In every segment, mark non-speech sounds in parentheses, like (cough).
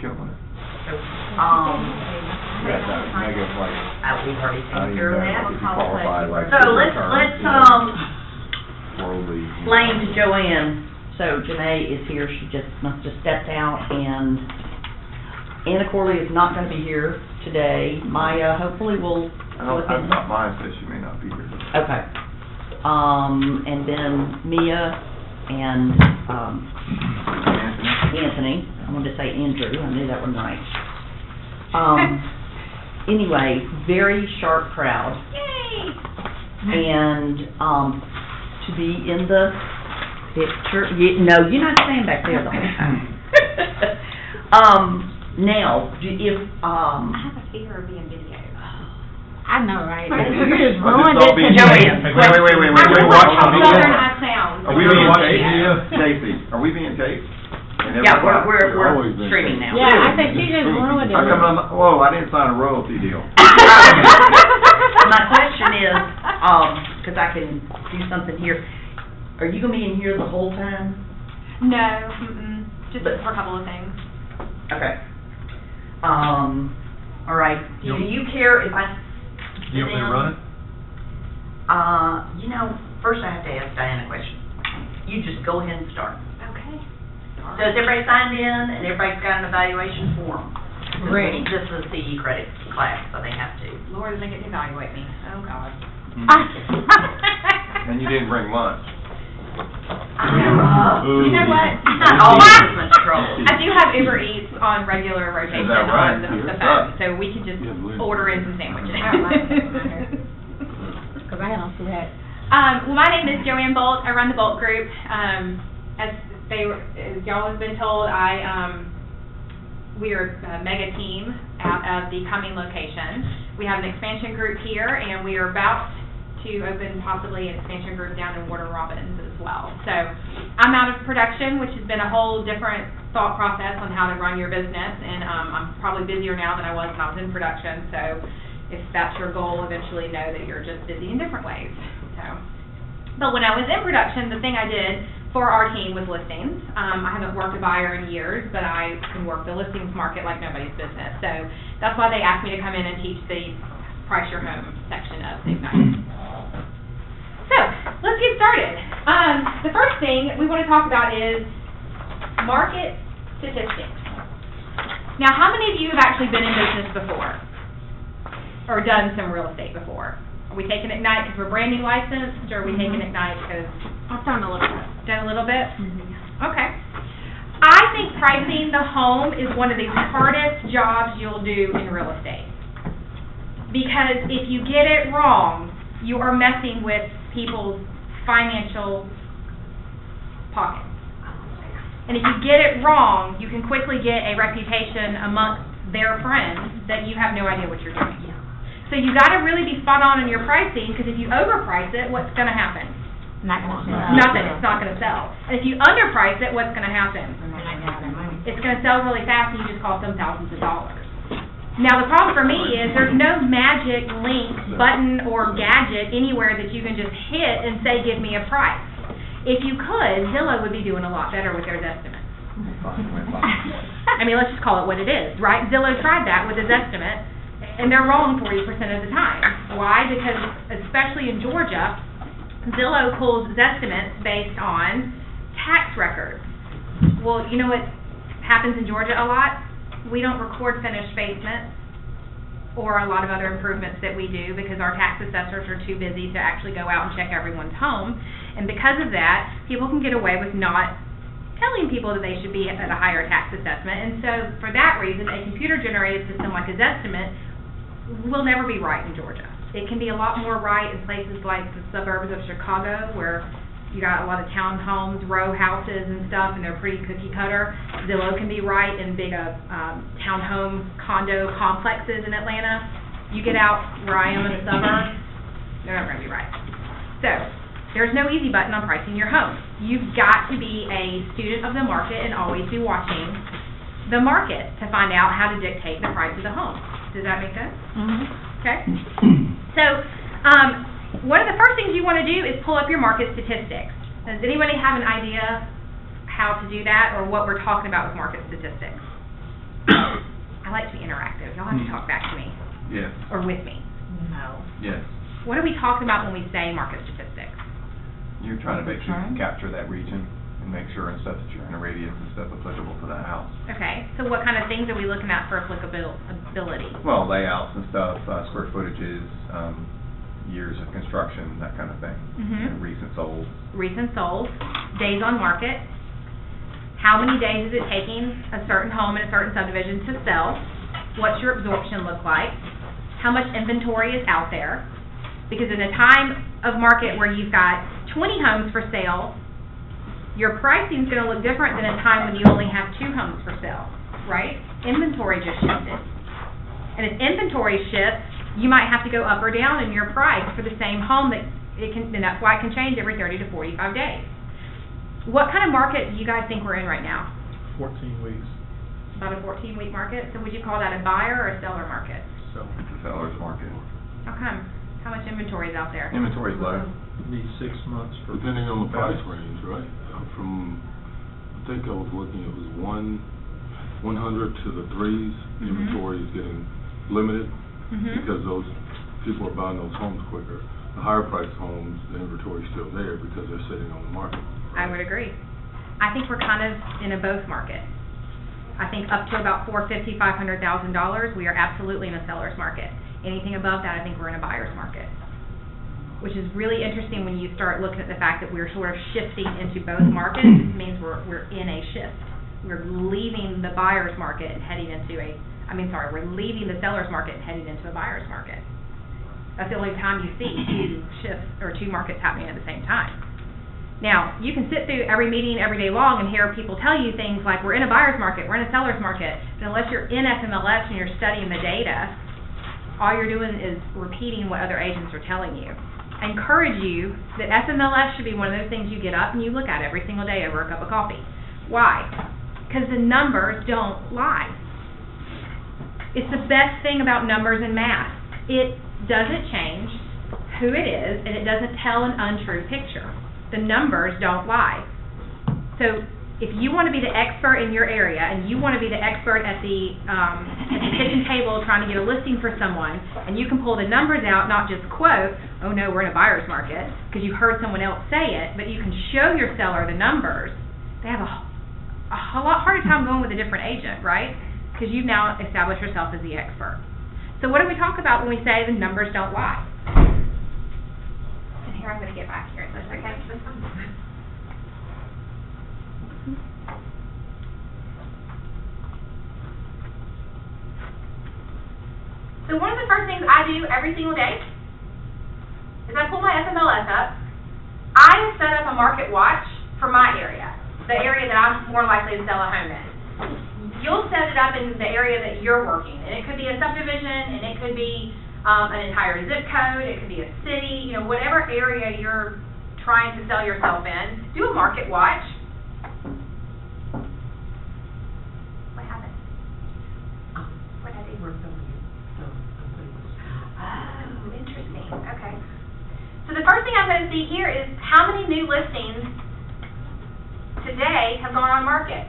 killing it. Um, That, that mega like, uh, we've already I taken don't care even of that. if you qualify like. So let's, let's, um, Worldly. explain to Joanne, so Janae is here, she just must have stepped out, and Anna Corley is not gonna be here today. Maya hopefully will I don't, go I'm ahead. not, mine says she may not be here. Okay. Um, and then Mia and, um, Anthony? Anthony, I wanted to say Andrew, I knew that one right. Um, anyway, very sharp crowd. Yay! And, um, to be in the picture, you, no, you're not staying back there the whole time. (laughs) Um, now, do, if, um, I have a fear of being videoed. I know, right? Right. You just Well, ruined this it all being- today. Joanne. Wait, wait, wait, wait, wait, wait, just watch like how the southern video. I sound. Are we being watch taped? video? Stacy, are we being taped? And yeah, we're, everybody- we're, always we're been streaming now. Yeah, I think she just ruined it. How come I'm, whoa, I didn't sign a royalty deal. (laughs) My question is, um, cause I can do something here, are you gonna be in here the whole time? No, mm-mm, just for a couple of things. Okay. Um, all right, do You'll- you care if I? You want me to run it? Uh, you know, first I have to ask Diana a question. You just go ahead and start. Okay. So is everybody signed in and everybody's got an evaluation form? Ready. This is the CE credit class, so they have to. Lord, they get to evaluate me. Oh, God. (laughs) And you didn't bring lunch. You know what? (laughs) Not all Christmas trouble. I do have Uber Eats on regular rotation that right? on the the phone, so we could just Yeah, believe order in some sandwiches. (laughs) Cause I don't see that. Um, well, my name is Joanne Bolt. I run the Bolt Group. Um, as they, as y'all have been told, I, um, we are a mega team out of the Cumming location. We have an expansion group here, and we are about to open possibly an expansion group down in Warner Robins as well. So I'm out of production, which has been a whole different thought process on how to run your business, and um, I'm probably busier now than I was when I was in production. So if that's your goal, eventually know that you're just busy in different ways. So, but when I was in production, the thing I did for our team with listings. Um, I haven't worked a buyer in years, but I can work the listings market like nobody's business. So that's why they asked me to come in and teach the price your home section of Ignite. So let's get started. Um, the first thing we want to talk about is market statistics. Now, how many of you have actually been in business before? Or done some real estate before? We taking Ignite because we're branding licensed, or are we taking Ignite because I've done a little bit. done a little bit? Mm-hmm. Okay. I think pricing the home is one of the hardest jobs you'll do in real estate. Because if you get it wrong, you are messing with people's financial pockets. And if you get it wrong, you can quickly get a reputation amongst their friends that you have no idea what you're doing. So you gotta really be spot on in your pricing, because if you overprice it, what's gonna happen? Not gonna say. Nothing, it's not gonna sell. And if you underprice it, what's gonna happen? They're not gonna have that money. It's gonna sell really fast and you just cost them thousands of dollars. Now, the problem for me is there's no magic link, button, or gadget anywhere that you can just hit and say, give me a price. If you could, Zillow would be doing a lot better with their estimates. (laughs) I mean, let's just call it what it is, right? Zillow tried that with Zestimate, and they're wrong forty percent of the time. Why? Because especially in Georgia, Zillow pulls estimates based on tax records. Well, you know what happens in Georgia a lot? We don't record finished basements or a lot of other improvements that we do because our tax assessors are too busy to actually go out and check everyone's home. And because of that, people can get away with not telling people that they should be at a higher tax assessment. And so for that reason, a computer-generated system like Zestimate will never be right in Georgia. It can be a lot more right in places like the suburbs of Chicago where you got a lot of townhomes, row houses and stuff, and they're pretty cookie cutter. Zillow can be right in big uh, um, townhome condo complexes in Atlanta. You get out where I am in the suburbs, they're not going to be right. So there's no easy button on pricing your home. You've got to be a student of the market and always be watching the market to find out how to dictate the price of the home. Does that make sense? Mhm. Okay? So, um, one of the first things you want to do is pull up your market statistics. Does anybody have an idea how to do that or what we're talking about with market statistics? (coughs) I like to be interactive. Y'all have to Hmm. talk back to me, Yes, or with me. No. yes. What are we talking about when we say market statistics? You're trying to make sure you capture that region and make sure and stuff that you're in a radius and stuff applicable to that house. Okay, so what kind of things are we looking at for applicability? Well, layouts and stuff, uh, square footages, um, years of construction, that kind of thing. Mhm. And Recent sold. recent sold, days on market, how many days is it taking a certain home in a certain subdivision to sell? What's your absorption look like? How much inventory is out there? Because in a time of market where you've got twenty homes for sale, your pricing's gonna look different than a time when you only have two homes for sale, right? Inventory just shifted. And if inventory shifts, you might have to go up or down in your price for the same home that it can, and that's why it can change every thirty to forty-five days. What kind of market do you guys think we're in right now? fourteen weeks, About a fourteen-week market? So would you call that a buyer or a seller market? so It's a seller's market. How come? How much inventory is out there? Inventory's low. Need six months for. Depending on the price range, right? Uh, From, I think I was looking, it was one, one hundred to the threes, Mhm. inventory is getting limited Mhm. because those people are buying those homes quicker. The higher priced homes, the inventory's still there because they're sitting on the market. I would agree. I think we're kind of in a both market. I think up to about four fifty, five hundred thousand dollars, we are absolutely in a seller's market. Anything above that, I think we're in a buyer's market. Which is really interesting when you start looking at the fact that we're sort of shifting into both markets, it means we're, we're in a shift. We're leaving the buyer's market and heading into a, I mean, sorry, we're leaving the seller's market and heading into a buyer's market. That's the only time you see two shifts, or two markets happening at the same time. Now, you can sit through every meeting every day long and hear people tell you things like, we're in a buyer's market, we're in a seller's market, but unless you're in FMLS and you're studying the data, all you're doing is repeating what other agents are telling you. Encourage you that FMLS should be one of those things you get up and you look at every single day over a cup of coffee. Why? Because the numbers don't lie. It's the best thing about numbers and math. It doesn't change who it is, and it doesn't tell an untrue picture. The numbers don't lie. So if you want to be the expert in your area, and you want to be the expert at the, um, at the kitchen table trying to get a listing for someone, and you can pull the numbers out, not just quote, oh no, we're in a buyer's market, because you've heard someone else say it, but you can show your seller the numbers, they have a, a whole lot harder time going with a different agent, right? Because you've now established yourself as the expert. So what do we talk about when we say the numbers don't lie? And here, I'm gonna get back here, is that okay? So one of the first things I do every single day is I pull my FMLS up. I set up a market watch for my area, the area that I'm more likely to sell a home in. You'll set it up in the area that you're working, and it could be a subdivision, and it could be um, an entire zip code, it could be a city, you know, whatever area you're trying to sell yourself in. Do a market watch. What happened? What did I do? Oh, interesting, okay. So the first thing I'm gonna see here is how many new listings today have gone on market.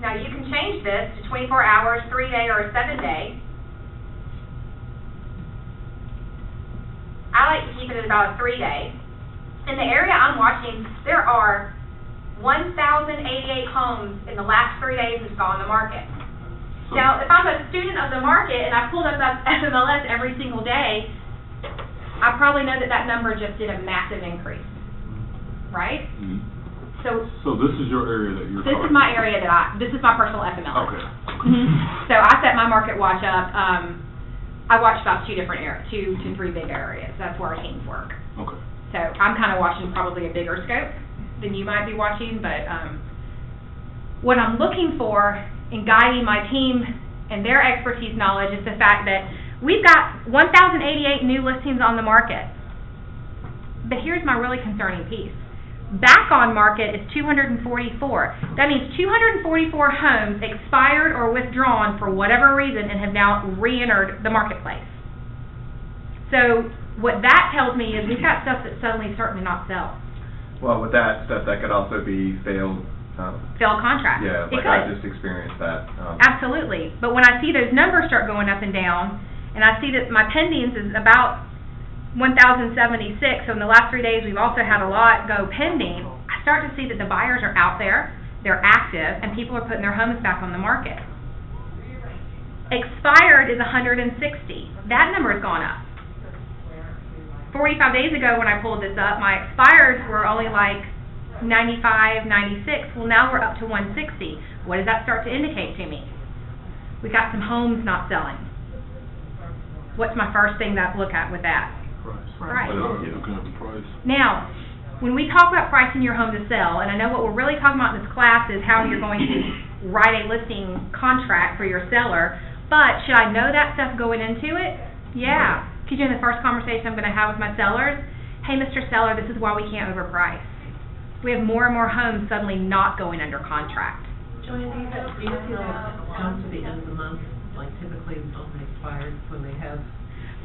Now, you can change this to twenty-four hours, three-day, or seven-day. I like to keep it at about a three-day. In the area I'm watching, there are one thousand eighty-eight homes in the last three days that's gone on the market. Now, if I'm a student of the market and I pulled up (laughs) that FMLS every single day, I probably know that that number just did a massive increase, right? Mhm. So, So this is your area that you're this is my area that I, this is my personal FMLS. Okay. Mhm. So I set my market watch up, um, I watch about two different areas, two to three big areas, that's where our teams work. Okay. So I'm kind of watching probably a bigger scope than you might be watching, but, um, what I'm looking for in guiding my team and their expertise knowledge is the fact that we've got one thousand eighty-eight new listings on the market. But here's my really concerning piece. Back on market is two hundred and forty-four. That means two hundred and forty-four homes expired or withdrawn for whatever reason and have now re-entered the marketplace. So what that tells me is we've got stuff that's suddenly starting to not sell. Well, with that stuff, that could also be failed um, failed contract. yeah, It like I could. just experienced that. um, Absolutely, but when I see those numbers start going up and down, and I see that my pendings is about one thousand seventy-six, so in the last three days, we've also had a lot go pending, I start to see that the buyers are out there, they're active, and people are putting their homes back on the market. Expired is hundred and sixty, that number's gone up. Forty-five days ago, when I pulled this up, my expires were only like 95, 96. Well, now we're up to one sixty. What does that start to indicate to me? We've got some homes not selling. What's my first thing that I look at with that? Price. Right. But, Looking price. Now, when we talk about pricing your home to sell, and I know what we're really talking about in this class is how you're going to write a listing contract for your seller, but should I know that stuff going into it? Yeah. Because in the first conversation I'm going to have with my sellers, hey, Mr. Seller, this is why we can't overprice. We have more and more homes suddenly not going under contract. Joanne, do you have, do you have come to the end of the month, like typically on the when they have,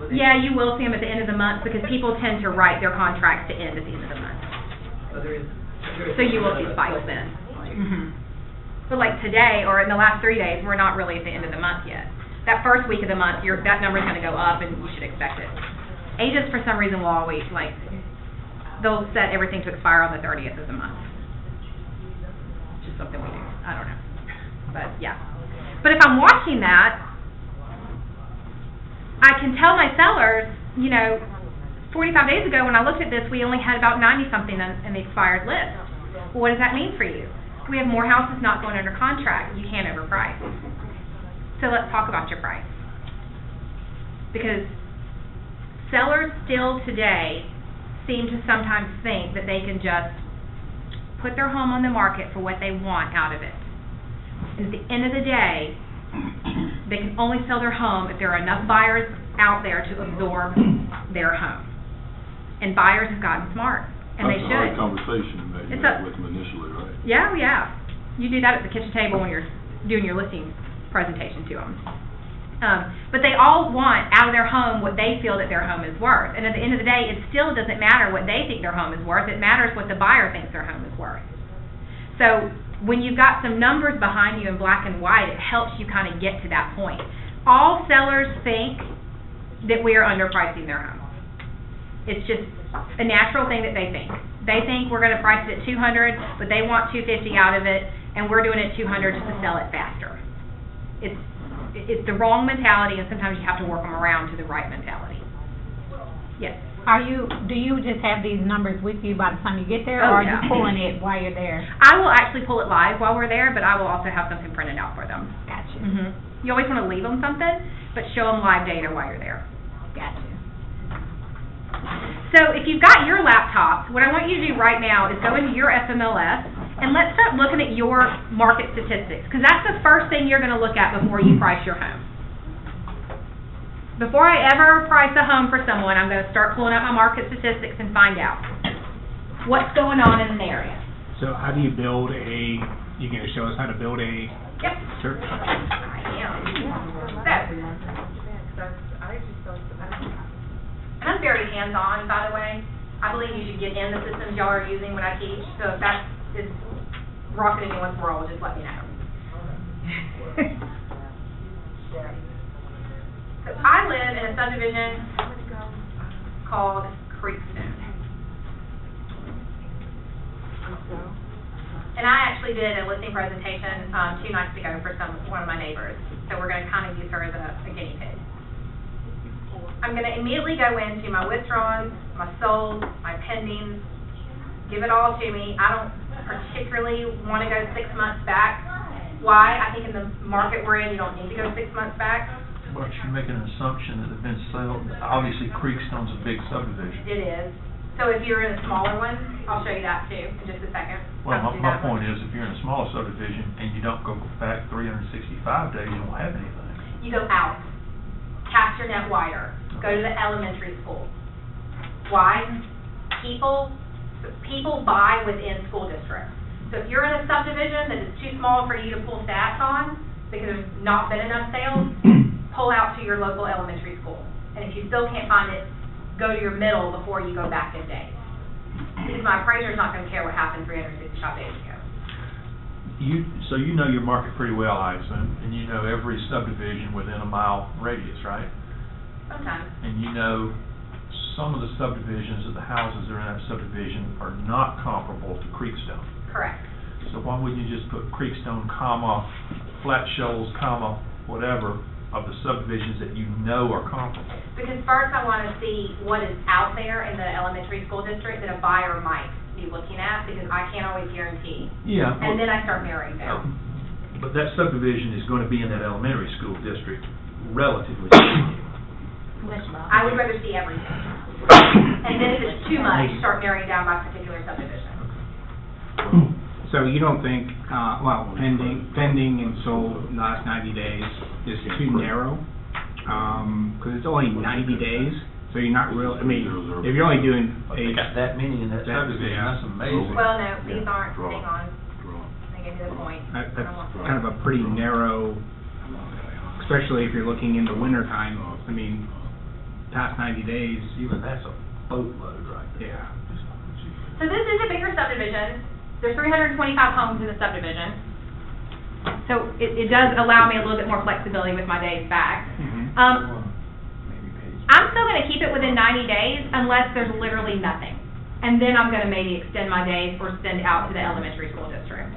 when they... Yeah, you will see them at the end of the month because people tend to write their contracts to end at the end of the month. So there is, there is... So you will see spikes then. Mhm. But like today, or in the last three days, we're not really at the end of the month yet. That first week of the month, your, that number's gonna go up and you should expect it. Agents, for some reason, will always, like, they'll set everything to expire on the thirtieth of the month. Just something we do, I don't know. But, yeah. But if I'm watching that, I can tell my sellers, you know, forty-five days ago, when I looked at this, we only had about ninety-something in, in the expired list. Well, what does that mean for you? We have more houses not going under contract, you can't overprice. So let's talk about your price. Because sellers still today seem to sometimes think that they can just put their home on the market for what they want out of it. And at the end of the day, they can only sell their home if there are enough buyers out there to absorb their home. And buyers have gotten smart, and they That's a hard conversation that you It's a- had with them initially, right? Yeah, yeah. You do that at the kitchen table when you're doing your listing presentation to them. Um, but they all want out of their home what they feel that their home is worth. And at the end of the day, it still doesn't matter what they think their home is worth. It matters what the buyer thinks their home is worth. So when you've got some numbers behind you in black and white, it helps you kind of get to that point. All sellers think that we are underpricing their home. It's just a natural thing that they think. They think we're gonna price it at two hundred, but they want two fifty out of it, and we're doing it two hundred just to sell it faster. It's, it's the wrong mentality, and sometimes you have to work them around to the right mentality. Yes. Are you, do you just have these numbers with you by the time you get there, Oh, or are you pulling it while you're there? I will actually pull it live while we're there, but I will also have something printed out for them. Gotcha, hmm You always wanna leave them something, but show them live data while you're there. gotcha. So if you've got your laptops, what I want you to do right now is go into your FMLS and let's start looking at your market statistics, because that's the first thing you're gonna look at before you price your home. Before I ever price a home for someone, I'm gonna start pulling up my market statistics and find out what's going on in an area. So how do you build a, you gonna show us how to build a Yep. church? I am. So. And I'm very hands-on, by the way. I believe you should get in the systems y'all are using when I teach, so if that is rocking anyone's world, just let me know. (laughs) So I live in a subdivision called Creekstone. And I actually did a listing presentation, um, two nights ago for some, one of my neighbors, so we're gonna kinda use her as a, a guinea pig. I'm gonna immediately go into my withdrawals, my solds, my pendings, give it all to me. I don't particularly wanna go six months back. Why? I think in the market we're in, you don't need to go six months back. But you're making an assumption that they've been sold, obviously Creekstone's a big subdivision. It is. So if you're in a smaller one, I'll show you that too, in just a second. Well, I'll my, do my that one. point is, if you're in a smaller subdivision and you don't go back three hundred and sixty-five days, you won't have anything. you go out, cast your net wider, go to the elementary school. Why? People, people buy within school districts. So if you're in a subdivision that is too small for you to pull stats on, because there's not been enough sales, (clears throat) pull out to your local elementary school. And if you still can't find it, go to your middle before you go back in days. Because my appraiser's not gonna care what happened three hundred sixty-five days ago. you, so you know your market pretty well, I assume, and you know every subdivision within a mile radius, right? Sometimes. And you know some of the subdivisions of the houses that are in that subdivision are not comparable to Creekstone. Correct. So why wouldn't you just put Creekstone, comma, Flat Shoals, comma, whatever, of the subdivisions that you know are comparable? Because first I want to see what is out there in the elementary school district that a buyer might be looking at, because I can't always guarantee. Yeah. And then I start narrowing down. But that subdivision is gonna be in that elementary school district, relatively speaking. I would rather see everything. And then if it's too much, start narrowing down by particular subdivision. So you don't think, uh, well, pending, pending and sold in the last ninety days is too narrow? Um 'cause it's only ninety days, so you're not real, I mean, if you're only doing But they a, got that many in that That's- subdivision, yeah. that's amazing. Well, no, these aren't, Draw. hang on, Draw. I gave you the point. that- I that's don't want kind of a pretty narrow, especially if you're looking in the winter time. I mean, past ninety days, Even that's a boatload right there. yeah. So this is a bigger subdivision. There's three hundred and twenty-five homes in the subdivision. So it, it does allow me a little bit more flexibility with my days back. Mhm. Um, I'm still gonna keep it within ninety days unless there's literally nothing. And then I'm gonna maybe extend my days or send out to the elementary school district.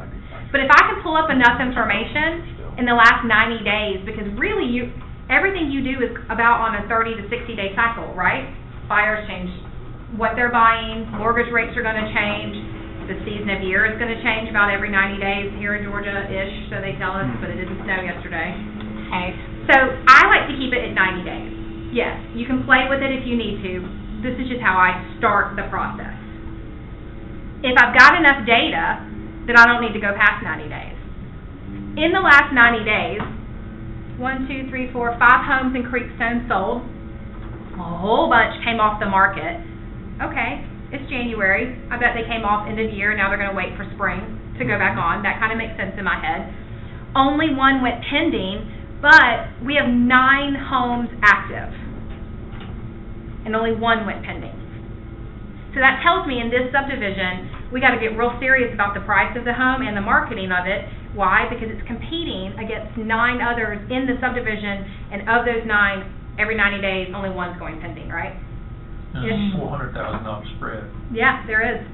But if I can pull up enough information in the last ninety days, because really you, everything you do is about on a thirty to sixty day cycle, right? Buyers change what they're buying, mortgage rates are gonna change, the season of year is gonna change about every ninety days here in Georgia-ish, so they tell us, but it didn't snow yesterday. Okay. So I like to keep it at ninety days. Yes, you can play with it if you need to. This is just how I start the process. If I've got enough data, then I don't need to go past ninety days. In the last ninety days, one, two, three, four, five homes in Creekstone sold. A whole bunch came off the market. Okay, it's January. I bet they came off end of year, now they're gonna wait for spring to go back on. That kinda makes sense in my head. Only one went pending, but we have nine homes active. And only one went pending. So that tells me in this subdivision, we gotta get real serious about the price of the home and the marketing of it. Why? Because it's competing against nine others in the subdivision, and of those nine, every ninety days, only one's going pending, right? And Yes. four hundred thousand dollar spread. Yeah, there is.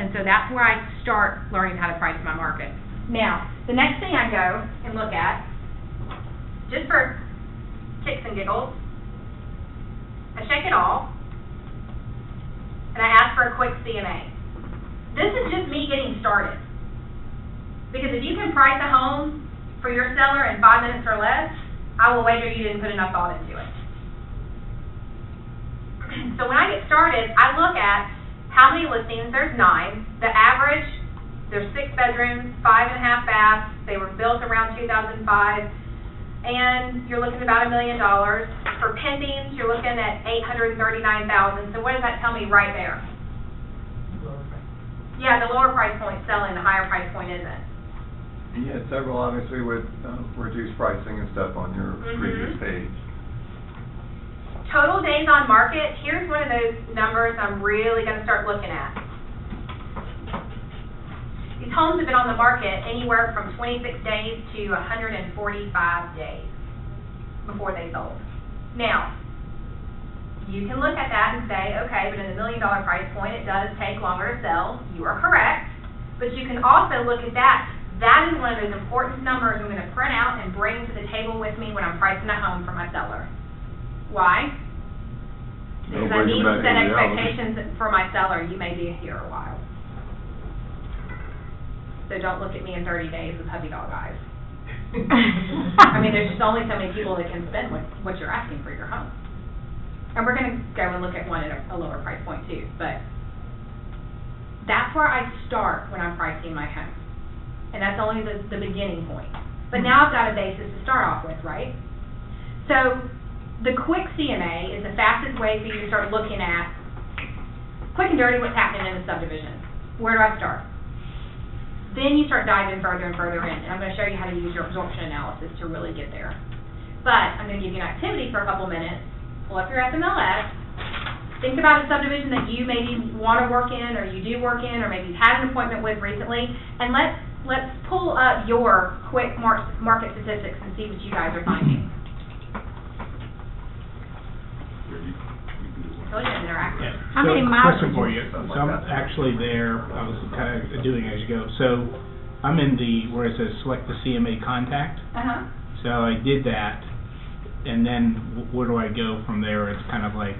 And so that's where I start learning how to price my market. Now, the next thing I go and look at, just for kicks and giggles, I shake it all, and I ask for a quick CMA. This is just me getting started. Because if you can price a home for your seller in five minutes or less, I will wager you didn't put enough thought into it. (clears throat) So when I get started, I look at how many listings, there's nine. The average, there's six bedrooms, five and a half baths, they were built around two thousand five, and you're looking at about a million dollars. For pendings, you're looking at eight hundred and thirty-nine thousand, so what does that tell me right there? Yeah, the lower price point's selling, the higher price point isn't. You had several, obviously, with uh, reduced pricing and stuff on your Mhm. previous page. Total days on market, here's one of those numbers I'm really gonna start looking at. These homes have been on the market anywhere from twenty-six days to hundred and forty-five days before they sold. Now, you can look at that and say, okay, but in the million dollar price point, it does take longer to sell. You are correct. But you can also look at that. That is one of those important numbers I'm gonna print out and bring to the table with me when I'm pricing a home for my seller. Why? Because I need to set to expectations for my seller, you may be here a while. So don't look at me in thirty days with puppy dog eyes. (laughs) I mean, there's just only so many people that can spend what, what you're asking for your home. And we're gonna go and look at one at a, a lower price point too, but that's where I start when I'm pricing my home. And that's only the, the beginning point. But now I've got a basis to start off with, right? So, the quick CMA is the fastest way for you to start looking at, quick and dirty, what's happening in the subdivision. Where do I start? Then you start diving further and further in, and I'm gonna show you how to use your absorption analysis to really get there. But, I'm gonna give you an activity for a couple minutes, pull up your FMLS, think about a subdivision that you maybe wanna work in, or you do work in, or maybe you've had an appointment with recently, and let's, let's pull up your quick mar- market statistics and see what you guys are finding. Yeah, you, you can do It's one. really interactive. Yeah. How many So, miles Question for you- you, so I'm actually there, I was kind of doing as you go, so I'm in the, where it says select the CMA contact, Uh-huh. so I did that, and then where do I go from there? It's kind of like,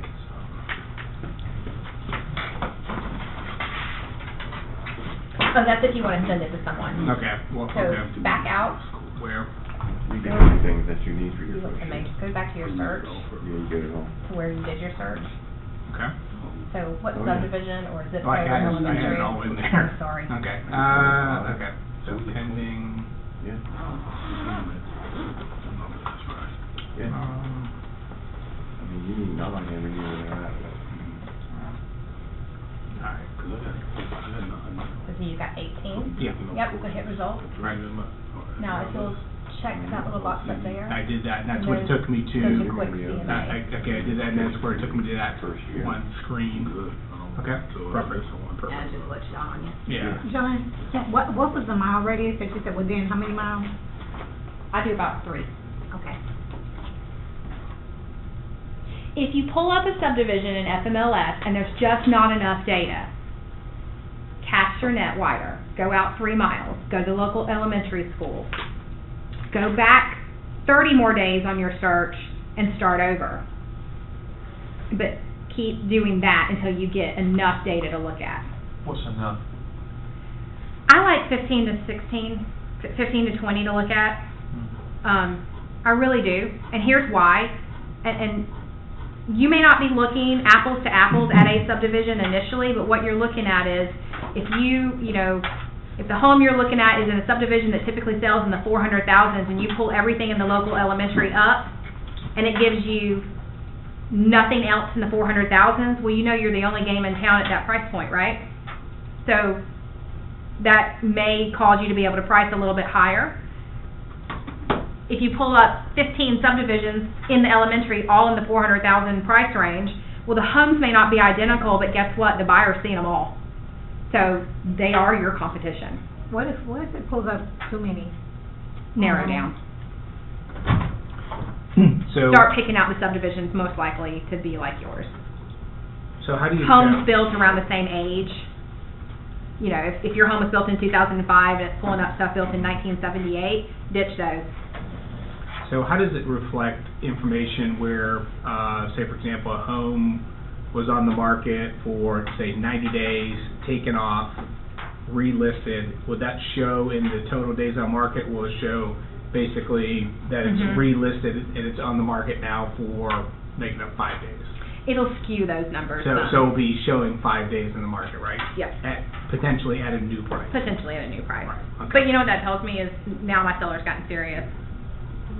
Oh, that's if you wanna send it to someone. okay, well, So, okay, back out, where? You get everything that you need for you your look search. and make, go back to your search, Yeah, you get it all. to where you did your search. Okay. So what Oh, yeah. subdivision or zip Oh, I code or had it, I had elementary? it all in there. Sorry. Okay, uh, okay, so pending, Yeah, That's right. yeah. um, I mean, you need nine every year they're out, but. alright, Cause I got, I. So you got eighteen? yeah, Yep, go hit result. Right. Now, if you'll check that little box up mm-hmm. there. I did that, and that's And what it took me to. There's a quick I- CMA. Okay, I did that, and that's where it took me to that First year. one screen. Okay, so, perfect. that's the one And purpose. just lets you on you. Yeah. John, what, what was the mile radius that you said within how many miles? I do about three. Okay. If you pull up a subdivision in FMLS and there's just not enough data, cast your net wider, go out three miles, go to the local elementary school, go back thirty more days on your search and start over. But keep doing that until you get enough data to look at. What's enough? I like fifteen to sixteen, fifteen to twenty to look at. Um, I really do, and here's why. And, and you may not be looking apples to apples at a subdivision initially, but what you're looking at is, if you, you know, if the home you're looking at is in a subdivision that typically sells in the four hundred thousands, and you pull everything in the local elementary up, and it gives you nothing else in the four hundred thousands, well, you know you're the only game in town at that price point, right? So, that may cause you to be able to price a little bit higher. If you pull up fifteen subdivisions in the elementary, all in the four hundred thousand price range, well, the homes may not be identical, but guess what? The buyer's seeing them all. So, they are your competition. What if, what if it pulls up too many? Narrow Mhm. down. So, Start picking out the subdivisions most likely to be like yours. so how do you Homes tell? built around the same age. You know, if, if your home was built in two thousand and five and it's pulling up stuff built in nineteen seventy-eight, ditch those. So how does it reflect information where, uh, say for example, a home was on the market for, say, ninety days, taken off, relisted? Would that show in the total days on market, will it show basically that it's Mhm. relisted and it's on the market now for making up five days? It'll skew those numbers So, some. so it'll be showing five days in the market, right? Yep. At, potentially at a new price. potentially at a new price. Right, okay. But you know what that tells me is now my seller's gotten serious.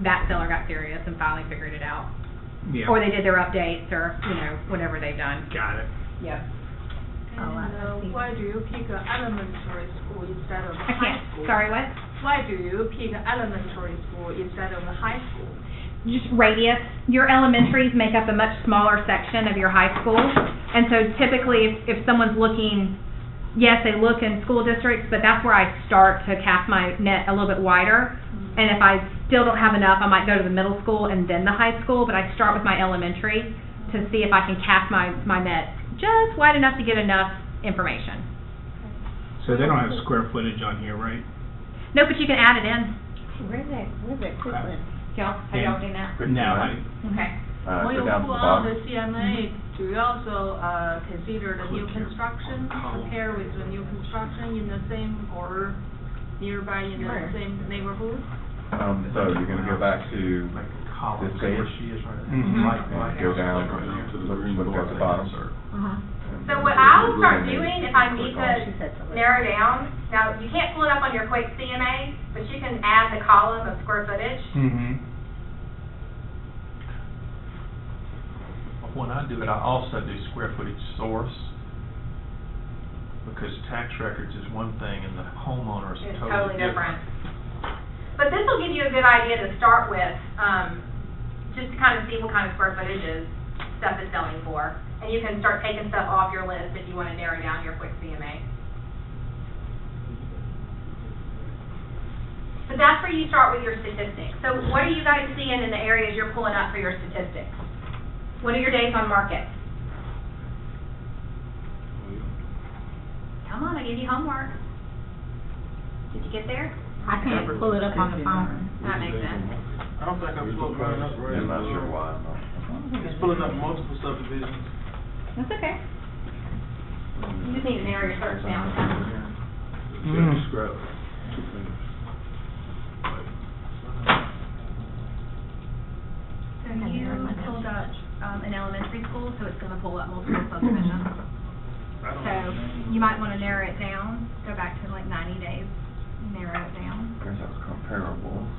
That seller got serious and finally figured it out. Yeah. Or they did their updates or, you know, whatever they've done. Got it. Yep. Oh, I And uh, see. why do you pick a elementary school instead of a I high can't, school? sorry, what? Why do you pick elementary school instead of a high school? Just radius. Your elementaries make up a much smaller section of your high school. And so typically, if, if someone's looking, yes, they look in school districts, but that's where I start to cast my net a little bit wider. And if I still don't have enough, I might go to the middle school and then the high school, but I start with my elementary to see if I can cast my, my net just wide enough to get enough information. So they don't have square footage on here, right? No, but you can add it in. Where's that, where's that quick one? Y'all, have y'all seen that? No. I, Okay. Uh, When you down to pull the out bottom. the CMA, do you also, uh, consider the new construction, compare with the new construction in the same or nearby in the Sure. same neighborhood? Um, so you're gonna go back to, Like a column, This where page? she is right Mhm. there. Right, right. go down, to the look, green look at the bottom. Uh-huh. So what I'll start doing, if I need She to said so. narrow down, now, you can't pull it up on your quick CMA, but you can add the column of square footage. mm-hmm. When I do it, I also do square footage source, because tax records is one thing and the homeowner is It's totally different. But this will give you a good idea to start with, um, just to kind of see what kind of square footages stuff is selling for. And you can start taking stuff off your list if you wanna narrow down your quick CMA. But that's where you start with your statistics. So what are you guys seeing in the areas you're pulling up for your statistics? What are your days on market? Come on, I gave you homework. Did you get there? I can't pull it up on the phone. That makes sense. I don't think I'm pulling mine up right. I'm not sure why. It's pulling up multiple subdivisions. That's okay. You just need to narrow your search down. Yeah, scrap, two fingers. So you pulled up, um, an elementary school, so it's gonna pull up multiple subdivisions. So you might wanna narrow it down, go back to like ninety days, narrow it down. There's those comparables.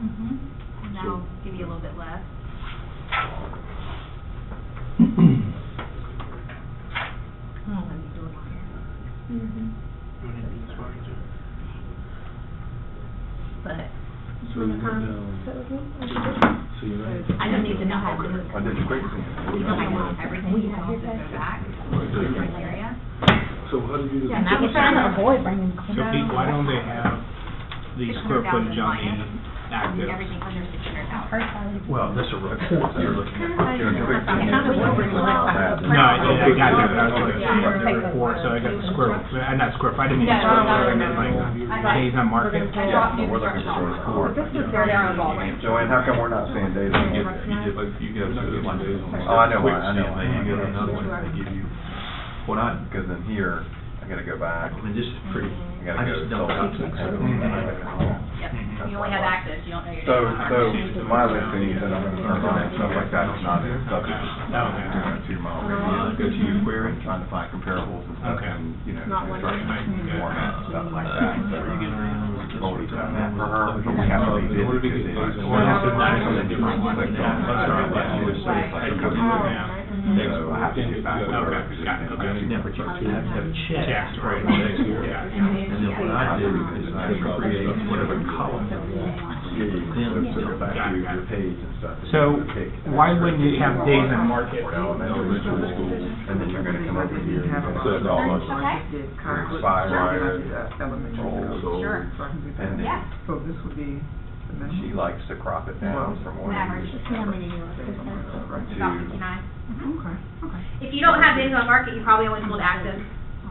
Mm-hmm. And that'll give you a little bit less. (coughs) Oh, let me do it here. Mm-hmm. But So you went so you know. I just need to know how to do it. I did the quick thing. You don't want everything, you can also go back, different area. So how did you? Yeah, and I was trying to avoid bringing. So Pete, why don't they have the square footage on the active? Everything under six hundred thousand. Well, this is a report you're looking at. You know, quick thing. Kind of what we're doing. No, I, I got that, but I was looking at the report, so I got the square, uh, not square, I didn't mean square, no, I no, meant no. like days on market. Yeah, We're looking for a report. Joanne, how come we're not seeing data? You get, you get, you get a one. Oh, I know why, I know why. You get another one, they give you, what I, Because in here, I gotta go back, I mean, this is pretty, I I gotta go just don't. total comparables. Yep, you only have access, you don't know your. So, days. so my listing, that I'm gonna turn on, stuff like that is not in subdivision. Okay. Doing a two mile uh-huh. radius, go to your query, trying to find comparables and stuff, Okay. and, you know, Not one construction thing. format, stuff like that. So, You get around. We've done that for her, but we have to redo it because it is. Or else it's not Something different. Click on it. That's right, that's what it's like. Oh, like, It they will have to back over. Okay. Never check. Have, checks. Checks, right. Yeah, yeah. And then what I did is I created whatever column that we then you go back to your page and stuff. So why wouldn't you have days in market? And then you're gonna come over here and set it all up. Expire, old, and then. So this would be she likes to crop it down from one average, How many years? about to, fifty-nine. Mm-hmm. Okay, okay. If you don't have days on market, you probably only pulled active.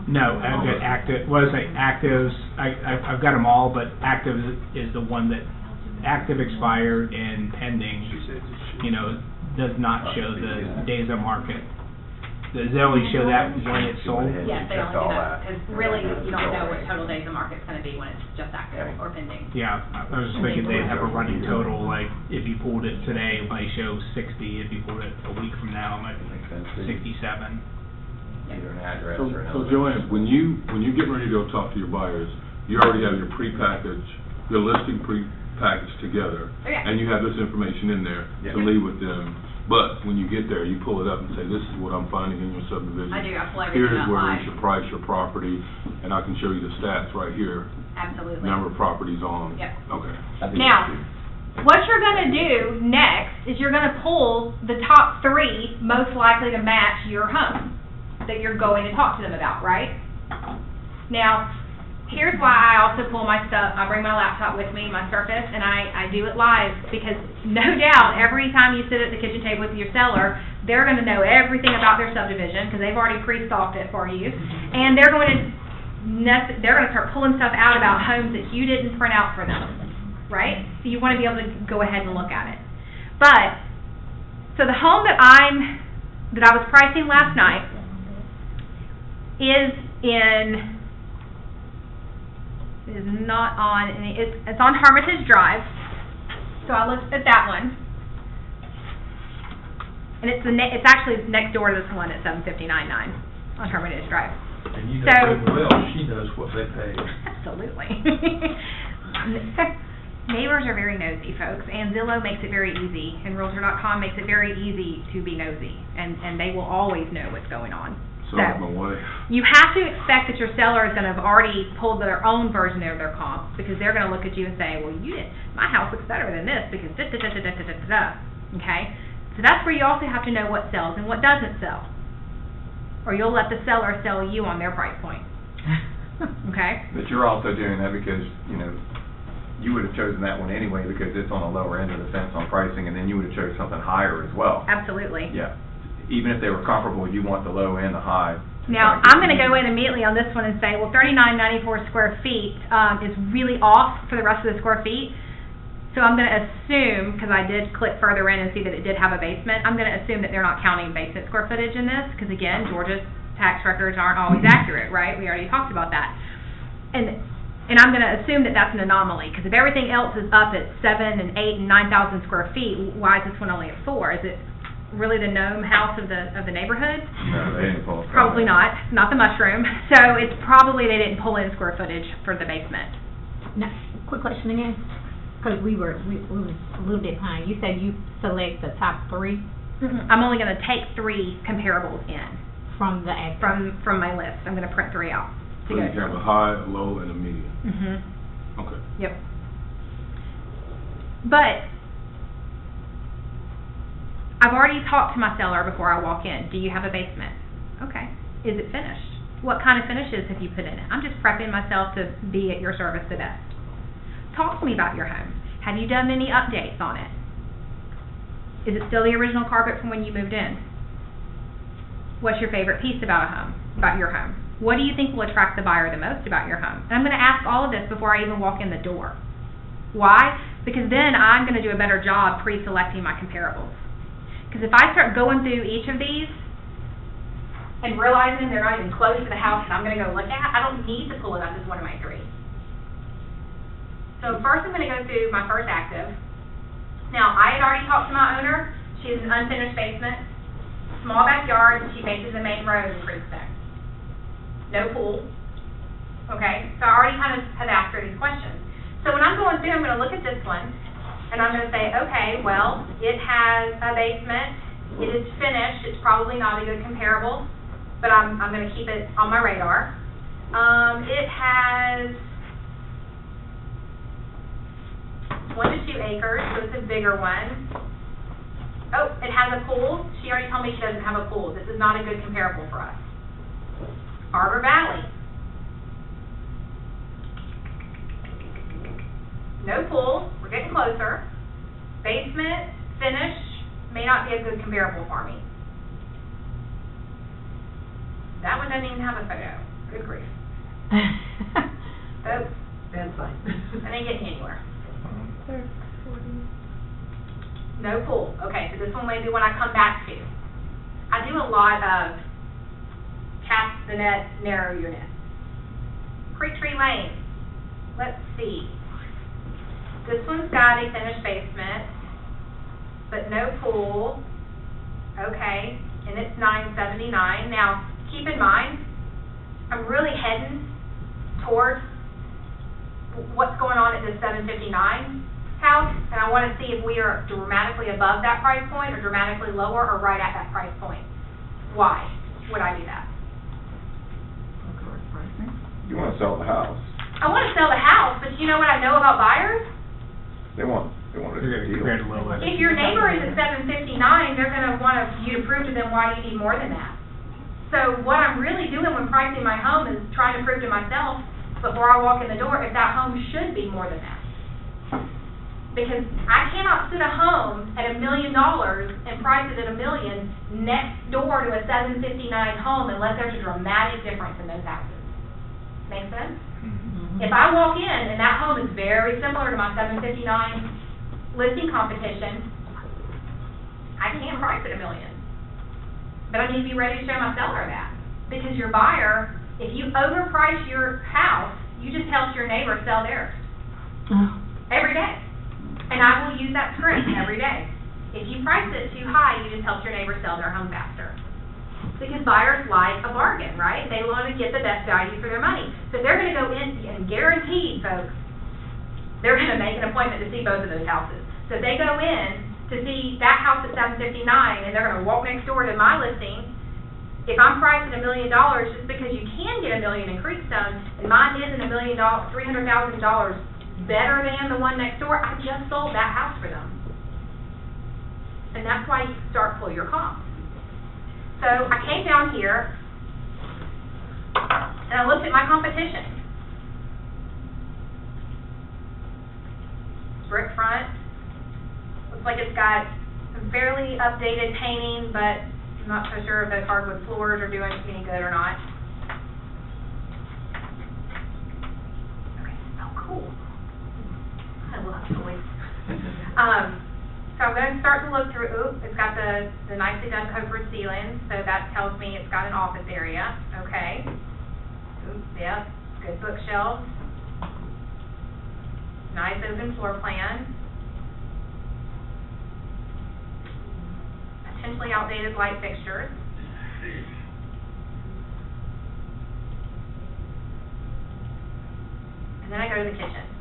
No, I've got active, what is it, actives, I, I've, I've got them all, but active is the one that, active expired and pending, you know, does not show the days on market. Does it only show that when it's sold? Yes, they checked only do all that, that. because really, you don't know what total days the market's gonna be when it's just active or pending. Yeah, I I was just thinking they'd have a running total, like, if you pulled it today, it might show sixty, if you pulled it a week from now, it might be Makes sense. sixty-seven. either an address So, or an. so. Joanne, when you, when you get ready to go talk to your buyers, you already have your pre-package, your listing pre-packaged together, Oh, yeah. and you have this information in there to Yeah. leave with them. But when you get there, you pull it up and say, this is what I'm finding in your subdivision. I do, I pull everything Here's up where we live, should price your property, and I can show you the stats right here, absolutely. number of properties on. Yep. Okay. I think Now, that's What you're gonna do next is you're gonna pull the top three most likely to match your home that you're going to talk to them about, right? Now, here's why I also pull my stuff, I bring my laptop with me, my Surface, and I, I do it live, because (laughs) no doubt, every time you sit at the kitchen table with your seller, they're gonna know everything about their subdivision, because they've already pre-stalked it for you, mm-hmm. and they're going to they're gonna start pulling stuff out about homes that you didn't print out for them right? So you want to be able to go ahead and look at it. But, so the home that I'm, that I was pricing last night is in, is not on, any- it's, it's on Hermitage Drive. So I looked at that one. And it's the ne- it's actually next door to this one at seven fifty-nine nine on Hermitage Drive. And you know So- good well, she knows what they pay. Absolutely. (laughs) Neighbors are very nosy, folks, and Zillow makes it very easy, and Realtor.com makes it very easy to be nosy, and, and they will always know what's going on. So like my wife. You have to expect that your seller is gonna have already pulled their own version of their comp, because they're gonna look at you and say, well, you did, my house looks better than this, because da, da, da, da, da, da, da, da, da, okay? So that's where you also have to know what sells and what doesn't sell. Or you'll let the seller sell you on their price point, (laughs) okay? But you're also doing that because, you know, you would have chosen that one anyway because it's on the lower end of the fence on pricing, and then you would have chose something higher as well. Absolutely. Yeah. Even if they were comparable, you want the low and the high. to Now, I'm gonna go in immediately on this one and say, well, thirty-nine ninety-four square feet, um, is really off for the rest of the square feet. So I'm gonna assume, because I did click further in and see that it did have a basement, I'm gonna assume that they're not counting basement square footage in this, because again, Georgia's tax records aren't always accurate, right? We already talked about that. And, and I'm gonna assume that that's an anomaly, because if everything else is up at seven and eight and nine thousand square feet, why is this one only at four? Is it really the gnome house of the, of the neighborhood? No, they didn't pull. Probably not, not the mushroom. (laughs) So it's probably they didn't pull in square footage for the basement. Now, quick question again, because we were, we, we was a little bit behind. You said you select the top three I'm only gonna take three comparables in from the act. from, from my list. I'm gonna print three out. So you have a high, a low, and a medium. Mm-hmm, Okay. yep. But I've already talked to my seller before I walk in. Do you have a basement? Okay. Is it finished? What kind of finishes have you put in it? I'm just prepping myself to be at your service the best. Talk to me about your home. Have you done any updates on it? Is it still the original carpet from when you moved in? What's your favorite piece about a home, about your home? What do you think will attract the buyer the most about your home? And I'm gonna ask all of this before I even walk in the door. Why? Because then I'm gonna do a better job pre-selecting my comparables. Because if I start going through each of these and realizing they're not even close to the house that I'm gonna go look at, I don't need to pull it up as one of my three. So first I'm gonna go through my first active. Now, I had already talked to my owner, she has an unfinished basement, small backyard, and she faces the main road in Creekstone. No pool, okay, so I already kind of have asked her these questions. So when I'm going through, I'm gonna look at this one, and I'm gonna say, okay, well, it has a basement, it is finished, it's probably not a good comparable, but I'm, I'm gonna keep it on my radar. Um, it has one to two acres, so it's a bigger one. Oh, it has a pool, she already told me she doesn't have a pool, this is not a good comparable for us. Arbor Valley. No pool, we're getting closer. Basement, finish, may not be a good comparable for me. That one doesn't even have a photo, good grief. (laughs) Oh, That's fine. I didn't get anywhere. No pool, okay, so this one may be one I come back to. I do a lot of cast the net, narrow your net. Creek Tree Lane, let's see. This one's got a finished basement, but no pool, okay, and it's nine seventy-nine. Now, keep in mind, I'm really heading towards what's going on at the seven fifty-nine house, and I wanna see if we are dramatically above that price point, or dramatically lower, or right at that price point. Why would I do that? You wanna sell the house, I wanna sell the house, but you know what I know about buyers? They want, they want a You're gonna deal. compare it a little bit. If your neighbor is at seven fifty-nine, they're gonna want you to prove to them why you need more than that. So what I'm really doing when pricing my home is trying to prove to myself, before I walk in the door, if that home should be more than that. Because I cannot sit a home at a million dollars and price it at a million next door to a seven fifty-nine home unless there's a dramatic difference in those houses. Make sense? If I walk in and that home is very similar to my seven fifty-nine listing competition, I can't price it a million. But I need to be ready to show my seller that. Because your buyer, if you overprice your house, you just help your neighbor sell theirs oh. every day. And I will use that script every day. If you price it too high, you just help your neighbor sell their home faster. Because buyers like a bargain, right? They want to get the best value for their money. So they're gonna go in, and guaranteed, folks, they're gonna make an appointment to see both of those houses. So they go in to see that house at seven fifty-nine, and they're gonna walk next door to my listing, if I'm pricing a million dollars, just because you can get a million in Creekstone, and mine isn't a million dollars, three hundred thousand dollars better than the one next door, I just sold that house for them. And that's why you start pull your comps. So I came down here, and I looked at my competition. Brick front, looks like it's got some fairly updated painting, but I'm not so sure if those hardwood floors are doing any good or not. Okay, oh, cool. I love toys. (laughs) Um, so I'm gonna start to look through, ooh, it's got the, the nicely done copper ceiling, so that tells me it's got an office area, okay. Ooh, yep, good bookshelves. Nice open floor plan. Potentially outdated light fixtures. And then I go to the kitchen.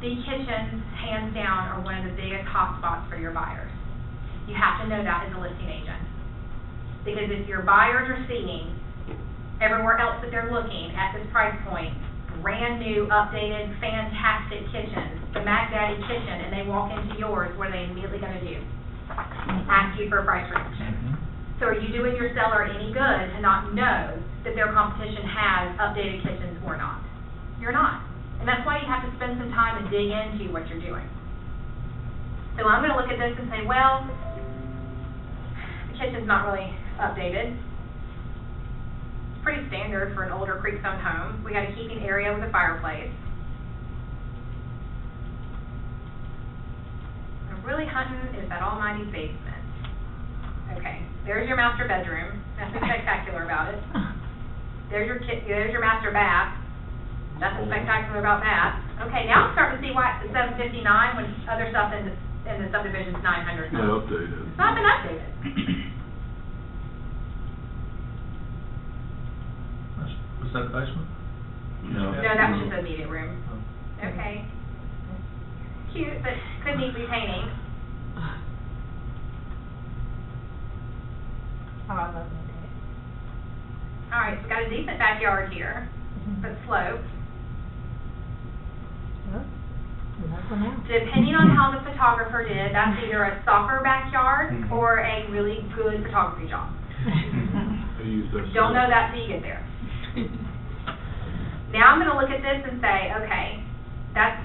The kitchens, hands down, are one of the biggest hotspots for your buyers. You have to know that as a listing agent. Because if your buyers are seeing everywhere else that they're looking at this price point, brand new, updated, fantastic kitchens, the Mac Daddy kitchen, and they walk into yours, what are they immediately gonna do? Ask you for a price reduction. Mm-hmm. So are you doing your seller any good to not know that their competition has updated kitchens or not? You're not. And that's why you have to spend some time and dig into what you're doing. So I'm gonna look at this and say, well, the kitchen's not really updated. It's pretty standard for an older Creekstone home. We got a heating area with a fireplace. I'm really hunting is that almighty basement. Okay, there's your master bedroom, nothing spectacular about it. (laughs) There's your ki- there's your master bath, nothing spectacular about that. Okay, now I'm starting to see why it's seven fifty-nine when other stuff in the, in the subdivision's nine hundred. Not updated. It's not been updated. (coughs) Was that the basement? No. No, that was just a meeting room. Oh. Okay. Cute, but could need repainting. Oh, I love that. All right, so got a decent backyard here, mm-hmm. but sloped. That's one out. Depending on how the photographer did, that's either a soccer backyard Mhm. or a really good photography job. They use that. Don't know that till you get there. Now I'm gonna look at this and say, okay, that's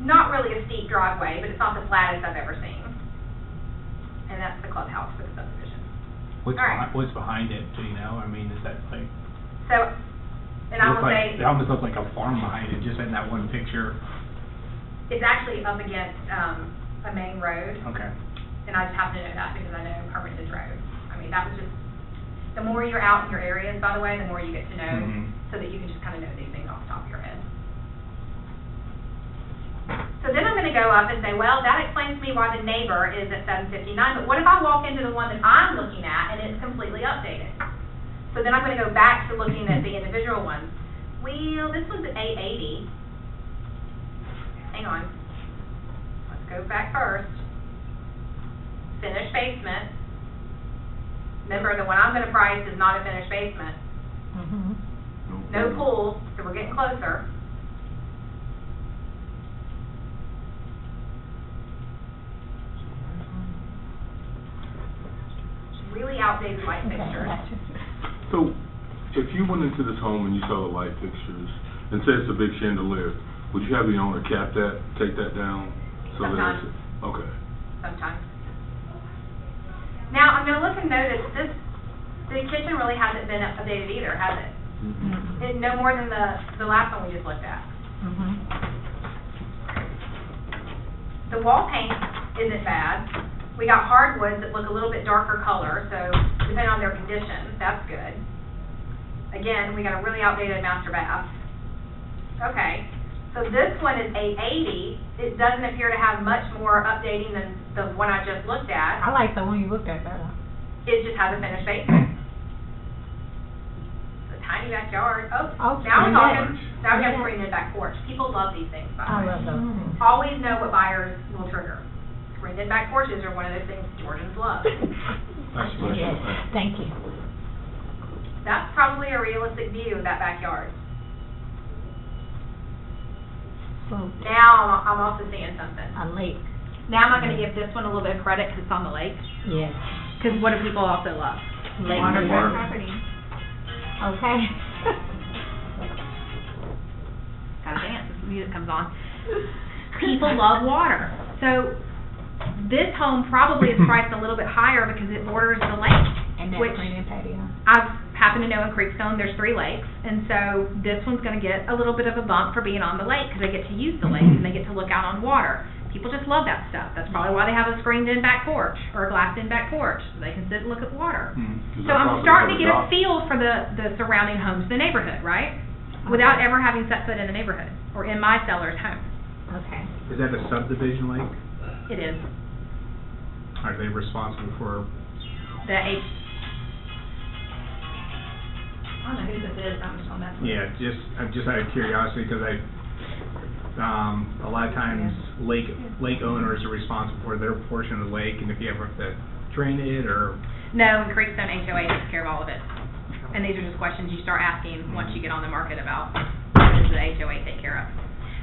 not really a steep driveway, but it's not the flattest I've ever seen. And that's the clubhouse for the subdivision. What's All right. behind, what's behind it, do you know? I mean, is that like, So, and I will like, say, it almost looks like a farm behind it, just in that one picture. it's actually up against, um, a main road. Okay. And I just happen to know that because I know Hermitage Road. I mean, that was just, the more you're out in your areas, by the way, the more you get to know, Mhm. so that you can just kind of know these things off the top of your head. So then I'm gonna go up and say, well, that explains to me why the neighbor is at seven fifty-nine, but what if I walk into the one that I'm looking at and it's completely updated? So then I'm gonna go back to looking at the individual ones. Well, this one's at eight eighty. Hang on. Let's go back first. Finished basement. Remember, the one I'm gonna price is not a finished basement. Mm -hmm. No pool, so we're getting closer. Really outdated light fixtures. Gotcha. So, if you went into this home and you saw the light fixtures, and say it's a big chandelier, would you have the owner cap that, take that down? so that it's- Okay. sometimes. Now, I'm gonna look and notice, this, the kitchen really hasn't been updated either, has it? Mm-hmm. It, no more than the, the last one we just looked at. Mhm. The wall paint isn't bad. We got hardwoods that look a little bit darker color, so depending on their condition, that's good. Again, we got a really outdated master bath. Okay, so this one is eight eighty. It doesn't appear to have much more updating than the one I just looked at. I like the one you looked at better. It just has a finished basement. It's a tiny backyard. Oh, Oh, now we're talking, in. now we have Yeah. screened in back porch. People love these things, by the I way. love those things. Always know what buyers will trigger. Screened in back porches are one of those things Georgians love. That's what- Yes, thank you. That's probably a realistic view of that backyard. So, Now, I'm I'm also seeing something. a lake. Now I'm I gonna give this one a little bit of credit because it's on the lake? Yes. Because what do people also love? Lake Waterfront view. property. Okay. (laughs) Gotta dance, as the music comes on. People love water. So this home probably is priced a little bit higher because it borders the lake. And that's Which- and patio. I've happened to know in Creekstone, there's three lakes, and so this one's gonna get a little bit of a bump for being on the lake, because they get to use the lake, and they get to look out on water. People just love that stuff. That's probably why they have a screened-in back porch, or a glassed-in back porch, so they can sit and look at water. Hmm, is So I'm starting to covered get a feel for the, the surrounding homes, the neighborhood, right? Without ever having set foot in the neighborhood, or in my seller's home. Okay. Is that a subdivision lake? It is. Are they responsible for, The H. I don't know who this is, I'm just gonna mess yeah, just, I'm just out of curiosity, because I, um, a lot of times lake, lake owners are responsible for their portion of the lake, and if you ever have to drain it, or, No, and Creekstone HOA takes care of all of it. And these are just questions you start asking once you get on the market about what does the HOA take care of.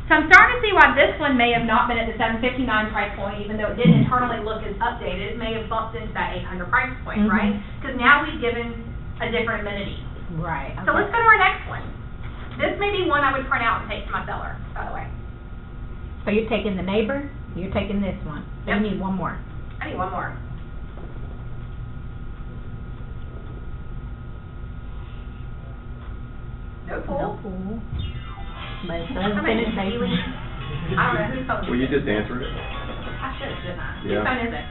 So I'm starting to see why this one may have not been at the seven fifty-nine price point, even though it didn't internally look as updated, it may have bumped into that eight hundred price point, Mhm. right? Because now we've given a different amenity. Right. So okay. let's go to our next one. This may be one I would print out and take to my seller, by the way. So you're taking the neighbor, you're taking this one. So Yep. you need one more. I need one more. No pool. No pool. pool. But it's Somebody unfinished really- basement. I don't know whose phone Will you just answer it? I should, shouldn't I? Yeah. Whose phone is it?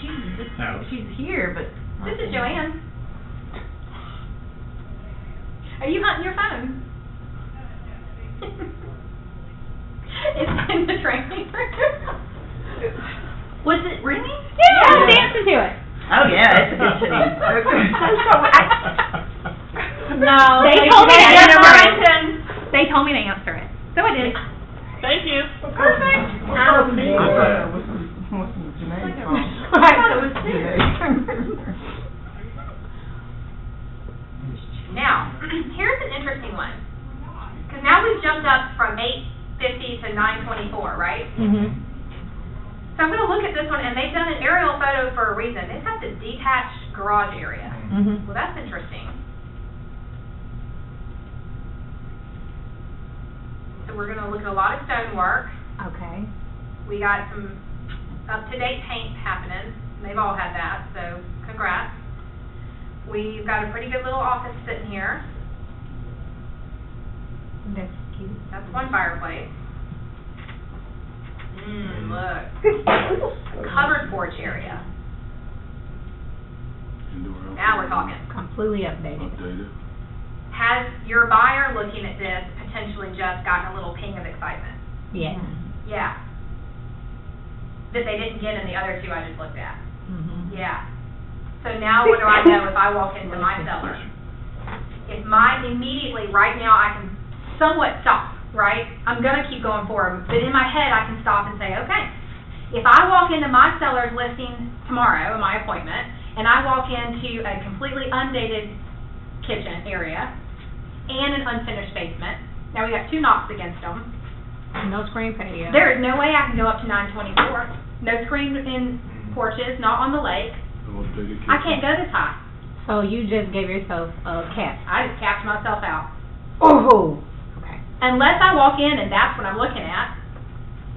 She, she's, she's here, but. This is Joanne. Are you hunting your phone? (laughs) It's in the training room. Was it ringing? Yeah, I'm dancing to it. Oh, yeah, it's a good city. (laughs) No. They they- told me to answer interrupted. it. They told me to answer it. So I did. Thank you. Perfect. I thought it was, was Janae's phone. I thought it was too. Janae. Now, (clears throat) here's an interesting one. Because now we've jumped up from eight fifty to nine twenty-four, right? Mhm. So I'm gonna look at this one, and they've done an aerial photo for a reason. They've got the detached garage area. Mhm. Well, that's interesting. So we're gonna look at a lot of stonework. Okay. We got some up-to-date paint happening. They've all had that, so congrats. We've got a pretty good little office sitting here. That's cute. That's one fireplace. Mmm, look. (laughs) Covered porch area. Indoor, outdoor. Now we're talking. Completely updated. Updated. Has your buyer looking at this potentially just gotten a little ping of excitement? Yeah. Yeah. That they didn't get in the other two I just looked at? Mhm. Yeah. So now what do I know if I walk into my cellar? If my, immediately, right now, I can somewhat stop, right? I'm gonna keep going forward, but in my head, I can stop and say, okay. If I walk into my seller's listing tomorrow, my appointment, and I walk into a completely undated kitchen area and an unfinished basement, now we got two knocks against them, No screen patio. there is no way I can go up to nine twenty-four. No screen in porches, not on the lake. No updated I can't go this high. So you just gave yourself a cap. I just capped myself out. Oh. Okay. Unless I walk in and that's what I'm looking at,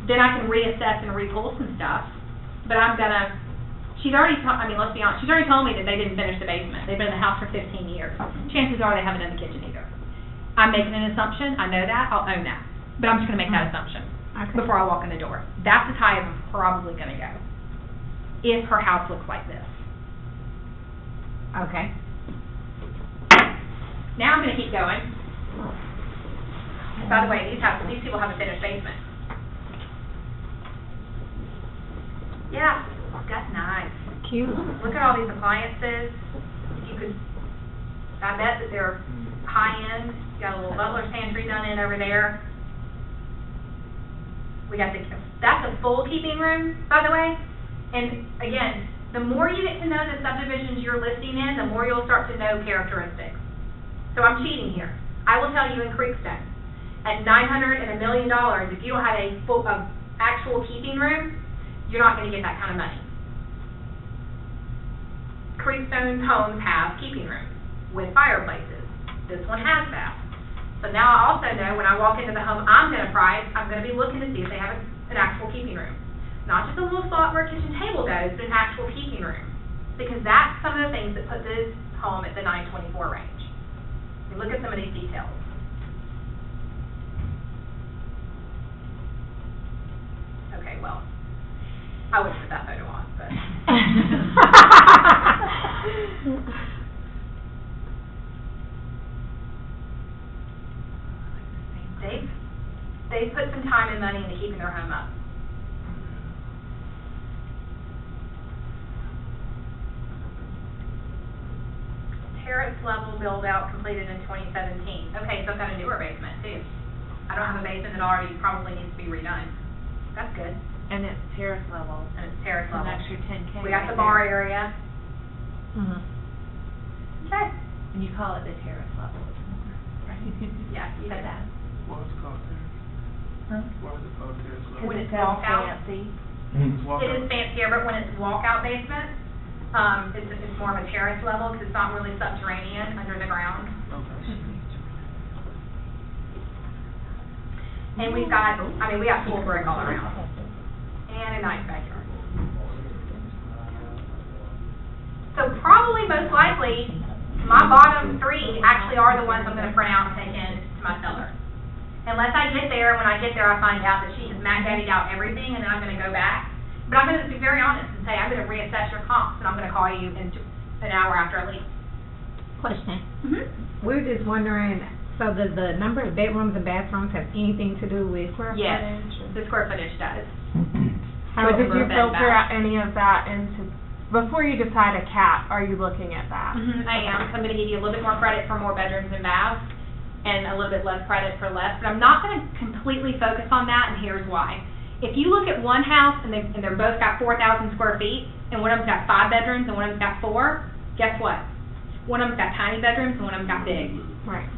then I can reassess and repull some stuff. But I'm gonna, she's already, to- I mean, let's be honest, she's already told me that they didn't finish the basement. They've been in the house for fifteen years. Chances are they haven't done the kitchen either. I'm making an assumption, I know that, I'll own that. But I'm just gonna make that mm-hmm. assumption Okay. before I walk in the door. That's as high as I'm probably gonna go. If her house looks like this. Okay. Now I'm gonna keep going. By the way, these have, these people have a finished basement. Yeah, that's nice. Cute. Look at all these appliances. You could, I bet that they're high-end. Got a little butler's pantry done in over there. We got the, that's a full keeping room, by the way. And again, the more you get to know the subdivisions you're listing in, the more you'll start to know characteristics. So I'm cheating here. I will tell you in Creekstone, at nine hundred and a million dollars, if you don't have a full, actual keeping room, you're not gonna get that kind of money. Creekstone homes have keeping rooms with fireplaces. This one has that. So now I also know when I walk into the home I'm gonna price, I'm gonna be looking to see if they have an actual keeping room. Not just a little spot where a kitchen table goes, but an actual keeping room. Because that's some of the things that put this home at the nine twenty-four range. You look at some of these details. Okay, well, I wouldn't put that photo on, but. (laughs) They've, they've put some time and money into keeping their home up. Terrace level build out completed in twenty seventeen. Okay, so I've got a newer basement too. I don't have a basement that already probably needs to be redone. That's good, And it's terrace level, and it's terrace an level. extra ten K. We got the bar area. Mhm. Okay. And you call it the terrace level, it's right? (laughs) Yeah, you did that. What's it called there? Huh? What is it called there? So- When Because it's it sounds walkout. fancy. It's walk It is fancier, but when it's walkout basement, um, it's, it's more of a terrace level, because it's not really subterranean under the ground. And we've got, I mean, we got full brick all around, and a nice backyard. So probably most likely, my bottom three actually are the ones I'm gonna print out and take in to my seller. Unless I get there, when I get there, I find out that she has Mac Daddied out everything, and then I'm gonna go back. But I'm gonna be very honest and say, I'm gonna reassess your comps, and I'm gonna call you in t- an hour after I leave. Question. Mm-hmm. We're just wondering, so does the number of bedrooms and bathrooms have anything to do with? Square Yes, the square footage does. How So did number you filter out any of that into, before you decide a cap, are you looking at that? Mhm, I am, 'cause I'm gonna give you a little bit more credit for more bedrooms and baths, and a little bit less credit for less, but I'm not gonna completely focus on that, and here's why. If you look at one house, and they, and they're both got four thousand square feet, and one of them's got five bedrooms, and one of them's got four, guess what? One of them's got tiny bedrooms, and one of them's got big. Right.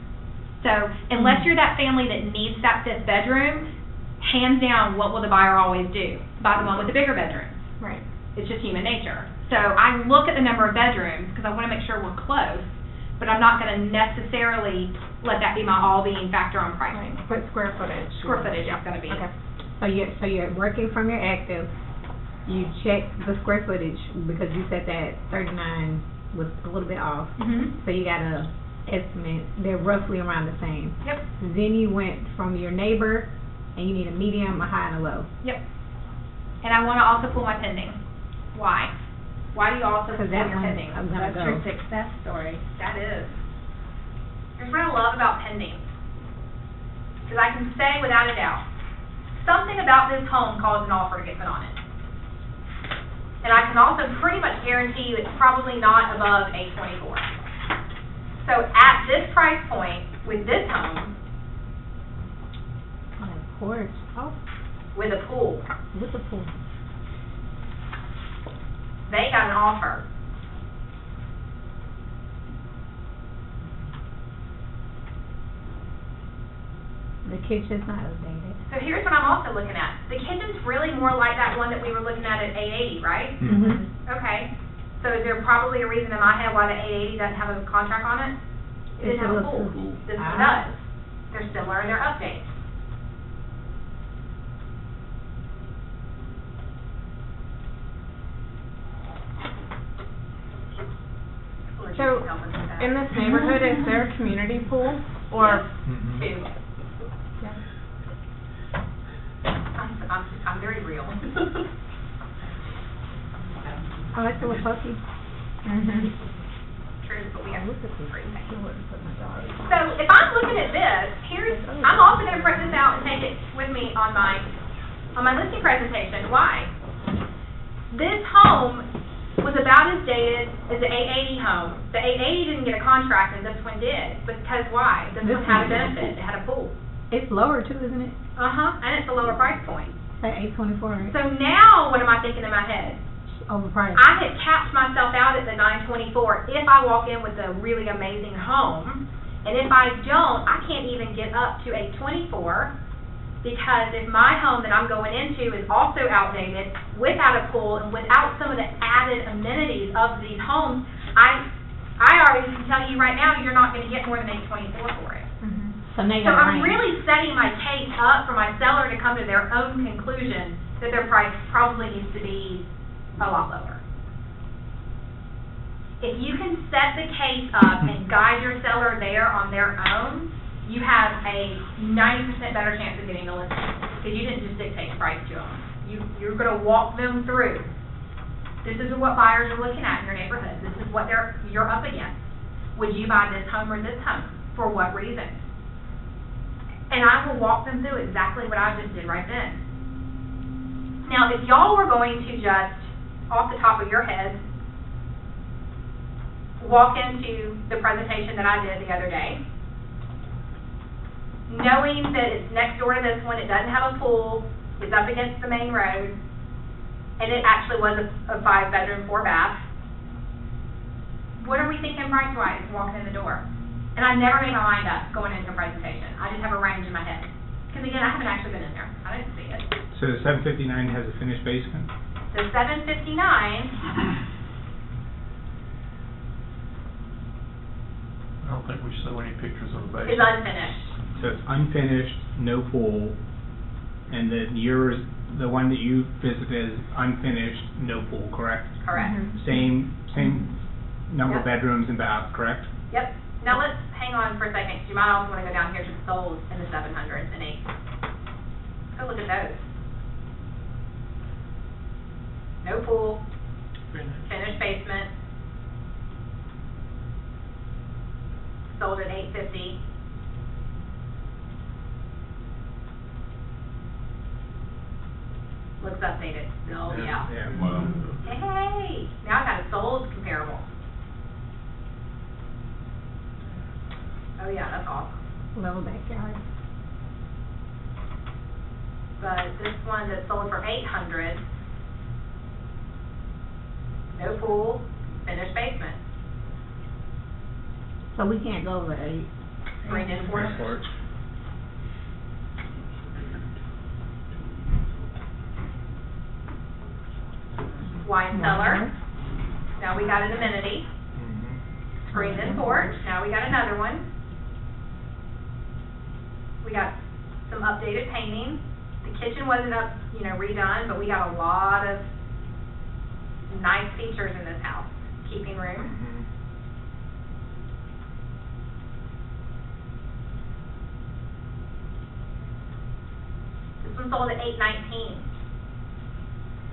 So unless you're that family that needs that fifth bedroom, hands down, what will the buyer always do? Buy the one with the bigger bedroom. Right. It's just human nature. So I look at the number of bedrooms, because I wanna make sure we're close, but I'm not gonna necessarily let that be my all-being factor on pricing. But square footage. Square footage is gonna be. Okay. So you're, so you're working from your active, you check the square footage, because you said that thirty-nine was a little bit off. Mm-hmm. So you got a estimate, they're roughly around the same. Yep, Then you went from your neighbor, and you need a medium, a high, and a low. yep. And I wanna also pull my pending. Why? Why do you also pull that your pending? I'm gonna That's your go. success story. That is. Here's what I love about pending. Because I can say without a doubt, something about this home caused an offer to get put on it. And I can also pretty much guarantee you it's probably not above eight twenty-four. So at this price point, with this home, a porch, oh, with a pool, with a pool. they got an offer. The kitchen's not updated. So here's what I'm also looking at. The kitchen's really more like that one that we were looking at at eight eighty, right? Mm-hmm. Okay, so is there probably a reason in my head why the eight eighty doesn't have a contract on it? It doesn't have a pool. This one Ah. does. They're similar in their updates. So, in this neighborhood, is there a community pool? Or, Two. I'm, I'm, I'm very real. (laughs) I like the Wapoki. Mm-hmm. True, but we have Look at this. three things. I wouldn't put my dog. So if I'm looking at this, here's, I'm also gonna print this out and take it with me on my, on my listing presentation. Why? This home was about as dated as the eight eighty home. The eight eighty didn't get a contract and this one did, because why? This This one had a one had a benefit, it had a pool. It's lower too, isn't it? Uh-huh, and it's a lower price point. Like eight twenty-four, right? So now, what am I thinking in my head? Overpriced. I had capped myself out at the nine twenty-four if I walk in with a really amazing home. And if I don't, I can't even get up to eight twenty-four Because if my home that I'm going into is also outdated, without a pool, and without some of the added amenities of these homes, I, I already can tell you right now, you're not gonna get more than eight twenty-four for it. So So I'm really setting my case up for my seller to come to their own conclusion that their price probably needs to be a lot lower. If you can set the case up and guide your seller there on their own, you have a ninety percent better chance of getting a listing, because you didn't just dictate the price to them. You, you're gonna walk them through. This is what buyers are looking at in your neighborhood, this is what they're, you're up against. Would you buy this home or this home? For what reason? And I will walk them through exactly what I just did right then. Now, if y'all were going to just, off the top of your head, walk into the presentation that I did the other day, knowing that it's next door to this one, it doesn't have a pool, it's up against the main road, and it actually was a, a five-bedroom, four-bath, what are we thinking price-wise walking in the door? And I never made my mind up going into a presentation. I just have a range in my head. Because again, I haven't actually been in there. I didn't see it. So the seven fifty-nine has a finished basement? So seven fifty-nine, I don't think we show any pictures of the basement. is unfinished. So it's unfinished, no pool, and then yours, the one that you visited is unfinished, no pool, correct? Correct. Same, same number of Yep. bedrooms and baths, correct? Yep. Now let's hang on for a second, 'cause you might also want to go down here to the sold in the seven hundreds and eight. Go look at those. No pool, finished basement. Sold at eight fifty. Looks updated, oh yeah. Yeah. Wow. Hey, now I got a sold comparable. Oh yeah, that's awesome. Level backyard. But this one that sold for eight hundred, no pool, finished basement, So we can't go over eight. screened in porch. Porch. wine cellar. Now we got an amenity, Mhm. screened in porch, now we got another one. We got some updated painting. The kitchen wasn't up, you know, redone, but we got a lot of nice features in this house. Keeping room, Mhm. this one sold at eight nineteen.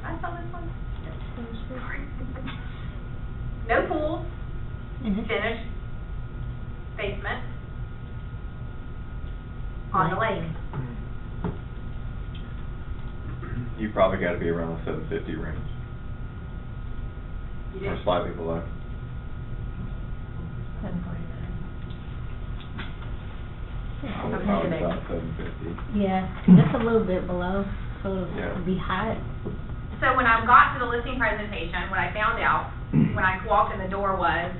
Did I sell this one? Sorry. (laughs) No pool, Mhm. finished basement on the lake. You probably gotta be around the seven fifty range, You or do, slightly below. I would probably about seven fifty. Yeah, just a little bit below, so Yeah. it'll be hot. so when I got to the listing presentation, what I found out, when I walked in the door was,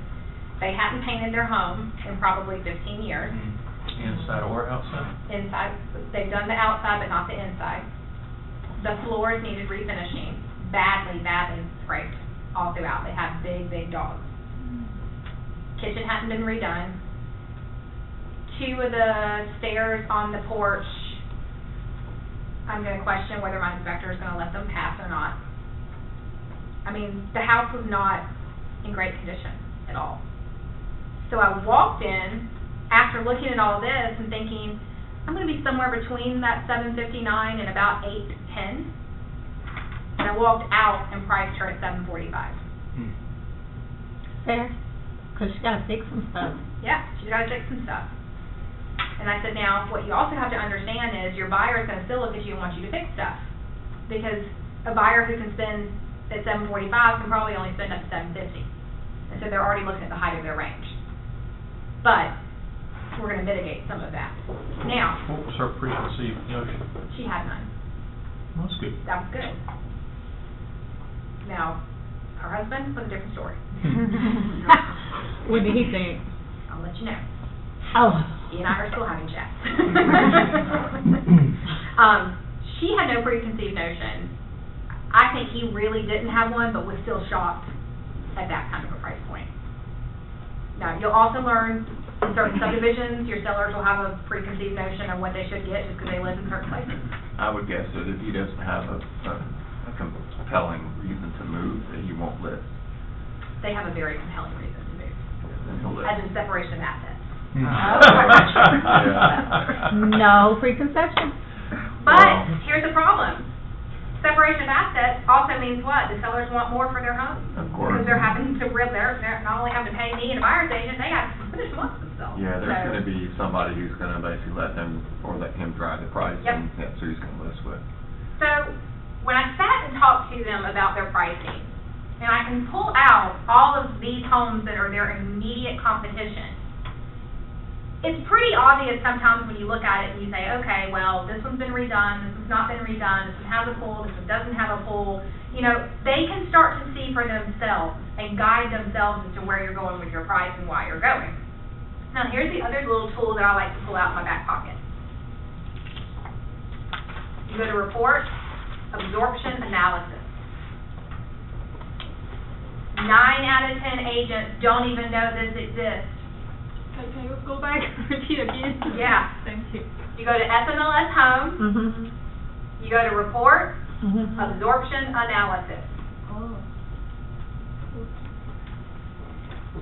they hadn't painted their home in probably fifteen years. Mm-hmm. Inside or outside? Inside, they've done the outside, but not the inside. The floors needed refinishing, badly, badly scraped all throughout. They have big, big dogs. Kitchen hadn't been redone. Two of the stairs on the porch, I'm gonna question whether my inspector is gonna let them pass or not. I mean, the house was not in great condition at all. So I walked in, after looking at all this and thinking, I'm gonna be somewhere between that seven fifty-nine and about eight ten. And I walked out and priced her at seven forty-five. Hmm. Fair, cause she's gotta fix some stuff. Yeah, she's gotta fix some stuff. And I said, now, what you also have to understand is your buyer is gonna still look at you and want you to fix stuff. Because a buyer who can spend at seven forty-five can probably only spend up to seven fifty. And so they're already looking at the height of their range. But, we're gonna mitigate some of that. Now, What was her preconceived notion? she had none. That's good. That was good. Now, her husband was a different story. (laughs) What did he think? I'll let you know. Oh. He and I are still having chats. (laughs) Um, she had no preconceived notion. I think he really didn't have one, but was still shocked at that kind of a price point. Now, you'll also learn in certain subdivisions, your sellers will have a preconceived notion of what they should get just because they live in certain places. I would guess that if he doesn't have a, a a compelling reason to move, that he won't list. They have a very compelling reason to move, Then he'll list. as in separation of assets. Hmm. (laughs) (laughs) No preconception. But Well- here's the problem. Separation of assets also means what? The sellers want more for their home. Of course. Because they're having to, rip- they're, they're not only having to pay me and a buyer's agent, they have to finish amongst themselves. Yeah, there's So- gonna be somebody who's gonna basically let them, or let him drive the price, Yep. and that's who he's gonna list with. So, when I sat and talked to them about their pricing, and I can pull out all of these homes that are their immediate competition, it's pretty obvious sometimes when you look at it and you say, okay, well, this one's been redone, this one's not been redone, this one has a pool, this one doesn't have a pool. You know, they can start to see for themselves and guide themselves as to where you're going with your price and why you're going. Now, here's the other little tool that I like to pull out in my back pocket. You go to report, absorption analysis. Nine out of ten agents don't even know this exists. Okay, let's go back, and (laughs) repeat again. Yeah. Thank you. You go to FMLS Home, Mm-hmm. you go to report, Mm-hmm. absorption analysis. Oh.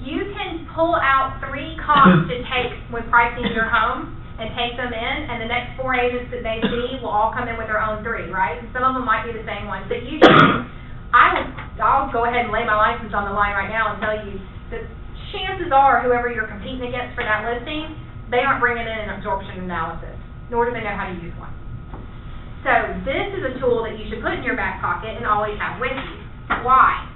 You can pull out three comps to take when pricing your home and take them in, and the next four agents that they see will all come in with their own three, right? And some of them might be the same ones, but usually, I will, I'll go ahead and lay my license on the line right now and tell you that chances are whoever you're competing against for that listing, they aren't bringing in an absorption analysis, nor do they know how to use one. So this is a tool that you should put in your back pocket and always have with you. Why?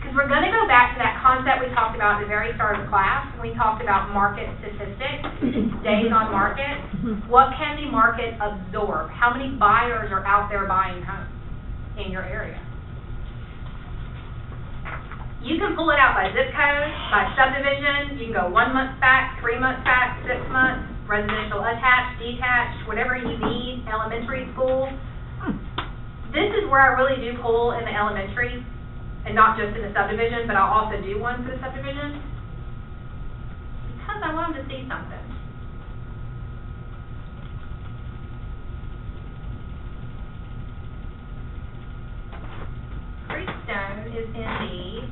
Because we're going to go back to that concept we talked about at the very start of class. when We talked about market statistics, mm-hmm. days on mm-hmm. market. Mm-hmm. What can the market absorb? How many buyers are out there buying homes in your area? You can pull it out by zip code, by subdivision. You can go one month back, three months back, six months, residential attached, detached, whatever you need, elementary school. Hmm. This is where I really do pull in the elementary and not just in the subdivision, but I'll also do one for the subdivision. Because I want them to see something. Creekstone is in the,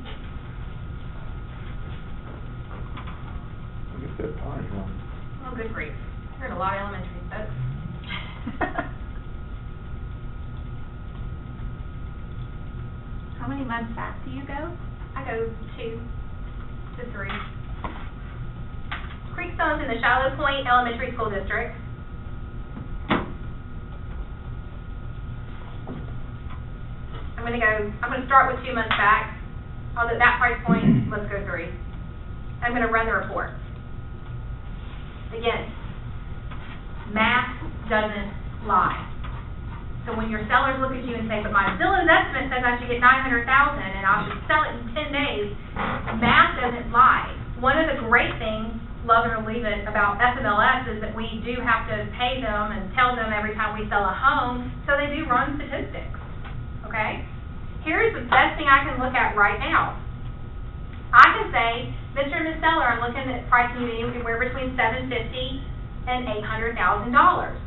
Look at that pine, huh? oh, good grief, heard a lot of elementary folks. (laughs) How many months back do you go? I go two to three. Creekstone's in the Shallow Point Elementary School District. I'm gonna go, I'm gonna start with two months back. Although that price point, let's go three. I'm gonna run the report. Again, math doesn't lie. So when your sellers look at you and say, but my Zillow's estimate says I should get nine hundred thousand and I should sell it in ten days, math doesn't lie. One of the great things, love it or leave it, about FMLS is that we do have to pay them and tell them every time we sell a home, so they do run statistics, okay? Here's the best thing I can look at right now. I can say, Mr. and Ms. Seller, I'm looking at pricing anywhere between seven fifty and eight hundred thousand dollars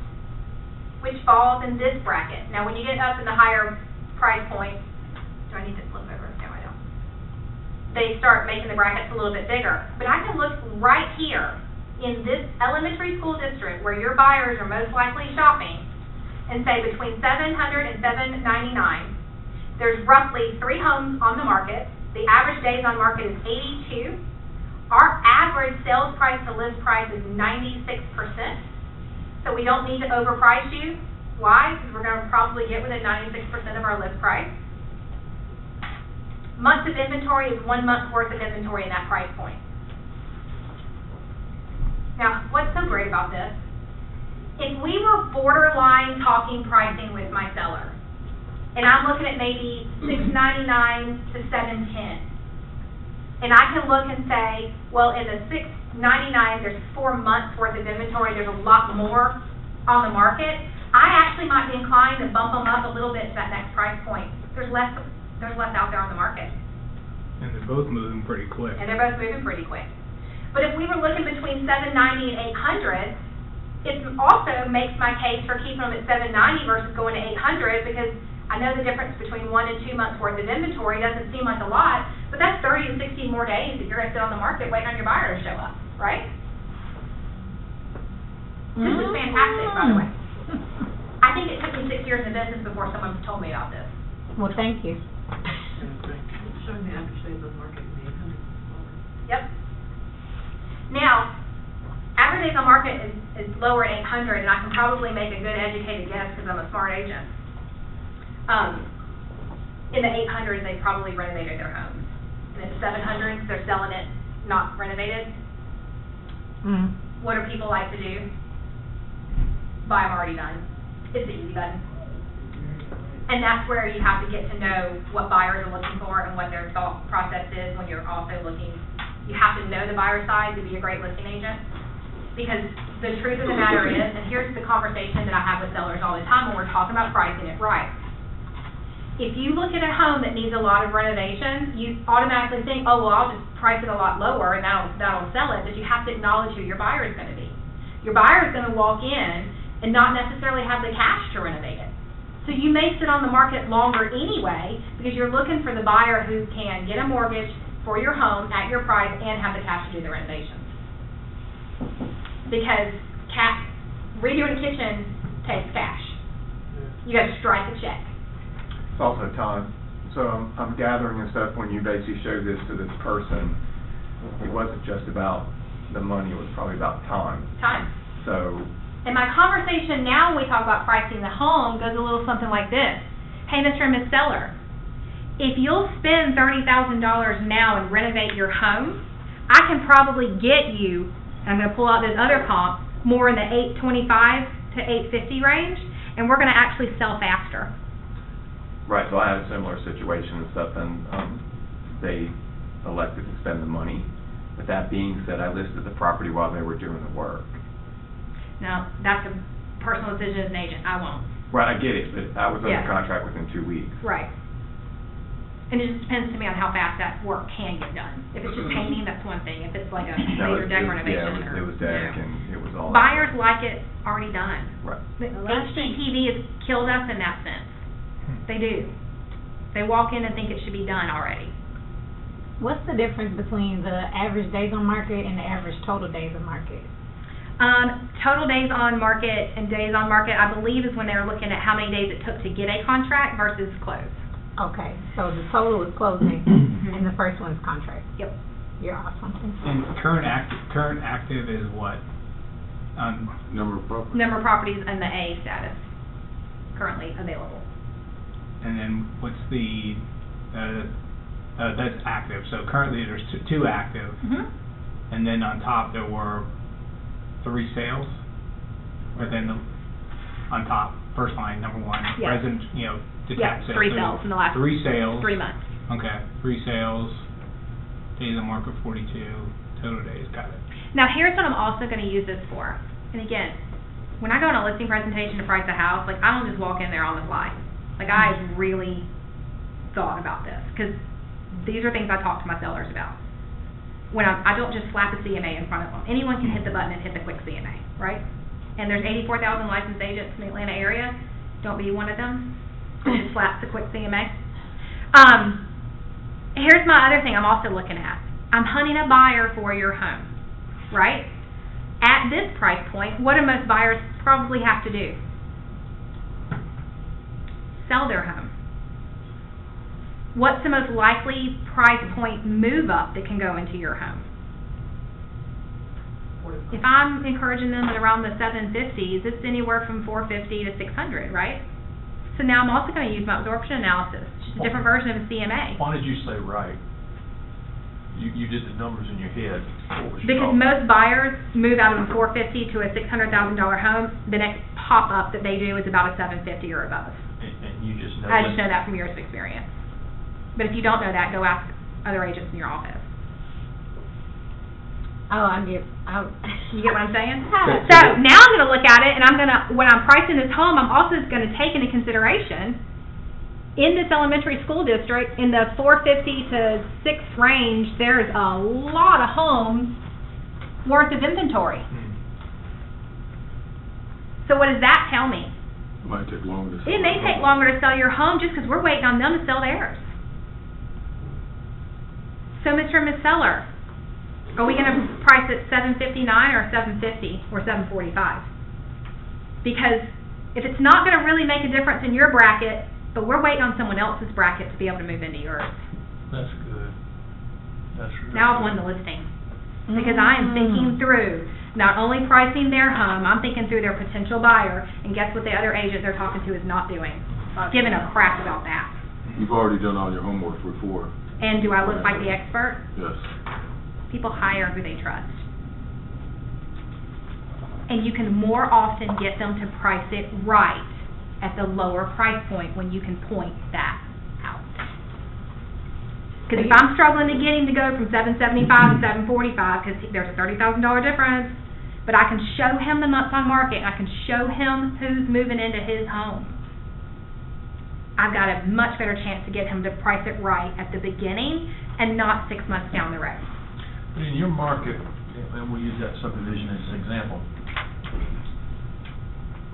which falls in this bracket. Now, when you get up in the higher price point, do I need to flip over? No, I don't. They start making the brackets a little bit bigger. But I can look right here in this elementary school district where your buyers are most likely shopping and say between 700 and 799, There's roughly three homes on the market. The average days on market is eighty-two. Our average sales price to list price is ninety-six percent. So we don't need to overprice you. Why? Because we're gonna probably get within ninety-six percent of our list price. Months of inventory is one month's worth of inventory in that price point. Now, what's so great about this? If we were borderline talking pricing with my seller, and I'm looking at maybe six ninety-nine to seven ten, and I can look and say, well, in the six ninety-nine, there's four months worth of inventory, there's a lot more on the market. I actually might be inclined to bump them up a little bit to that next price point. There's less, there's less out there on the market, And they're both moving pretty quick. and they're both moving pretty quick. But if we were looking between seven ninety and eight hundred, it also makes my case for keeping them at seven ninety versus going to eight hundred, because I know the difference between one and two months worth of inventory doesn't seem like a lot, but that's thirty to sixty more days that you're gonna sit on the market waiting on your buyer to show up, right? This is fantastic, by the way. Mm-hmm. I think it took me six years in business before someone told me about this. Well, thank you. Showing the average days on market in the eight hundred. Yep. Now, average days on market is, is lower at eight hundred, and I can probably make a good educated guess, because I'm a smart agent. Um, in the eight hundreds, they probably renovated their homes. And in the seven hundreds, they're selling it not renovated. Mm. What do people like to do? Buy them already done. It's the easy button. And that's where you have to get to know what buyers are looking for and what their thought process is when you're also looking. You have to know the buyer side to be a great listing agent. Because the truth of the matter is, and here's the conversation that I have with sellers all the time when we're talking about pricing it right. If you look at a home that needs a lot of renovation, you automatically think, oh, well, I'll just price it a lot lower and that'll, that'll sell it, but you have to acknowledge who your buyer is gonna be. Your buyer is gonna walk in and not necessarily have the cash to renovate it. So you may sit on the market longer anyway, because you're looking for the buyer who can get a mortgage for your home at your price and have the cash to do the renovations. Because ca- redoing a kitchen takes cash. You gotta strike a check. It's also time. So I'm, I'm gathering and stuff, when you basically showed this to this person, it wasn't just about the money, it was probably about time. Time. So, And my conversation now when we talk about pricing the home goes a little something like this. Hey, Mr. and Ms. Seller, if you'll spend thirty thousand dollars now and renovate your home, I can probably get you, I'm gonna pull out this other comp, more in the eight twenty-five to eight fifty range, and we're gonna actually sell faster. Right, so I had a similar situation and stuff, and, um, they elected to spend the money. With that being said, I listed the property while they were doing the work. Now, that's a personal decision as an agent, I won't. Right, I get it, but I was under Yeah. contract within two weeks. Right. And it just depends to me on how fast that work can get done. If it's just painting, that's one thing. If it's like a No, major deck it- renovation Yeah, it was, or, it was you deck know. and it was all. Buyers like it already done. Right. The The last thing- HGTV has killed us in that sense. They do. They walk in and think it should be done already. What's the difference between the average days on market and the average total days on market? Um, total days on market and days on market, I believe is when they were looking at how many days it took to get a contract versus close. Okay, so the total is closing (clears throat) and the first one is contract. Yep. You're awesome. And current active, current active is what? Um, Number of properties. Number of properties and the A status currently available. And then what's the, uh, uh, that's active, so currently there's two, two active, Mm-hmm. and then on top there were three sales? Or then the, on top, first line, number one, resident, you know, detached sales. three so sales in the last Three sales. Three months. Okay, three sales, days on market forty-two, total days, got it. Now, here's what I'm also gonna use this for. And again, when I go on a listing presentation to price a house, like, I don't just walk in there on the fly. Like, I have really thought about this, because these are things I talk to my sellers about. When I, I don't just slap a CMA in front of them. Anyone can hit the button and hit the quick CMA, right? And there's eighty-four thousand licensed agents in the Atlanta area. Don't be one of them. Just slaps the quick CMA. Um, here's my other thing I'm also looking at. I'm hunting a buyer for your home, right? At this price point, what do most buyers probably have to do? Sell their home. What's the most likely price point move up that can go into your home? If I'm encouraging them at around the seven fifties, it's anywhere from four fifty to six hundred, right? So now I'm also gonna use my absorption analysis, just a different version of a CMA. Why did you say right? You, you did the numbers in your head. What was your Because thought? most buyers move out of a four fifty to a six hundred thousand dollar home, the next pop-up that they do is about a seven fifty or above. And, and you just know. I just know that from years of experience. But if you don't know that, go ask other agents in your office. Oh, I get, I. You get what I'm saying? (laughs) So now I'm gonna look at it and I'm gonna, when I'm pricing this home, I'm also gonna take into consideration in this elementary school district, in the four fifty to six range, there's a lot of homes worth of inventory. Hmm. So what does that tell me? It might take longer to. It may take longer to sell your home just because we're waiting on them to sell theirs. So, Mr. and Ms. Seller, are we gonna price it seven fifty-nine or seven fifty or seven forty-five? Because if it's not gonna really make a difference in your bracket, but we're waiting on someone else's bracket to be able to move into yours. That's good. That's really. Now I've won the listing. Mm. Because I am thinking through, not only pricing their home, I'm thinking through their potential buyer, and guess what the other agent they're talking to is not doing? Giving a crap about that. You've already done all your homework before, And do I look like the expert? yes. People hire who they trust. And you can more often get them to price it right at the lower price point when you can point that out. Because if I'm struggling to get him to go from seven seventy-five to seven forty-five, because there's a thirty thousand dollar difference, but I can show him the months on market, and I can show him who's moving into his home. I've got a much better chance to get him to price it right at the beginning and not six months down the road. But In your market, and we'll use that subdivision as an example.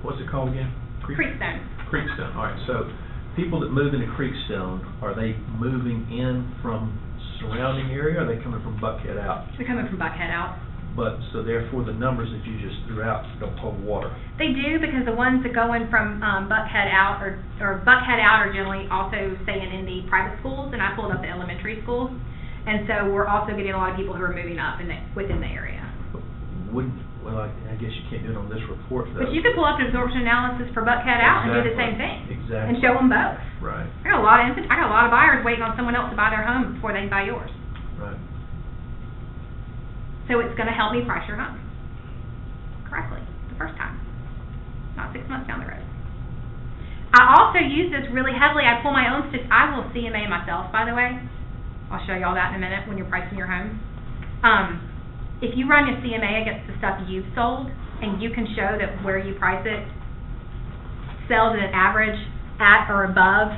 What's it called again? Creekstone. Creekstone, all right, so people that move into Creekstone, are they moving in from surrounding area, or are they coming from Buckhead out? They're coming from Buckhead out. But, so therefore, the numbers that you just threw out don't hold water. They do because the ones that go in from um, Buckhead out or, or Buckhead out are generally also staying in the private schools, and I pulled up the elementary schools. And so we're also getting a lot of people who are moving up in the, within the area. Would, well, I, I guess you can't do it on this report, though. But you could pull up an absorption analysis for Buckhead out and do the same thing. Exactly. And show them both. Right, I got a lot of, infant- I got a lot of buyers waiting on someone else to buy their home before they buy yours. So it's gonna help me price your home correctly the first time, not six months down the road. I also use this really heavily, I pull my own st- I will CMA myself, by the way. I'll show you all that in a minute when you're pricing your home. Um, if you run your CMA against the stuff you've sold, and you can show that where you price it sells at an average at or above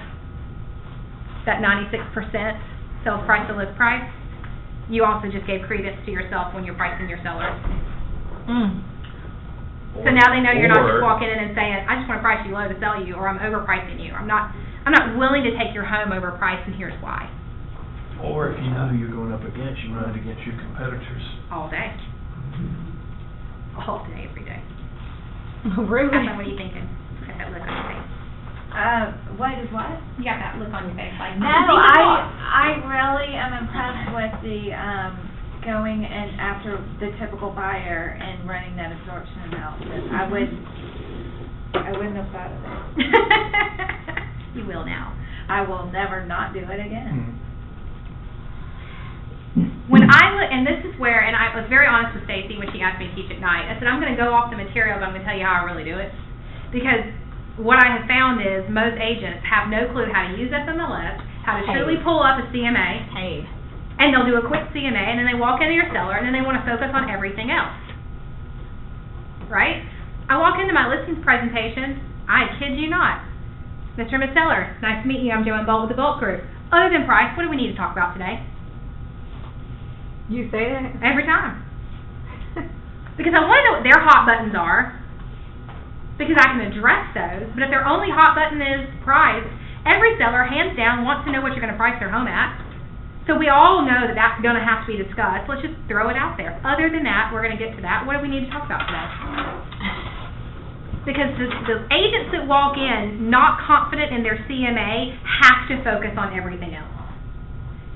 that ninety-six percent sales price to list price, you also just gave credence to yourself when you're pricing your sellers. Hmm. So now they know you're not just walking in and saying, I just wanna price you low to sell you, or I'm overpricing you. I'm not, I'm not willing to take your home overpriced, and here's why, Or if you know who you're going up against, you run it against your competitors. all day. All day, every day. (laughs) Really? Ashley, what are you thinking? Got that look on your face. Uh, what is what? You got that look on your face, like, No, "This is I, off." I really am impressed with the, um, going and after the typical buyer and running that absorption analysis. I would, I wouldn't have thought of it. (laughs) You will now. I will never not do it again. When I look, and this is where, and I was very honest with Stacy when she asked me to teach at night. I said, I'm going to go off the material, but I'm going to tell you how I really do it. Because what I have found is most agents have no clue how to use FMLS, how to Hey. truly pull up a CMA, Hey, and they'll do a quick CMA, and then they walk into your seller, and then they want to focus on everything else. Right? I walk into my listings presentation, I kid you not. Mr. Ms. Seller, nice to meet you, I'm Joanne Ball with the Bulk Group. Other than price, what do we need to talk about today? you say that? Every time. Because I want to know what their hot buttons are, because I can address those, but if their only hot button is price, every seller, hands down, wants to know what you're gonna price their home at. So we all know that that's gonna have to be discussed, let's just throw it out there. Other than that, we're gonna get to that, what do we need to talk about today? Because the, the agents that walk in not confident in their CMA have to focus on everything else.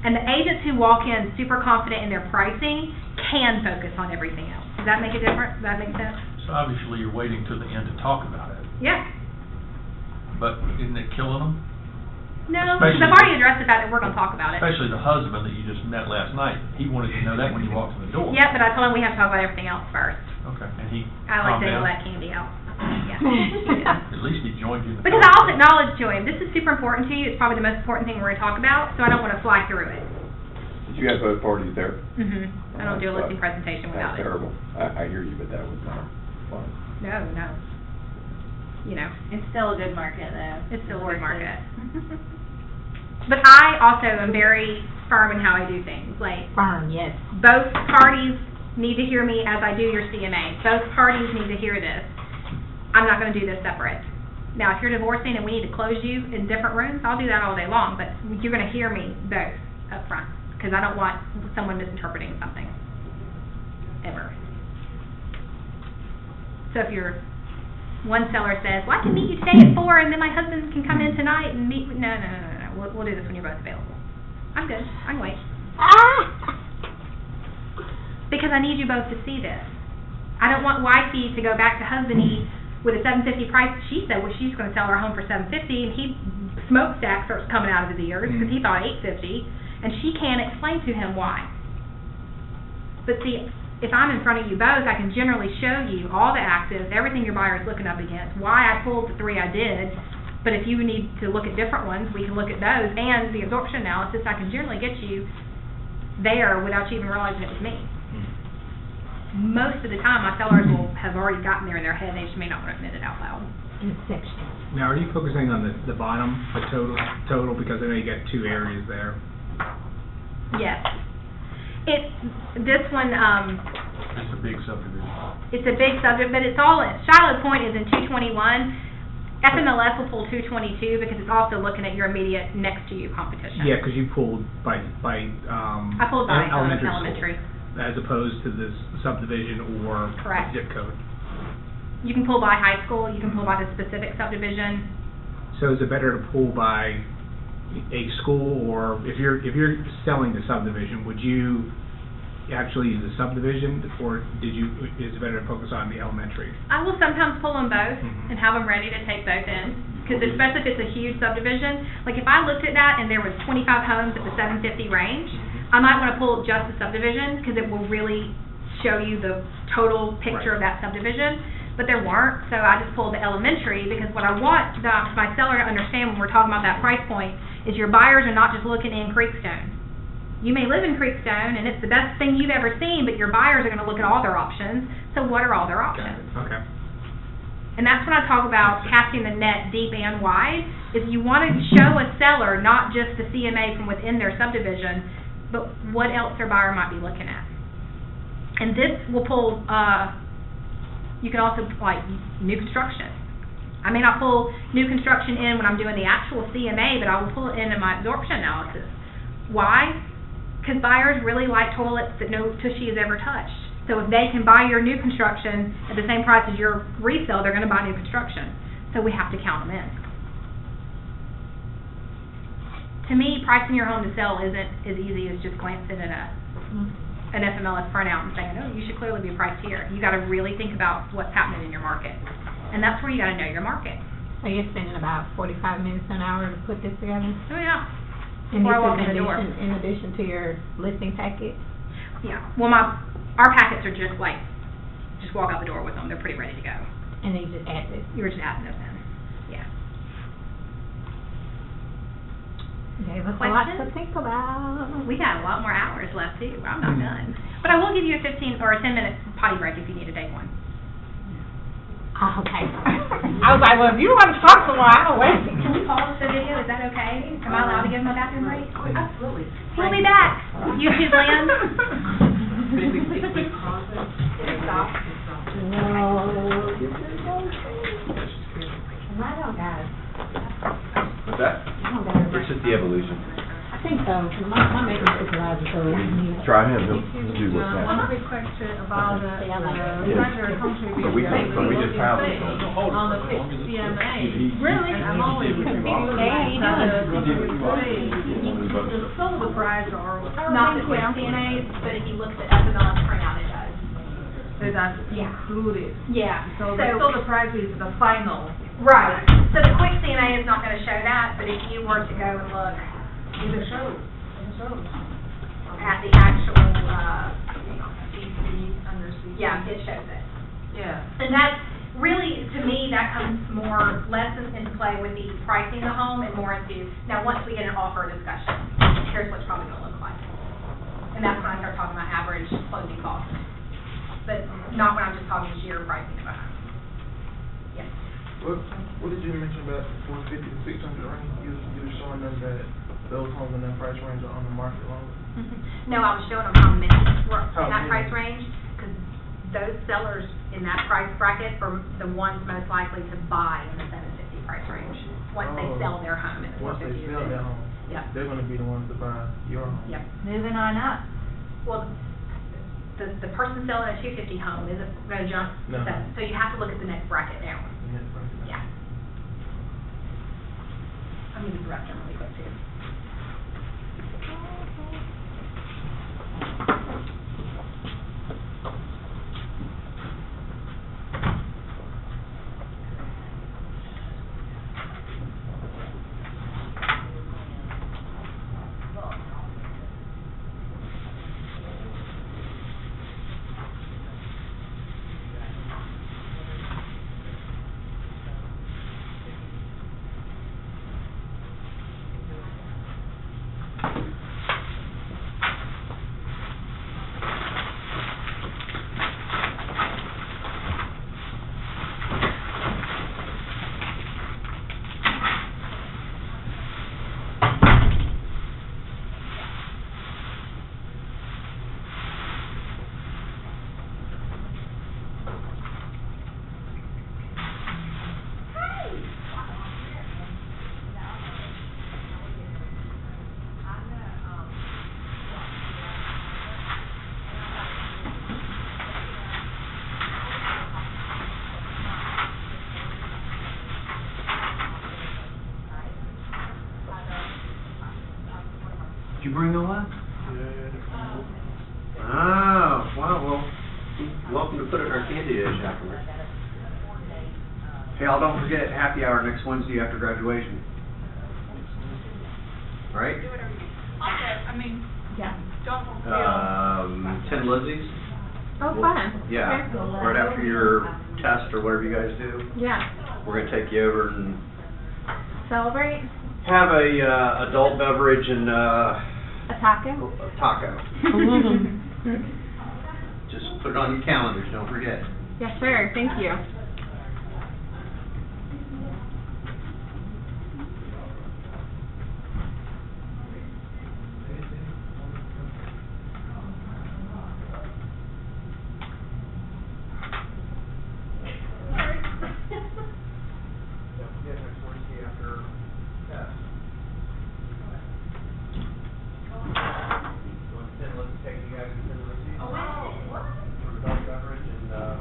And the agents who walk in super confident in their pricing can focus on everything else. Does that make a difference? Does that make sense? So obviously, you're waiting till the end to talk about it, Yeah. but isn't it killing them? No, because I've already addressed the fact that we're gonna talk about it. Especially the husband that you just met last night, he wanted to know that when you walked in the door. Yeah, but I told him we have to talk about everything else first. Okay, and he I like calmed to down? let Candy out. Yeah. (laughs) At least he joined you in the. Because I also acknowledge to him, this is super important to you, it's probably the most important thing we're gonna talk about, so I don't wanna fly through it. Did you have both parties there? hmm I don't do a listing presentation without That's it. terrible. I, I hear you, but that was not fun. No, no. You know, It's still a good market though. it's still a good market. (laughs) But I also am very firm in how I do things, like, Firm, yes. both parties need to hear me as I do your CMA. Both parties need to hear this. I'm not gonna do this separate. Now, if you're divorcing and we need to close you in different rooms, I'll do that all day long, but you're gonna hear me both up front, because I don't want someone misinterpreting something, ever. So if you're, one seller says, well, I can meet you today at four, and then my husband can come in tonight and meet, no, no, no, no, no, we'll, we'll do this when you're both available. I'm good, I can wait. (laughs) Because I need you both to see this. I don't want wifey to go back to husbandy with a seven fifty price. She said, well, she's gonna sell her home for seven fifty, and he, smokestack starts coming out of his ears, because he thought eight fifty, and she can't explain to him why. But see, if I'm in front of you both, I can generally show you all the actives, everything your buyer is looking up against, why I pulled the three I did. But if you need to look at different ones, we can look at those, and the absorption analysis, I can generally get you there without you even realizing it was me. Hmm. Most of the time, my sellers will have already gotten there in their head, and they just may not want to admit it out loud. Section. Now, are you focusing on the, the bottom, the total, total, because I know you got two areas there? Yes. It, this one, um, It's a big subdivision. it's a big subject, but it's all, Shiloh Point is in two twenty-one. FMLS will pull two twenty-two because it's also looking at your immediate next to you competition. Yeah, because you pulled by, by, um. I pulled by, um, elementary school, elementary. As opposed to this subdivision or Correct. zip code. You can pull by high school, you can pull by the specific subdivision. So is it better to pull by a school, or if you're, if you're selling the subdivision, would you actually use the subdivision, or did you, is it better to focus on the elementary? I will sometimes pull them both Mhm. and have them ready to take both in. Because especially if it's a huge subdivision, like if I looked at that and there was twenty-five homes at the seven fifty range, I might wanna pull just the subdivision, because it will really show you the total picture of that subdivision. But there weren't, so I just pulled the elementary, because what I want the, my seller to understand when we're talking about that price point is your buyers are not just looking in Creekstone. You may live in Creekstone, and it's the best thing you've ever seen, but your buyers are gonna look at all their options, so what are all their options? Okay. And that's when I talk about casting the net deep and wide, is you want to show a seller not just the CMA from within their subdivision, but what else their buyer might be looking at. And this will pull, uh, you can also, like, new construction. I may not pull new construction in when I'm doing the actual CMA, but I will pull it into my absorption analysis. Why? Because buyers really like toilets that no tushy has ever touched. So if they can buy your new construction at the same price as your resale, they're gonna buy new construction. So we have to count them in. To me, pricing your home to sell isn't as easy as just glancing at a, an FMLS printout and saying, oh, you should clearly be priced here. You gotta really think about what's happening in your market. And that's where you gotta know your market. So you're spending about forty-five minutes to an hour to put this together? Oh, yeah. And Before I this walk is in the door. addition- In addition to your listing packet? Yeah, well, my, our packets are just like, just walk out the door with them, they're pretty ready to go. And then you just add this? You were just adding those in, yeah. Gave us a lot to Questions? think about. We got a lot more hours left too, I'm not mm-hmm. done. But I will give you a fifteen or a ten minute potty break if you need to take one. Ah, okay. I was like, well, if you want to talk some more, I'll wait. Can we pause the video, is that okay? Am I allowed to give my bathroom break? Absolutely. We'll be back, YouTube land. No, you can don't got it. What's that? I don't got it. It's just the evolution. I think so, 'cause my, my maintenance supervisor told me. Try him, he'll he'll do what's Uh, One next. quick question about the, Yeah, I like the it. contribution. But we can- but we just found it. On the quick CMA. Really? And I'm always confused Hey, you because doing? the solar price or. Not the quick CMAs, but if you look at FMLS printout, it does. So that's included. Yeah, So the solar price is the final. Right, so the quick CMA is not gonna show that, but if you were to go and look It shows, it shows. at the actual, uh, CC, under CC. yeah, it shows it. Yeah. And that's, really, to me, that comes more, less in- into play with the pricing of the home and more into, now, once we get an offer discussion, here's what's probably gonna look like. And that's when I start talking about average closing costs. But not when I'm just talking sheer pricing of a home. Yes. What, what did you mention about four fifty to six hundred range? You, you were showing us that those homes in that price range are on the market longer. (laughs) No, I was showing them how many were How in that many? price range, because those sellers in that price bracket are the ones most likely to buy in the seven fifty price range, once they Oh. sell their home in the four Once they fifty. sell their home, Yep, they're gonna be the ones to buy your home. yep. Moving on up. Well, the, the person selling a two fifty home isn't gonna jump to No. seven, so you have to look at the next bracket down, The next bracket. yeah. I'm gonna direct them really quick too. Did you bring a that? Yeah. Oh, wow, well, welcome to put it in our candy dish afterwards. Hey, I'll don't forget, happy hour next Wednesday after graduation. Right? Okay, I mean, Yeah. don't. Um, ten Lizzie's? Oh, fun. Yeah, Okay. right after your test or whatever you guys do. Yeah. We're gonna take you over and Celebrate have a, uh, adult beverage and, uh, a taco. a taco. Mm-hmm. (laughs) Just put it on your calendars, don't forget. Yes, sir. Thank you. Yeah, next Wednesday after test. You want ten, let's take you guys to ten, let's see. Oh, wow. For adult beverage and, uh.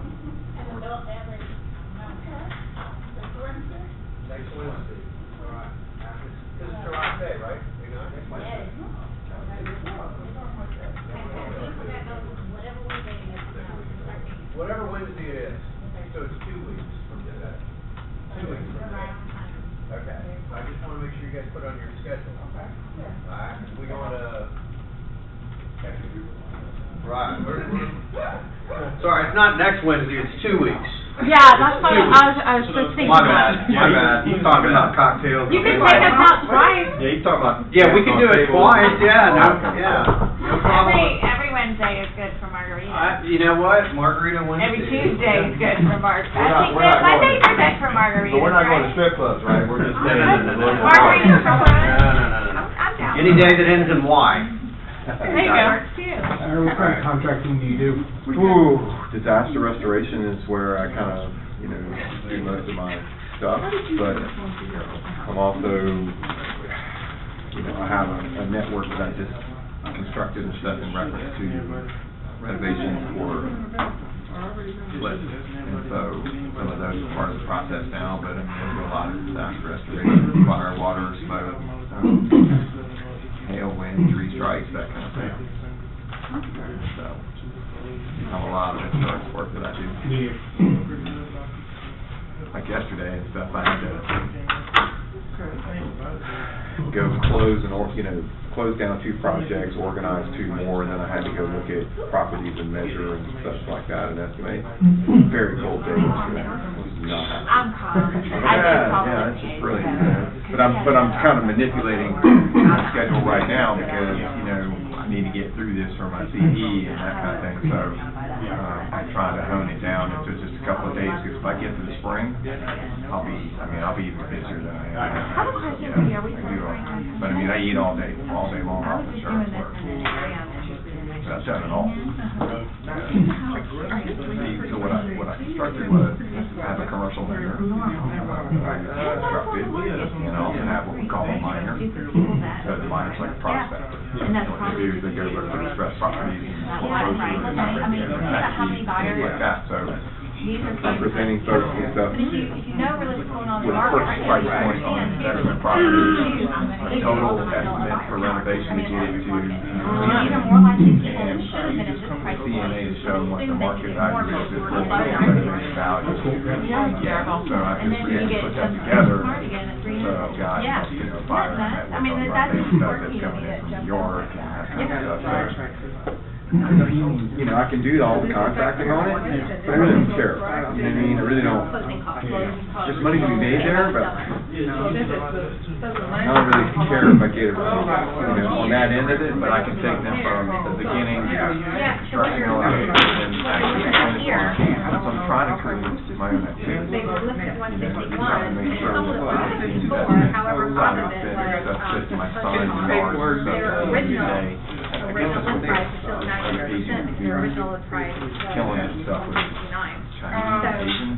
Next Wednesday. All right. After, cause it's July Day, right? You know, next Wednesday. Whatever Wednesday it is, so it's two weeks from today. Two weeks from today. Okay, so I just wanna make sure you guys put it on your schedule. Okay. Alright, we going to. Right, we're, sorry, it's not next Wednesday, it's two weeks. Yeah, that's what I was, I was just thinking. My bad, my bad, he's talking about cocktails. You can take us out twice. Yeah, he's talking about. Yeah, we can do it twice, yeah, no, yeah, no problem. Every, every Wednesday is good for margarita. I, you know what, Margarita Wednesday. Every Tuesday is good for margarita. We're I think we're that not Mondays going- are good for margaritas, But we're not going to right? strip clubs, right? We're just No, saying. no, no, no, no. Margaritas for No, fun. no, no, no, no. I'm, I'm down. Any day that ends in Y. There you go. Works too. what kind of contracting do you do? Ooh, disaster restoration is where I kind of, you know, do most of my stuff, but I'm also, you know, I have a, a network that I just constructed and stuff in reference to renovations for split. And so some of those are part of the process now, but a lot of disaster restoration, fire, water, smoke, um, hail, wind, tree strikes, that kind of thing. So, have a lot of insurance work that I do. Like yesterday and stuff, I had to go close and, or, you know, close down two projects, organize two more, and then I had to go look at properties and measure and stuff like that and estimate. Very cold day yesterday. It was not. I'm calm. I do Yeah, call yeah, it it's just okay, brilliant, you know. But I'm, but I'm kind of manipulating my schedule right now because, you know, I need to get through this for my CE and that kind of thing, so, um, I'm trying to hone it down into just a couple of days, because if I get to the spring, I'll be, I mean, I'll be even busier than I am. I have a question for you. Are we I do all- But I mean, I eat all day, all day long off insurance work. So I've done it all. See, (laughs) So what I, what I constructed was, I have a commercial layer, uh, I constructed, and I also have what we call a miner. So the miner's like a prospector. And that's do is they go look for distressed properties and right. Okay. I mean, how many deeds, like that, so These are folks and stuff. But if you, if you know really what's going on in with the a market, purchase right? price point on investment properties, a total estimate for renovation to get it to, You're more likely to get and insured than at this price point. CMA to show what the market value is, this full renovation value. Yeah, so I And just then you really get put that some together, car to at three so hundred. I've got, Yeah. you know, fire That's- net, I mean, that's stuff that's you know, coming in that from jump New York and that. that kind of stuff, so. You know, I can do all the contracting on it, but I really don't care. You know what I mean? I really don't, there's money to be made there, but I don't really care if I get it, you know, on that end of it, But I can take them from the beginning, construction element, and actually finish one. So I'm trying to create my own activity. They were listed at one You know, you sixty just have to one, make sure some that of the them team before, that however, Simon part of it said, just my son, on Lars, their so original, today, original price is still ninety percent, because their original price was killing this stuff with sixty-nine. Chinese, um, Asian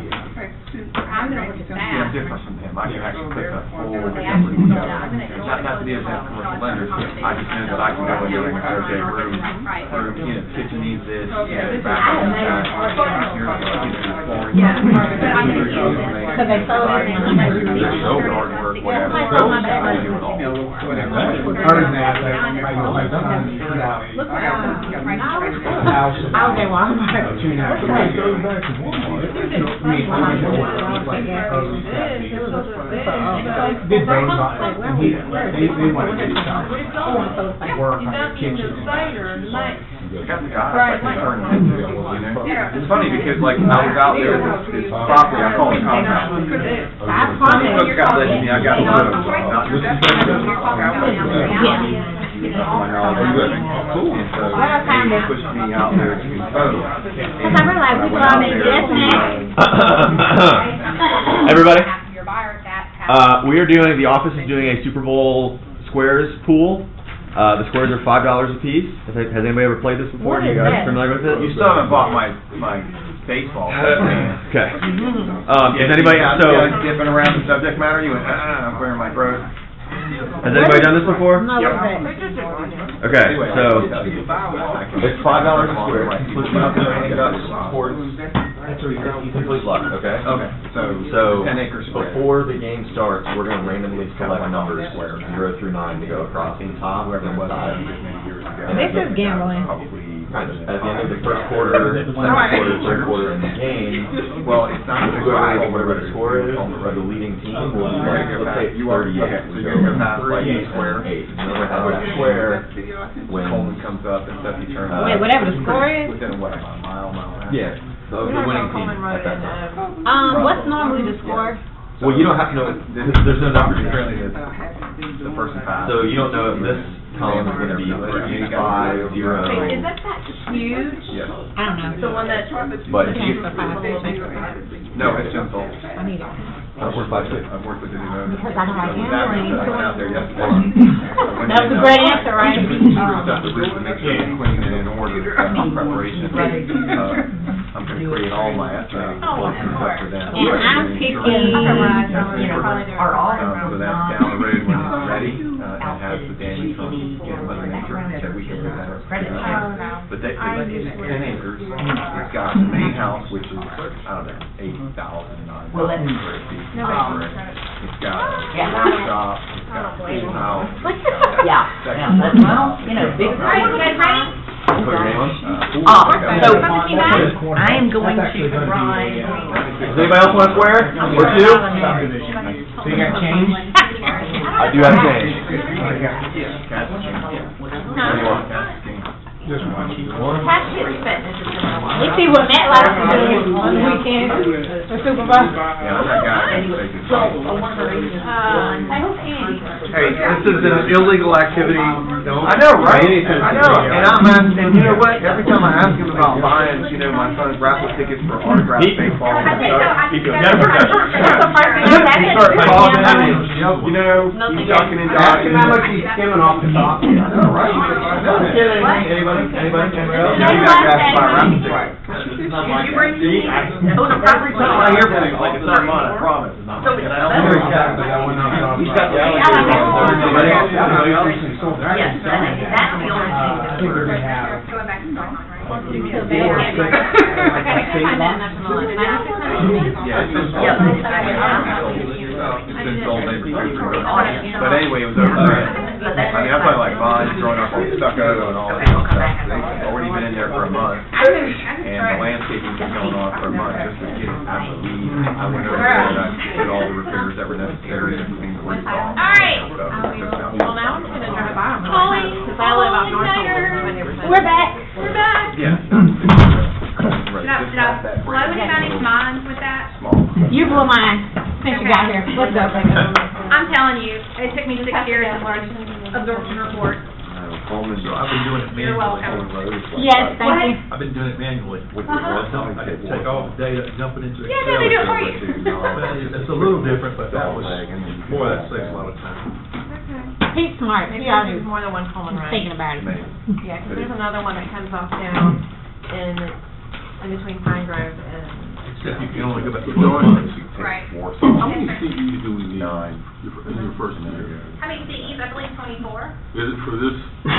I'm gonna look at Yeah. I'm different from him. I can actually put the full They recovery actually together. don't. I'm gonna go Not, not to be a commercial lender, I just know that I can go in there and go, okay, room, room, you know, kitchen needs this, you know, bathroom that, here's, you know, flooring. Yeah, but I'm gonna use it. So they sold it and I'm like, There's no yard work, whatever. I do it all. Other than that, like, I go like, Look where the price is. Okay, well, I'm like, Two (laughs) and a half. Looks like- I mean, Did things on, he, they, they wanted to do something. Work on the kitchen and I got the guy, like, turn it. into, you know? It's funny because like I was out there, this this property, I call it compound. Five Some hundred. folks got let me, I got a lot of, not just. My knowledge of it. And so they pushed me out there to do. Cause I realized we could all make this Everybody, Your buyer, that has. uh, we are doing, the office is doing a Super Bowl squares pool. Uh, the squares are five dollars a piece. Has, has anybody ever played this before? What you guys familiar with it? You still haven't bought my, my baseball. (laughs) Okay. (laughs) Um, Yeah, is anybody, you so, dipping around the subject matter, you went, ah, I'm wearing my throat. Has anybody done this before? No, what's that? Okay, so, it's it's five dollars a square, complete luck, That's complete luck, okay? Okay, so, So, ten acre square. before the game starts, we're gonna randomly select numbers, zero through nine, to go across the top Whoever and it was, side. many years ago. This is gambling. Probably. At the end of the first quarter, second quarter, third quarter in the game, Well, it's not. whoever, whatever the score is, or the leading team will be like, let's say it's thirty-eight, Okay, so you're go gonna pass like three, a square. eight, whoever has that square wins. Coleman comes up and stuff, you turn. Uh, Wait, whatever the score is? Within what, a mile, mile and a half? Yeah, the, the winning team at that time. Um, what's normally the score? Well, you don't have to know, This, there's, there's no numbers. Currently, the, the person passed. So you don't know if this column is gonna be three, five, zero. Wait, is that that huge? Yes. I don't know. The one that. But if you, Transfer five, six. No, it's simple. I need it. I've worked by six. I've worked with the new Because I don't like That. I went out there yesterday. (laughs) That was a great answer, right? Stuff to really make sure it's clean and in order, that's my preparation. Uh, I'm gonna create all my estimating reports and stuff for them. And I'm picking, you know, are all the Um, so that's down the road when it's ready, uh, it has the damage from, you know, Mother Nature, that we can present. Credit check. But they, it's ten acres, it's got the main house, which is, I don't know, eight thousand nine Well, then- thousand square feet. No, Um, It's got a Yeah. shop, it's got a pool house. (laughs) Yeah, yeah, that's, well, you know, big. Put your name on. Uh, Uh, pool. so, I am going to provide, Does anybody else want a square, or two? So you got change? (laughs) I do have change. Cat's. What do you want? Cat's. Just one. How shit spent in December? We see what Matt likes to do on the weekend, the supervisor. Yeah, that guy that's taking Uh, Hey, this is an illegal activity. I know, right? I know, and I'm asking, and you know what, every time I ask him about buying, you know, my son's raffle tickets for autographed baseball and stuff. He goes, Never does. That's the first thing I said. He starts calling in and, you know, he's talking into. Ask him how much he's skimming off the top. I know, right? I know. Anybody, anybody, anybody else? You got asked to buy a raffle ticket. You bring me, the Every time I hear from him, like it's not mine, I promise, it's not So it's And I don't better. hear exactly that one, not mine. He's got the Yeah, alligator. I know. Else recently sold that. Yes, that's the only thing uh, I think we're- we're gonna have. Going back to Starbucks, right? Four, six, Okay, uh, like we state can find law. that enough in the line. Yeah, it's been sold. Yeah. It's been sold maybe two, three months. But anyway, it was over there. I mean, I'm talking like vines growing up on stucco and all that stuff. They've already been in there for a month. And the landscaping's been going on for a month just to get out of the weeds. I went over there and I did all the repairs that were necessary and cleaned the weeds off. All right. Well, now I'm gonna try to buy them. Holly, Because I live out north Snyder. We're back, we're back. Yeah. (laughs) Should I, should I blow anybody's mind with that? Small. You blew mine since you got here. What's up? I'm telling you, it took me six years to learn absorption report. No, Coleman. So I've been doing it You're manually. welcome. Coleman Road is like Yes, five- thank you. I've been doing it manually. With the Uh-huh. one time I they take all the data, dump it into Yeah, Excel. no, they do it for you. Well, It's a little different, but that was, boy, that saves a lot of time. He's smart. Maybe He there's already more than one Coleman Ride. thinking about it. Maybe. Yeah, because there's another one that comes off down in, in between Pine Grove and. Except you can only go back to Right. Four. How many CEs do we need Nine. your- in your first year? How many CEs? I believe twenty-four. Is it for this,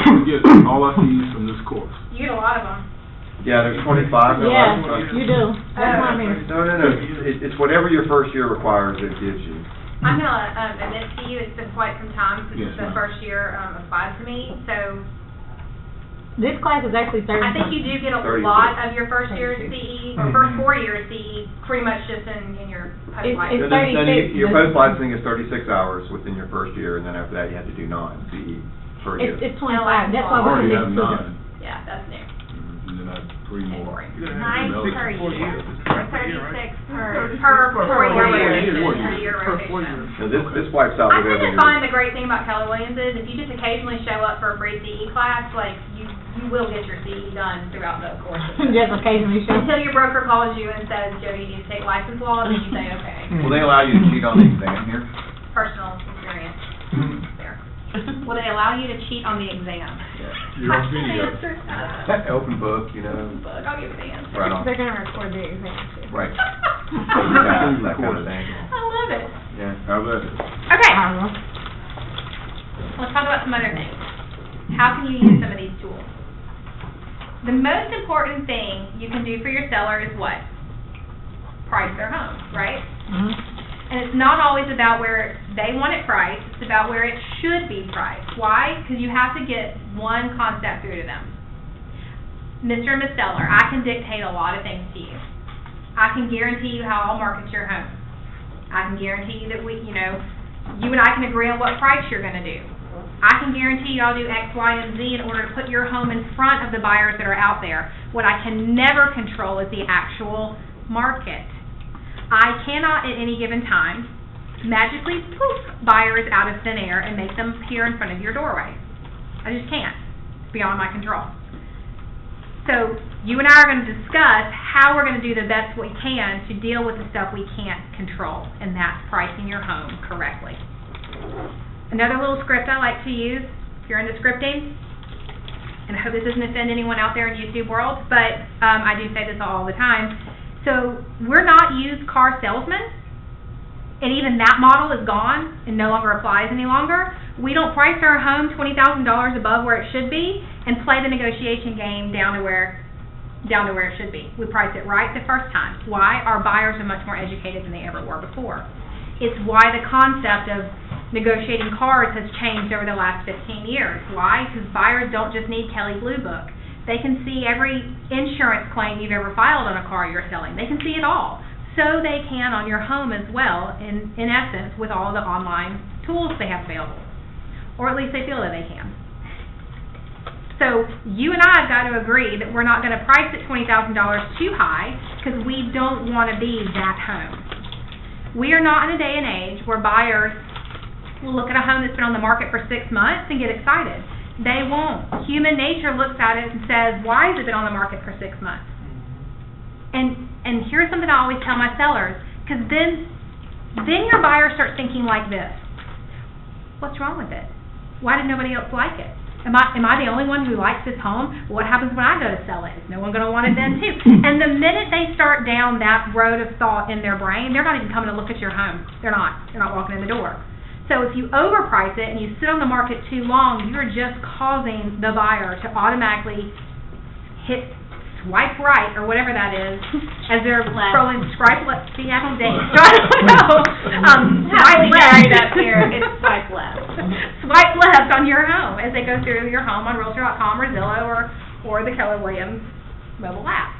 we get (coughs) all our CEs from this course? You get a lot of them. Yeah, there's twenty-five. Yeah, you do. That's what I mean. No, no, no, it, it's whatever your first year requires, it gives you. I'm gonna, um, admit to you, it's been quite some time since Yes, the ma'am. first year, um, applied to me, so This class is actually thirty. I think you do get a Thirty-six. lot of your first year CE, or hmm. first four year CE, pretty much just in, in your post It's- it's Then- then you- 36. Your post licensing is thirty-six hours within your first year, and then after that, you have to do nine CE per year. It's, it's twenty-five. That's why we're already gonna have nine, Yeah, that's new. Mm-hmm, and then I have three more. Nine Email. per year, or thirty-six per. Per, per year Four rotation, years. per year Per four rotation. years. This, this wipes out I whatever tend your. find the great thing about Keller Williams is if you just occasionally show up for a free CE class, like, you, you will get your CE done throughout the course of it. (laughs) Just occasionally show. Until your broker calls you and says, Jody, you need to take license law, then you say, (laughs) okay, Will they allow you to cheat on the exam here? personal experience mm-hmm. there. Will they allow you to cheat on the exam? You're on video. Answer, Open book, you know, Bug, I'll give it the answer. right on, They're gonna record the exam too. right. Yeah, (laughs) that kind of thing. I love it. Yeah. How about it? Okay, let's talk about some other things. How can you use some of these tools? The most important thing you can do for your seller is what? Price their home, right? Mhm. And it's not always about where they want it priced, it's about where it should be priced. Why? Because you have to get one concept through to them. Mr. and Ms. Seller, I can dictate a lot of things to you. I can guarantee you how I'll market your home. I can guarantee you that we, you know, you and I can agree on what price you're gonna do. I can guarantee you I'll do X, Y, and Z in order to put your home in front of the buyers that are out there. What I can never control is the actual market. I cannot at any given time magically poof buyers out of thin air and make them appear in front of your doorway. I just can't. It's beyond my control. So you and I are going to discuss how we're going to do the best we can to deal with the stuff we can't control, and that's pricing your home correctly. Another little script I like to use, if you're into scripting, and I hope this doesn't offend anyone out there in YouTube world, but um, I do say this all the time. So we're not used car salesmen, and even that model is gone and no longer applies any longer. We don't price our home twenty thousand dollars above where it should be and play the negotiation game down to where down to where it should be. We price it right the first time. Why? Our buyers are much more educated than they ever were before. It's why the concept of negotiating cars has changed over the last 15 years. Why? Because buyers don't just need Kelley Blue Book. They can see every insurance claim you've ever filed on a car you're selling. They can see it all. So they can on your home as well, in, in essence, with all the online tools they have available. Or at least they feel that they can. So you and I have got to agree that we're not gonna price it twenty thousand dollars too high, because we don't wanna be that home. We are not in a day and age where buyers will look at a home that's been on the market for six months and get excited. They won't. Human nature looks at it and says, why has it been on the market for six months? And, and here's something I always tell my sellers, because then, then your buyer starts thinking like this. What's wrong with it? Why did nobody else like it? Am I, am I the only one who likes this home? What happens when I go to sell it? Is no one gonna want it then too? (laughs) And the minute they start down that road of thought in their brain, they're not even coming to look at your home. They're not. They're not walking in the door. So if you overprice it and you sit on the market too long, you're just causing the buyer to automatically hit swipe right or whatever that is (laughs) as they're Left. scrolling, swipe left, see, I don't date, so I don't know. Um, swipe left. married up here, it's swipe (laughs) left. Swipe left on your home as they go through your home on Realtor.com or Zillow or, or the Keller Williams mobile app.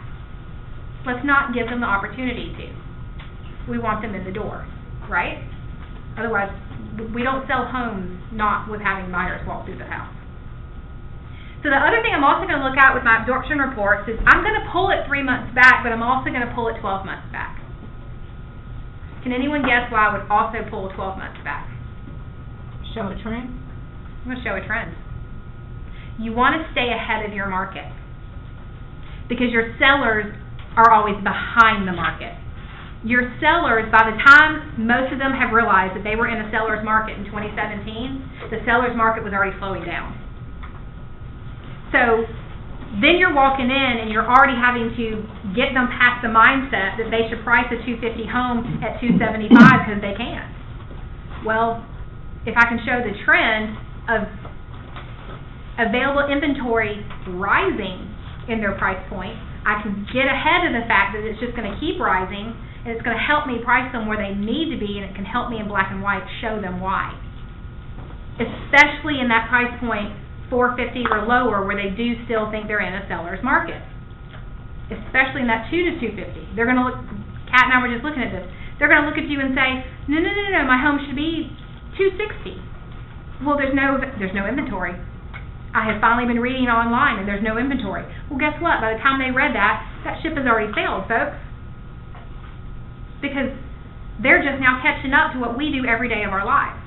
Let's not give them the opportunity to. We want them in the door, right? Otherwise, w- we don't sell homes not with having buyers walk through the house. So the other thing I'm also gonna look at with my absorption reports is I'm gonna pull it three months back, but I'm also gonna pull it twelve months back. Can anyone guess why I would also pull twelve months back? Show a trend. I'm gonna show a trend. You wanna stay ahead of your market. Because your sellers are always behind the market. Your sellers, by the time most of them have realized that they were in a seller's market in twenty seventeen, the seller's market was already slowing down. So, then you're walking in and you're already having to get them past the mindset that they should price a two fifty home at two seventy-five because they can't. Well, if I can show the trend of available inventory rising in their price point, I can get ahead of the fact that it's just gonna keep rising, and it's gonna help me price them where they need to be, and it can help me in black and white show them why. Especially in that price point, four fifty or lower, where they do still think they're in a seller's market. Especially in that two to two fifty. They're gonna look, Kat and I were just looking at this, they're gonna look at you and say, no, no, no, no, my home should be two sixty. Well, there's no, there's no inventory. I have finally been reading online and there's no inventory. Well, guess what? By the time they read that, that ship has already sailed, folks. Because they're just now catching up to what we do every day of our lives.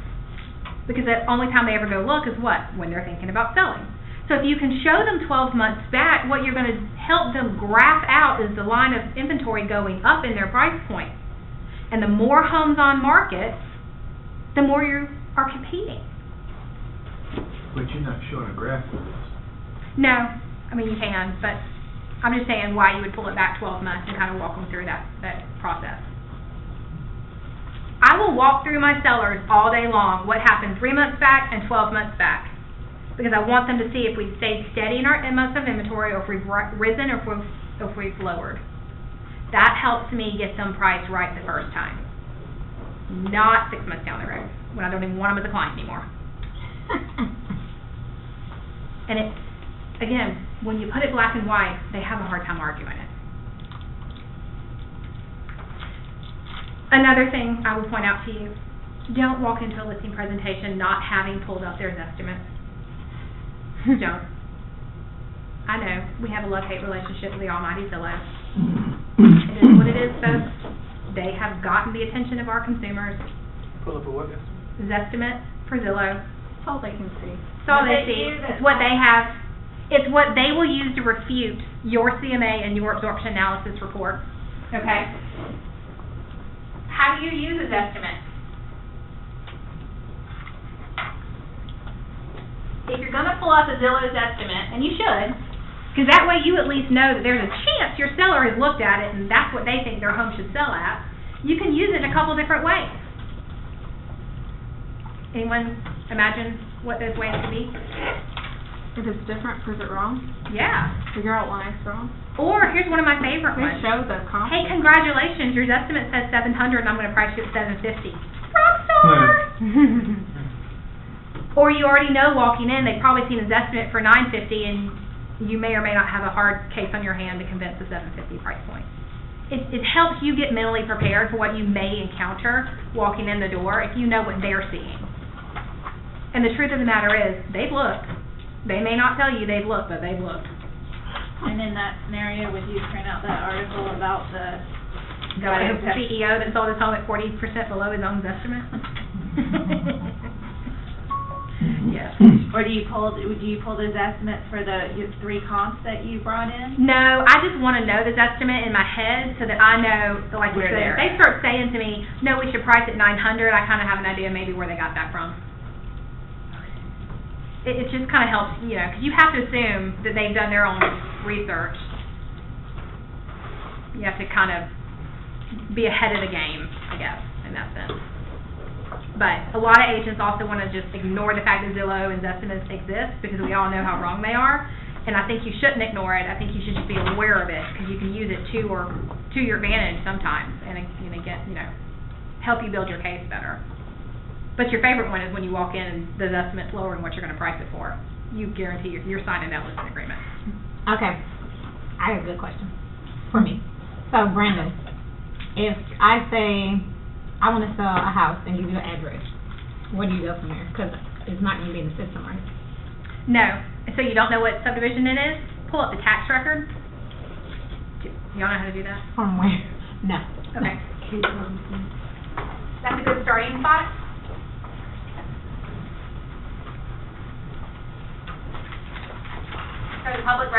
Because the only time they ever go look is what? When they're thinking about selling. So if you can show them 12 months back, what you're going to help them graph out is the line of inventory going up in their price point. And the more homes on market, the more you are competing. But you're not showing a graph of this. No, I mean, you can, but I'm just saying why you would pull it back twelve months and kind of walk them through that, that process. I will walk through my sellers all day long, what happened three months back and twelve months back. Because I want them to see if we've stayed steady in our months of inventory, or if we've risen, or if we've, if we've lowered. That helps me get them priced right the first time. Not six months down the road, when I don't even want them as a client anymore. (laughs) And it, again, when you put it black and white, they have a hard time arguing it. Another thing I would point out to you, don't walk into a listing presentation not having pulled up their estimates. (laughs) Don't. I know, we have a love-hate relationship with the almighty Zillow. It is what it is, folks. They have gotten the attention of our consumers. Pull up a what? Zestimate for Zillow. That's all they can see. It's all they They see. It's what they have. It's what they will use to refute your CMA and your absorption analysis report. Okay? How do you use a estimate? If you're gonna pull up a Zillow's estimate, and you should, because that way you at least know that there's a chance your seller has looked at it and that's what they think their home should sell at, you can use it in a couple different ways. Anyone imagine what those ways could be? If it's different, prove it wrong. Yeah. Figure out why it's wrong. Or here's one of my favorite They ones. show the comp. Hey, congratulations, your estimate says seven hundred and I'm gonna price you at seven fifty. Rockstar! (laughs) Or you already know walking in, they've probably seen his estimate for nine fifty and you may or may not have a hard case on your hand to convince the seven fifty price point. It, it helps you get mentally prepared for what you may encounter walking in the door if you know what they're seeing. And the truth of the matter is, they've looked. They may not tell you they've looked, but they've looked. And in that scenario, would you print out that article about the The CEO that sold his home at forty percent below his own Zestimate? (laughs) Yes. Or do you pull, do you pull those estimates for the your three comps that you brought in? No, I just wanna know this estimate in my head so that I know, so like you Where said, if they're they at. start saying to me, no, we should price it nine hundred, I kinda have an idea maybe where they got that from. It, it just kinda helps, you know, 'cause you have to assume that they've done their own research. You have to kind of be ahead of the game, I guess, in that sense. But a lot of agents also wanna just ignore the fact that Zillow and Zestimates exist, because we all know how wrong they are. And I think you shouldn't ignore it, I think you should just be aware of it, because you can use it to or, to your advantage sometimes, and, you know, get, you know, help you build your case better. But your favorite one is when you walk in and the estimate's lower than what you're gonna price it for. You guarantee you're, you're signing that listing agreement. Okay, I have a good question for me. So Brandon, if I say I wanna sell a house and give you an address, where do you go from there? Cause it's not gonna be in the system, right? No, so you don't know what subdivision it is? Pull up the tax record. Do- Y'all know how to do that? From where? No. Okay. That's a good starting spot. Go to public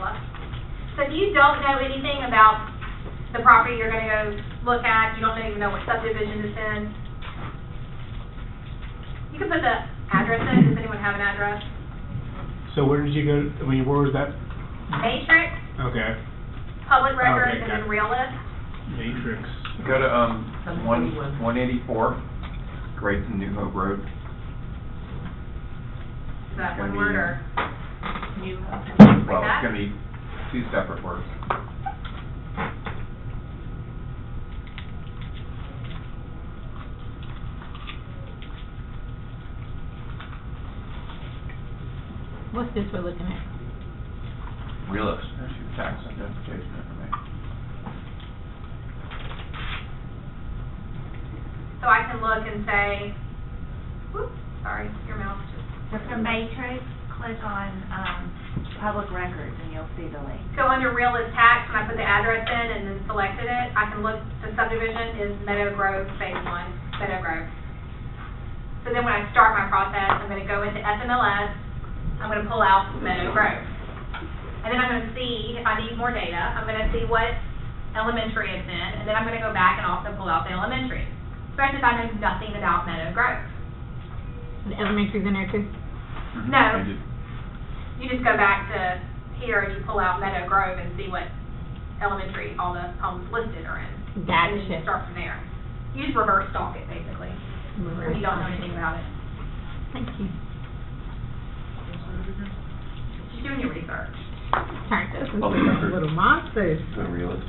luck. So if you don't know anything about the property you're gonna go look at, you don't even know what subdivision it's in, you can put the address in, does anyone have an address? So where did you go, I mean, where was that? Matrix, Okay, public records, Okay, and got then it. Realist. Matrix. Go to, um, one, one eighty-four, Great and New Hope Road. Is that Gonna one word be- or? New. Well, Like that? it's gonna be two separate words. What's this we're looking at? Realist, there's your tax identification information. So I can look and say, whoops, sorry, your mouse just. So for Matrix, click on, um, public records and you'll see the link. So under Realist tax, when I put the address in and then selected it, I can look, the subdivision is Meadow Grove Phase One, Meadow Grove. So then when I start my process, I'm gonna go into FMLS, I'm gonna pull out Meadow Grove. And then I'm gonna see if I need more data, I'm gonna see what elementary it's in, and then I'm gonna go back and also pull out the elementary. Especially if I know nothing about Meadow Grove. The elementary's in there too? Mm-hmm. No. And just- You just go back to here and you pull out Meadow Grove and see what elementary all the homes listed are in. And then you Gotcha. start from there. You just reverse stalk it, basically, if you don't know anything about it. Thank you. Just doing your research. Turned us into Public record. little monsters. The realist,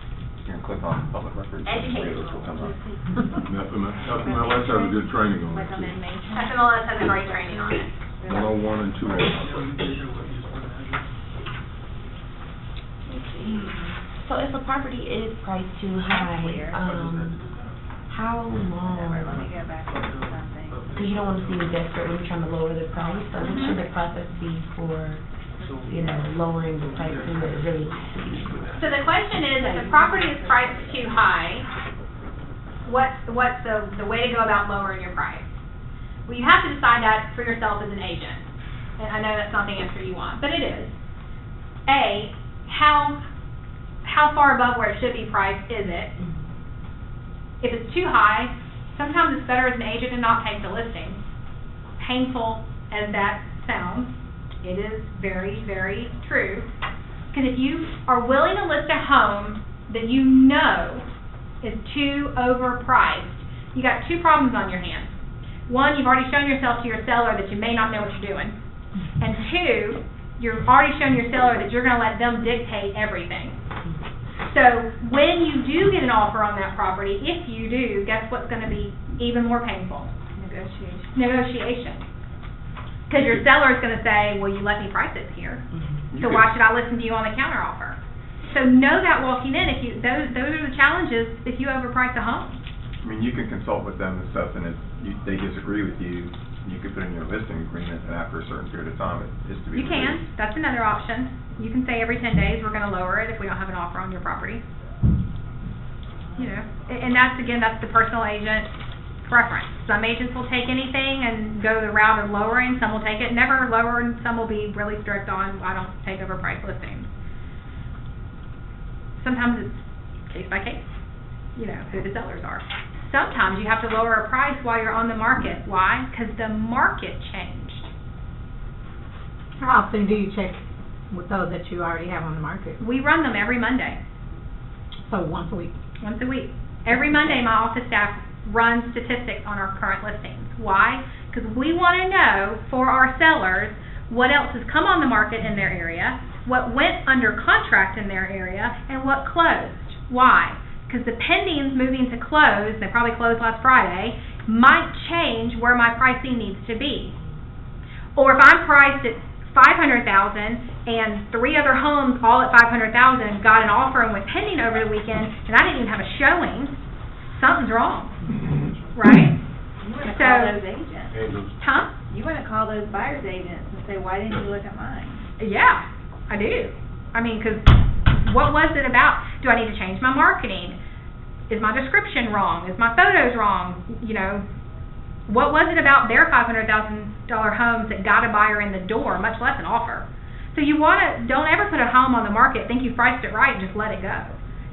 you're gonna click on public records. Education. Realist will come up. FMLS, FMLS has a good training on Like it too. FMLS has a great training on it. One oh one and two oh. So if a property is priced too high, um, how Let me long? go back to something. Because you don't want to seem desperate when you're trying to lower the price, so what should the process be for, you know, lowering the price to where it really needs to be? So the question is, if the property is priced too high, what's, what's the, the way to go about lowering your price? Well, you have to decide that for yourself as an agent. And I know that's not the answer you want, but it is. A, how, how far above where it should be priced is it? Mm-hmm. If it's too high, sometimes it's better as an agent to not take the listing. Painful as that sounds, it is very, very true. Because if you are willing to list a home that you know is too overpriced, you got two problems on your hands. One, you've already shown yourself to your seller that you may not know what you're doing. And two, you've already shown your seller that you're gonna let them dictate everything. So when you do get an offer on that property, if you do, guess what's gonna be even more painful? Negotiation. Negotiation. Cause your seller's gonna say, well, you let me price it here, mm-hmm. so why should I listen to you on the counter offer? So know that walking in, if you, those, those are the challenges if you overprice a home. I mean, you can consult with them and stuff, and if you, they disagree with you, you could put in your listing agreement that after a certain period of time, it is to be You reduced. can, that's another option. You can say every ten days, we're gonna lower it if we don't have an offer on your property. You know, a- and that's, again, that's the personal agent preference. Some agents will take anything and go the route of lowering, some will take it never lower, and some will be really strict on, I don't take overpriced listings. Sometimes it's case by case, you know, who the sellers are. Sometimes you have to lower a price while you're on the market. Why? Because the market changed. How often do you check with those that you already have on the market? We run them every Monday. So once a week? once a week. Every Monday, my office staff runs statistics on our current listings. Why? Because we want to know for our sellers what else has come on the market in their area, what went under contract in their area, and what closed. Why? Because the pendings moving to close, they probably closed last Friday, might change where my pricing needs to be. Or if I'm priced at five hundred thousand and three other homes all at five hundred thousand got an offer and went pending over the weekend and I didn't even have a showing, something's wrong, (laughs) right? You wanna So- call those agents. Angels. Huh? You wanna call those buyers agents and say, why didn't you look at mine? Yeah, I do. I mean, because what was it about? Do I need to change my marketing? Is my description wrong? Is my photos wrong? You know, what was it about their five hundred thousand dollar homes that got a buyer in the door, much less an offer? So you wanna, don't ever put a home on the market, think you priced it right, and just let it go.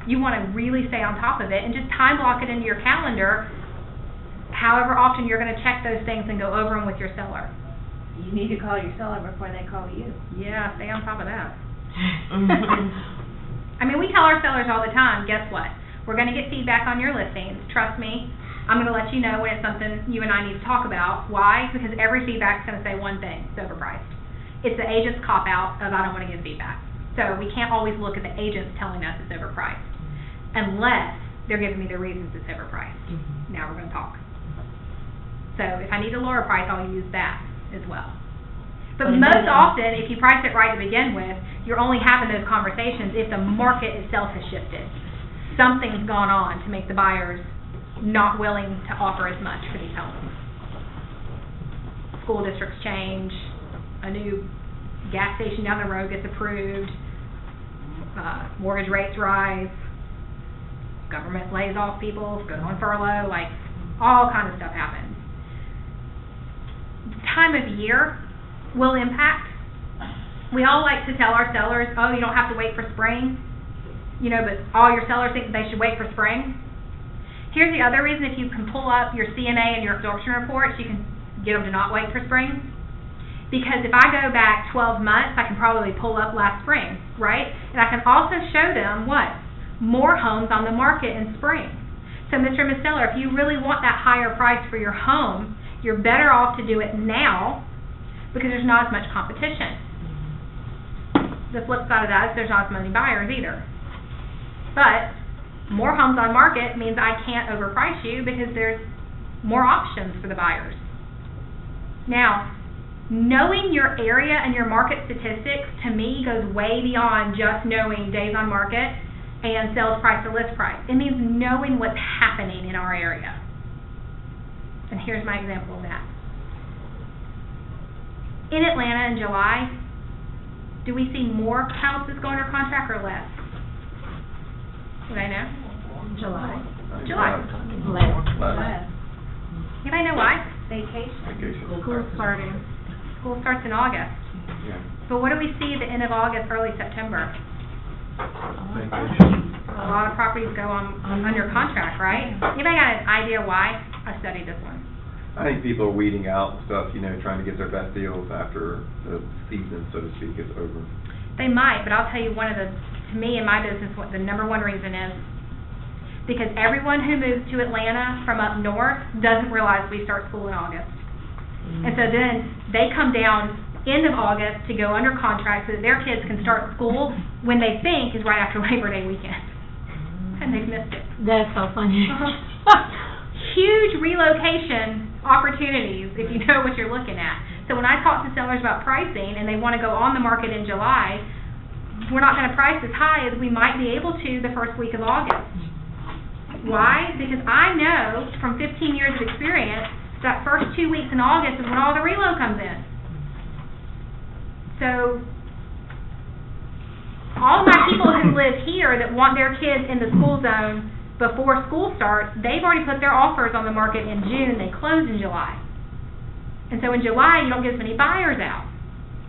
You wanna really stay on top of it and just time block it into your calendar, however often you're gonna check those things and go over them with your seller. You need to call your seller before they call you. Yeah, stay on top of that. (laughs) (laughs) I mean, we tell our sellers all the time, guess what? We're gonna get feedback on your listings, trust me. I'm gonna let you know when it's something you and I need to talk about. Why? Because every feedback's gonna say one thing, it's overpriced. It's the agent's cop-out of I don't wanna give feedback. So we can't always look at the agents telling us it's overpriced, unless they're giving me the reasons it's overpriced. Now we're gonna talk. So if I need a lower price, I'll use that as well. But most often, if you price it right to begin with, you're only having those conversations if the market itself has shifted. Something's gone on to make the buyers not willing to offer as much for these homes. School districts change, a new gas station down the road gets approved, uh, mortgage rates rise, government lays off people, goes on furlough, like, all kind of stuff happens. The Time of year will impact. We all like to tell our sellers, oh, you don't have to wait for spring, you know, but all your sellers think they should wait for spring. Here's the other reason, if you can pull up your CMA and your absorption reports, you can get them to not wait for spring. Because if I go back twelve months, I can probably pull up last spring, right? And I can also show them what? More homes on the market in spring. So Mr. and Ms. Seller, if you really want that higher price for your home, you're better off to do it now because there's not as much competition. The flip side of that is there's not as many buyers either. But more homes on market means I can't overprice you because there's more options for the buyers. Now, knowing your area and your market statistics to me goes way beyond just knowing days on market and sales price to list price. It means knowing what's happening in our area. And here's my example of that. In Atlanta in July, do we see more houses go under contract or less? Would I know? July. July. Less. Anybody know why? Vacation. Vacation. School starting. School starts in August. Yeah. But what do we see at the end of August, early September? Vacation. A lot of properties go on, under contract, right? Anybody got an idea why? I studied this one. I think people are weeding out stuff, you know, trying to get their best deals after the season, so to speak, is over. They might, but I'll tell you one of the, to me in my business, what the number one reason is because everyone who moves to Atlanta from up north doesn't realize we start school in August. And so then they come down end of August to go under contract so that their kids can start school when they think is right after (laughs) Labor Day weekend. And they've missed it. That's so funny. (laughs) Huge relocation opportunities if you know what you're looking at. So when I talk to sellers about pricing and they wanna go on the market in July, we're not gonna price as high as we might be able to the first week of August. Why? Because I know from fifteen years of experience, that first two weeks in August is when all the reload comes in. So, all my people who live here that want their kids in the school zone before school starts, they've already put their offers on the market in June, they close in July. And so in July, you don't get as many buyers out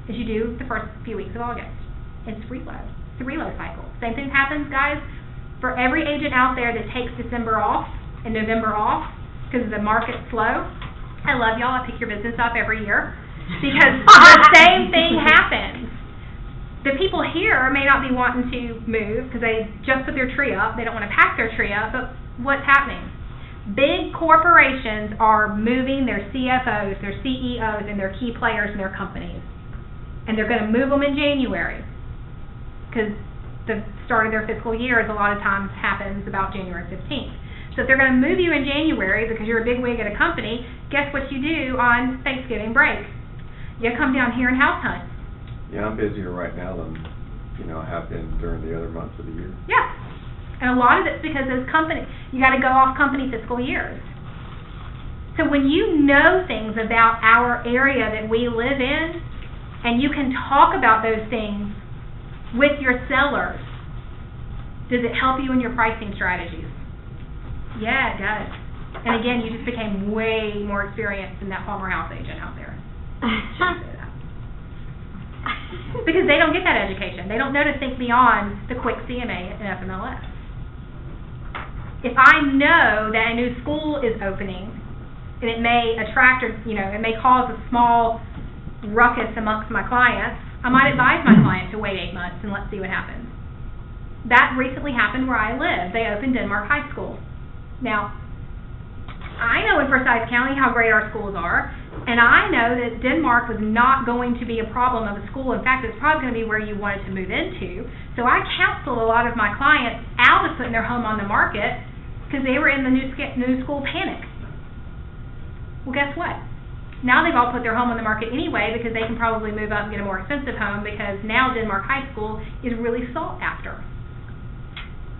as you do the first few weeks of August. It's reload, it's a reload cycle. Same thing happens, guys, for every agent out there that takes December off and November off because the market's slow. I love y'all, I pick your business up every year because (laughs) the same thing happens. The people here may not be wanting to move because they just put their tree up, they don't want to pack their tree up, but what's happening? Big corporations are moving their CFOs, their CEOs, and their key players in their companies. And they're going to move them in January because the start of their fiscal year is a lot of times happens about January 15th. So if they're going to move you in January because you're a big wig at a company, guess what you do on Thanksgiving break? You come down here and house hunt. Yeah, I'm busier right now than, you know, I have been during the other months of the year. Yeah. And a lot of it's because those companies, you got to go off company fiscal years. So when you know things about our area that we live in, and you can talk about those things with your sellers, does it help you in your pricing strategies? Yeah, it does. And again, you just became way more experienced than that Palmer House agent out there. (laughs) Because they don't get that education. They don't know to think beyond the quick CMA and FMLS. If I know that a new school is opening, and it may attract or, you know, it may cause a small ruckus amongst my clients, I might advise my client to wait eight months and let's see what happens. That recently happened where I live. They opened Denmark High School. Now, I know in Forsyth County how great our schools are, and I know that Denmark was not going to be a problem of a school. In fact, it's probably going to be where you wanted to move into. So I counsel a lot of my clients out of putting their home on the market because they were in the new, new school panic. Well, guess what? Now they've all put their home on the market anyway because they can probably move up and get a more expensive home because now Denmark High School is really sought after.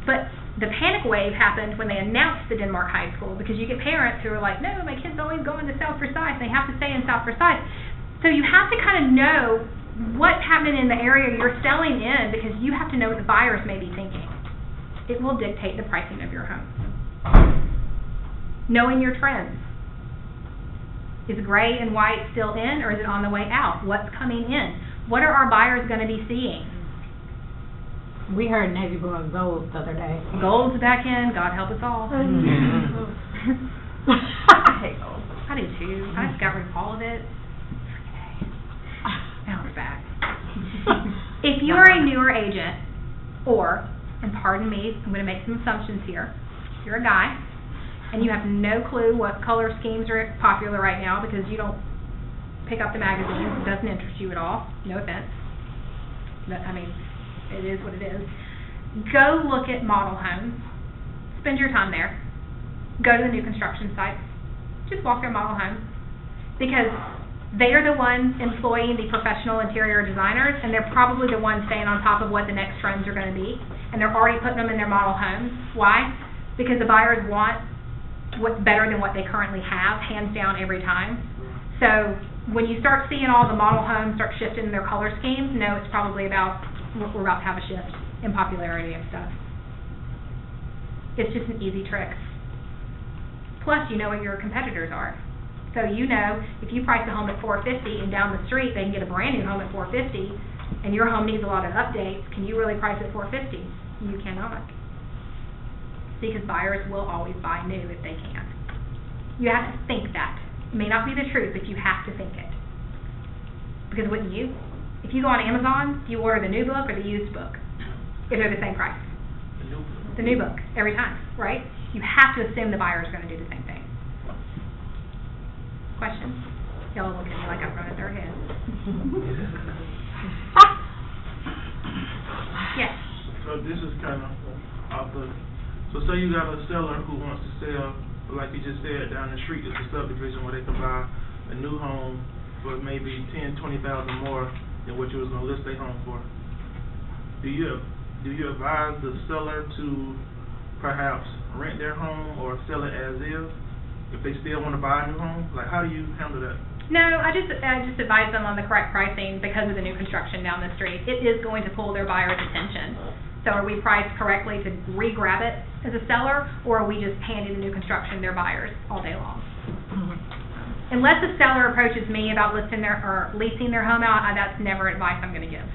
But the panic wave happened when they announced the Denmark High School because you get parents who are like, no, my kid's always going to South Forsyth. They have to stay in South Forsyth. So you have to kind of know what's happening in the area you're selling in because you have to know what the buyers may be thinking. It will dictate the pricing of your home. Knowing your trends. Is gray and white still in or is it on the way out? What's coming in? What are our buyers going to be seeing? We heard navy blue and gold the other day. Gold's back in, God help us all. (laughs) I hate gold. I do too. I just got rid of all of it. Now it's back. (laughs) If you are a newer agent, or, and pardon me, I'm gonna make some assumptions here, you're a guy, and you have no clue what color schemes are popular right now because you don't pick up the magazines, it doesn't interest you at all, no offense. But, I mean, it is what it is. Go look at model homes, spend your time there, go to the new construction sites, just walk their model homes. Because they are the ones employing the professional interior designers, and they're probably the ones staying on top of what the next trends are gonna be. And they're already putting them in their model homes. Why? Because the buyers want what's better than what they currently have, hands down every time. So when you start seeing all the model homes start shifting their color schemes, know it's probably about, we're about to have a shift in popularity of stuff. It's just an easy trick. Plus, you know what your competitors are. So you know, if you price a home at four fifty and down the street they can get a brand new home at four fifty, and your home needs a lot of updates, can you really price it four fifty? You cannot. Because buyers will always buy new if they can. You have to think that. It may not be the truth, but you have to think it. Because wouldn't you? If you go on Amazon, do you order the new book or the used book? If they're the same price. The new book, every time, right? You have to assume the buyer's gonna do the same thing. Questions? Y'all look at me like I'm running their head. (laughs) Yes. So this is kind of off the, so say you got a seller who wants to sell, like you just said, down the street, it's a subdivision where they can buy a new home for maybe ten, twenty thousand more than what you was gonna list their home for. Do you, do you advise the seller to perhaps rent their home or sell it as is? If they still wanna buy a new home, like how do you handle that? No, I just, I just advise them on the correct pricing because of the new construction down the street. It is going to pull their buyer's attention. So are we priced correctly to re-grab it as a seller, or are we just handing the new construction their buyers all day long? Mm-hmm. Unless a seller approaches me about listing their, or leasing their home out, I- that's never advice I'm gonna give.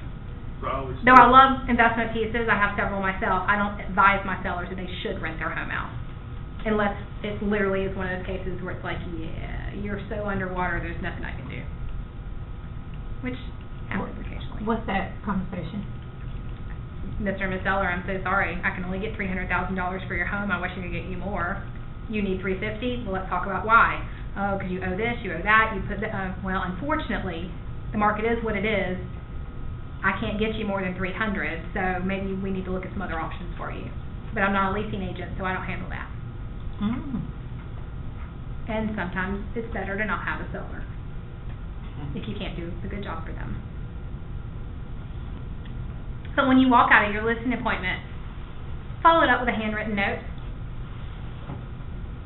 So I always. Though I love investment pieces, I have several myself, I don't advise my sellers that they should rent their home out. Unless it literally is one of those cases where it's like, yeah, you're so underwater, there's nothing I can do. Which happens occasionally. What's that conversation? Mr. and Ms. Seller, I'm so sorry, I can only get three hundred thousand dollars for your home, I wish I could get you more. You need three fifty, well, let's talk about why. Oh, 'cause you owe this, you owe that, you put the, uh, well, unfortunately, the market is what it is. I can't get you more than three hundred, so maybe we need to look at some other options for you. But I'm not a leasing agent, so I don't handle that. Mm. And sometimes it's better to not have a seller, if you can't do a good job for them. So when you walk out of your listing appointment, follow it up with a handwritten note.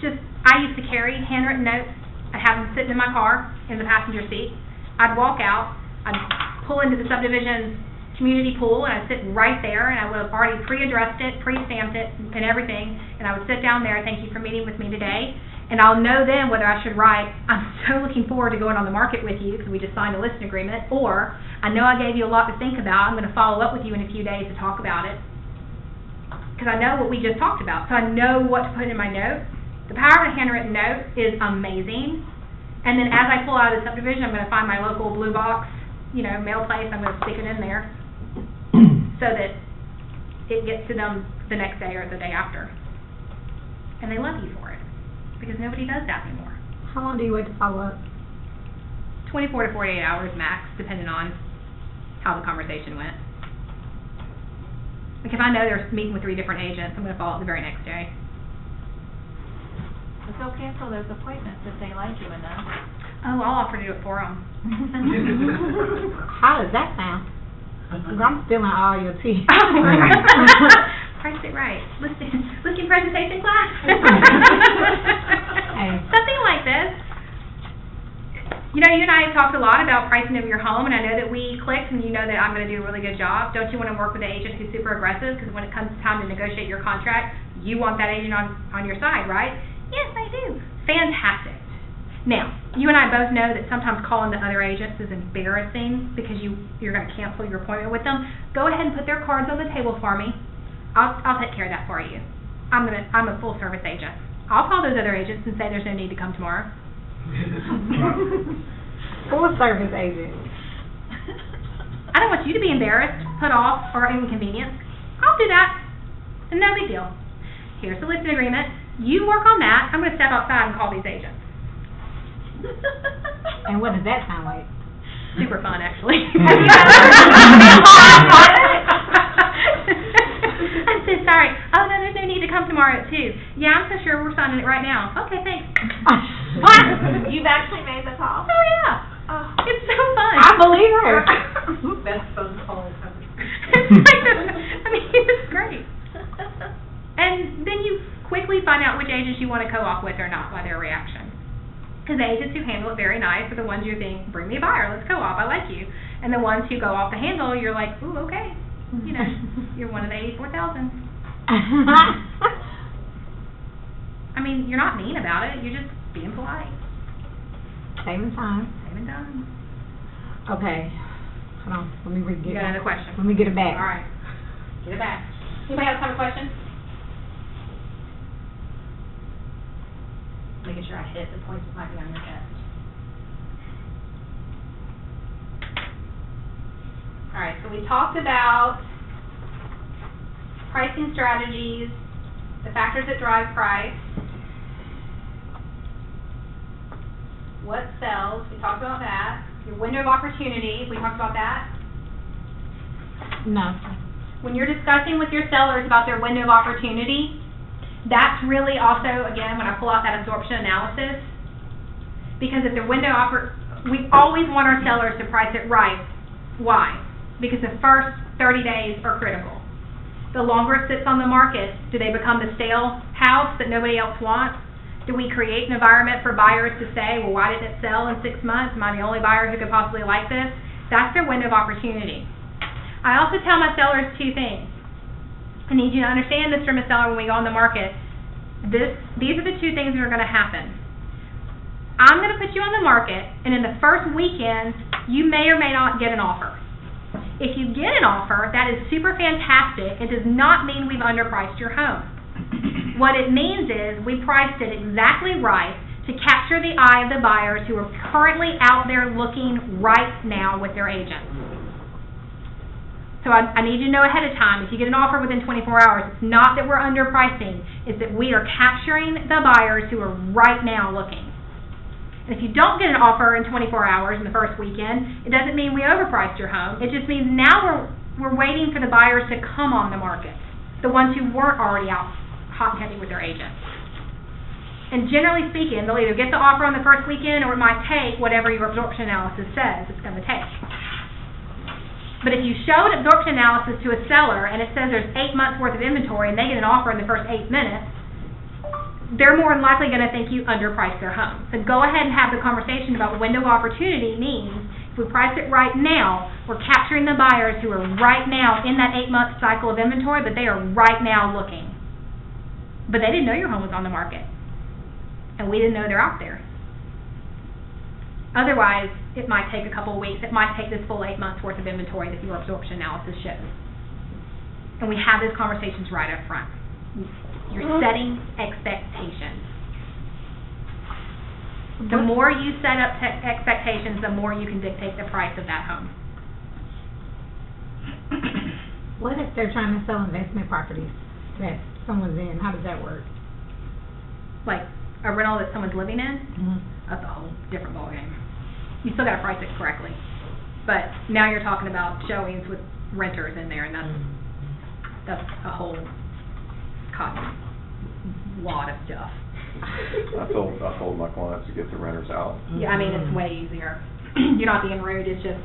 Just, I used to carry handwritten notes, I'd have them sitting in my car, in the passenger seat. I'd walk out, I'd pull into the subdivision community pool, and I'd sit right there, and I would have already pre-addressed it, pre-stamped it, and everything, and I would sit down there, thank you for meeting with me today, and I'll know then whether I should write, I'm so looking forward to going on the market with you, because we just signed a listing agreement, or, I know I gave you a lot to think about, I'm gonna follow up with you in a few days to talk about it, because I know what we just talked about, so I know what to put in my note. The power of a handwritten note is amazing, and then as I pull out of the subdivision, I'm gonna find my local blue box, you know, mail place, I'm gonna stick it in there, (clears throat) so that it gets to them the next day or the day after. And they love you. for it, because nobody does that anymore. How long do you wait to follow up? Twenty-four to forty-eight hours max, depending on how the conversation went. Like if I know they're meeting with three different agents, I'm gonna follow up the very next day. But they'll cancel those appointments if they like you enough. Oh, I'll offer to do it for them. (laughs) How does that sound? 'Cause I'm stealing all your tea. (laughs) (laughs) Price it right. Listing, listing presentation class. Something like this. You know, you and I have talked a lot about pricing of your home, and I know that we clicked, and you know that I'm gonna do a really good job. Don't you wanna work with an agent who's super aggressive? Because when it comes time to negotiate your contract, you want that agent on, on your side, right? Yes, I do. Fantastic. Now, you and I both know that sometimes calling the other agents is embarrassing because you, you're gonna cancel your appointment with them. Go ahead and put their cards on the table for me. I'll, I'll take care of that for you. I'm gonna, I'm a full service agent. I'll call those other agents and say there's no need to come tomorrow. (laughs) Full service agent. I don't want you to be embarrassed, put off, or inconvenienced. I'll do that. And no big deal. Here's the listing agreement. You work on that. I'm gonna step outside and call these agents. And what does that sound like? Super fun, actually. (laughs) (laughs) I'm sorry. Oh, no, there's no need to come tomorrow at two. Yeah, I'm so sure we're signing it right now. Okay, thanks. (laughs) You've actually made the call? Oh, yeah. Oh. It's so fun. I believe her. (laughs) Best phone call ever. It's like the- I mean, it's great. And then you quickly find out which agents you want to co-op with or not by their reaction. Because the agents who handle it very nice are the ones you think, bring me a buyer, let's co-op, I like you. And the ones who go off the handle, you're like, ooh, okay. You know, (laughs) you're one of the eighty-four thousand. (laughs) I mean, you're not mean about it, you're just being polite, Saving time. saving time. Okay. Hold on, let me re- get You got another question? Let me get it back. All right. Get it back. Anybody else have a question? Making sure I hit the points that might be on your test. All right, so we talked about pricing strategies, the factors that drive price. What sells, we talked about that. Your window of opportunity, we talked about that. No. when you're discussing with your sellers about their window of opportunity, that's really also, again, when I pull out that absorption analysis, because if their window oppor- we always want our sellers to price it right. Why? Because the first thirty days are critical. The longer it sits on the market, do they become the stale house that nobody else wants? Do we create an environment for buyers to say, well, why didn't it sell in six months? Am I the only buyer who could possibly like this? That's their window of opportunity. I also tell my sellers two things. I need you to understand this from a seller when we go on the market. This, these are the two things that are going to happen. I'm going to put you on the market, and in the first weekend, you may or may not get an offer. If you get an offer, that is super fantastic. It does not mean we've underpriced your home. (clears throat) What it means is we priced it exactly right to capture the eye of the buyers who are currently out there looking right now with their agent. So I, I need you to know ahead of time, if you get an offer within 24 hours, it's not that we're underpricing, it's that we are capturing the buyers who are right now looking. If you don't get an offer in 24 hours in the first weekend, it doesn't mean we overpriced your home. It just means now we're, we're waiting for the buyers to come on the market, the ones who weren't already out hot and heavy with their agent. And generally speaking, they'll either get the offer on the first weekend or it might take whatever your absorption analysis says it's going to take. But if you show an absorption analysis to a seller and it says there's eight months worth of inventory and they get an offer in the first eight minutes, they're more than likely going to think you underpriced their home. So go ahead and have the conversation about window of opportunity means if we price it right now, we're capturing the buyers who are right now in that eight month cycle of inventory, but they are right now looking. But they didn't know your home was on the market. And we didn't know they're out there. Otherwise, it might take a couple of weeks. It might take this full eight months worth of inventory that your absorption analysis shows. And we have these conversations right up front. You're setting expectations. The more you set up te- expectations, the more you can dictate the price of that home. What if they're trying to sell investment properties that someone's in? How does that work? Like a rental that someone's living in, Mm-hmm. that's a whole different ballgame. You still gotta price it correctly. But now you're talking about showings with renters in there, and that's, that's a whole cotton lot of stuff. I told, I told my clients to get the renters out. Yeah, I mean, it's mm-hmm. way easier. (clears throat) You're not being rude, it's just,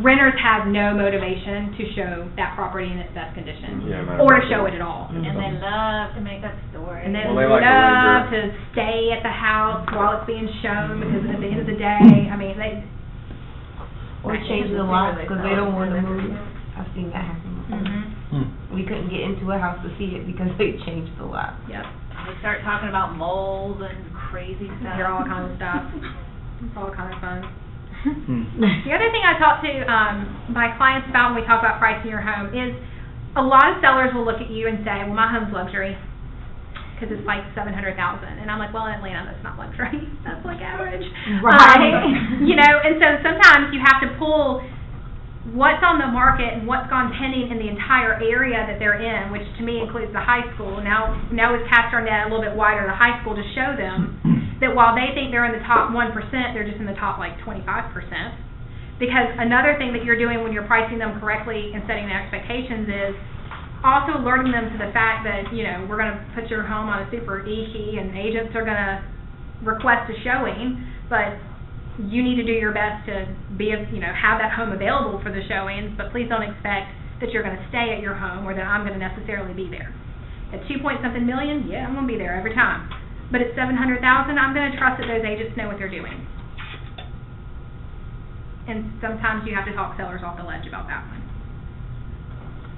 renters have no motivation to show that property in its best condition. Yeah, matter Or to of show it at all. And they mm-hmm. love to make up stories. And they Well, they like to love linger. to stay at the house while it's being shown, because at the end of the day, mm-hmm. I mean, they, Or change the lots because they don't wanna move. I've seen that happen before. Mhm. We couldn't get into a house to see it because they changed the lot. Yep. They start talking about mold and crazy stuff. hear all kinds of stuff. It's all kind of fun. Hmm. (laughs) The other thing I talk to um, my clients about when we talk about pricing your home is a lot of sellers will look at you and say, "Well, my home's luxury because it's like seven hundred thousand," and I'm like, "Well, in Atlanta, that's not luxury. (laughs) That's like average." Right. Um, you know, and so sometimes you have to pull what's on the market and what's gone pending in the entire area that they're in, which to me includes the high school. Now, now we've cast our net a little bit wider, the high school, to show them (clears throat) that while they think they're in the top one percent, they're just in the top like twenty-five percent. Because another thing that you're doing when you're pricing them correctly and setting the expectations is also alerting them to the fact that, you know, we're gonna put your home on a super E key and agents are gonna request a showing, but you need to do your best to be, you know, have that home available for the showings, but please don't expect that you're gonna stay at your home or that I'm gonna necessarily be there. At two point something million, yeah, I'm gonna be there every time. But at seven hundred thousand, I'm gonna trust that those agents know what they're doing. And sometimes you have to talk sellers off the ledge about that one.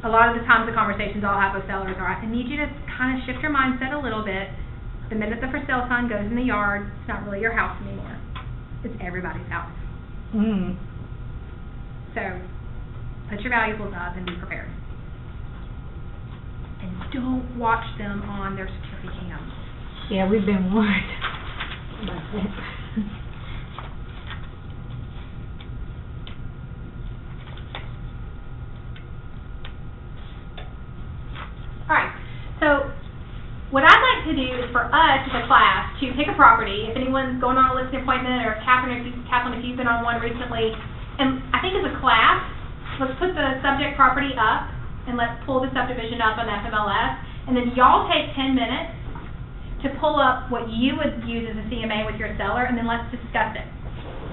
A lot of the times the conversations I'll have with sellers are, I need you to kind of shift your mindset a little bit. The minute the for sale sign goes in the yard, it's not really your house anymore. It's everybody's house. Mm. So, put your valuables up and be prepared. And don't watch them on their security cams. Yeah, we've been warned. Alright, so what I'd like to do is for us as a class to pick a property, if anyone's going on a listing appointment, or if Catherine, if you, Kathleen, if you've been on one recently, and I think as a class, let's put the subject property up, and let's pull the subdivision up on FMLS, and then y'all take ten minutes to pull up what you would use as a CMA with your seller, and then let's discuss it.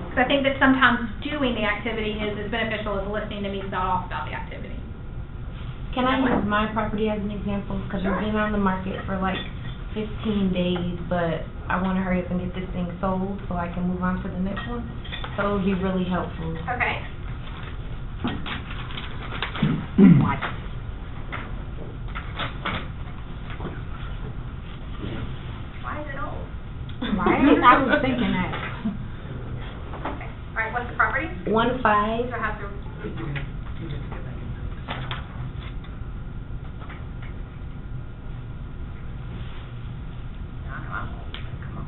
Because I think that sometimes doing the activity is as beneficial as listening to me sound off about the activity. Can I use my property as an example? Because Sure. we've been on the market for like fifteen days, but I want to hurry up and get this thing sold so I can move on to the next one. So it would be really helpful. Okay. Why is it old? Right? I was thinking that. Okay. All right, what's the property? One five Do I have to? No, no, I'm old. Come on.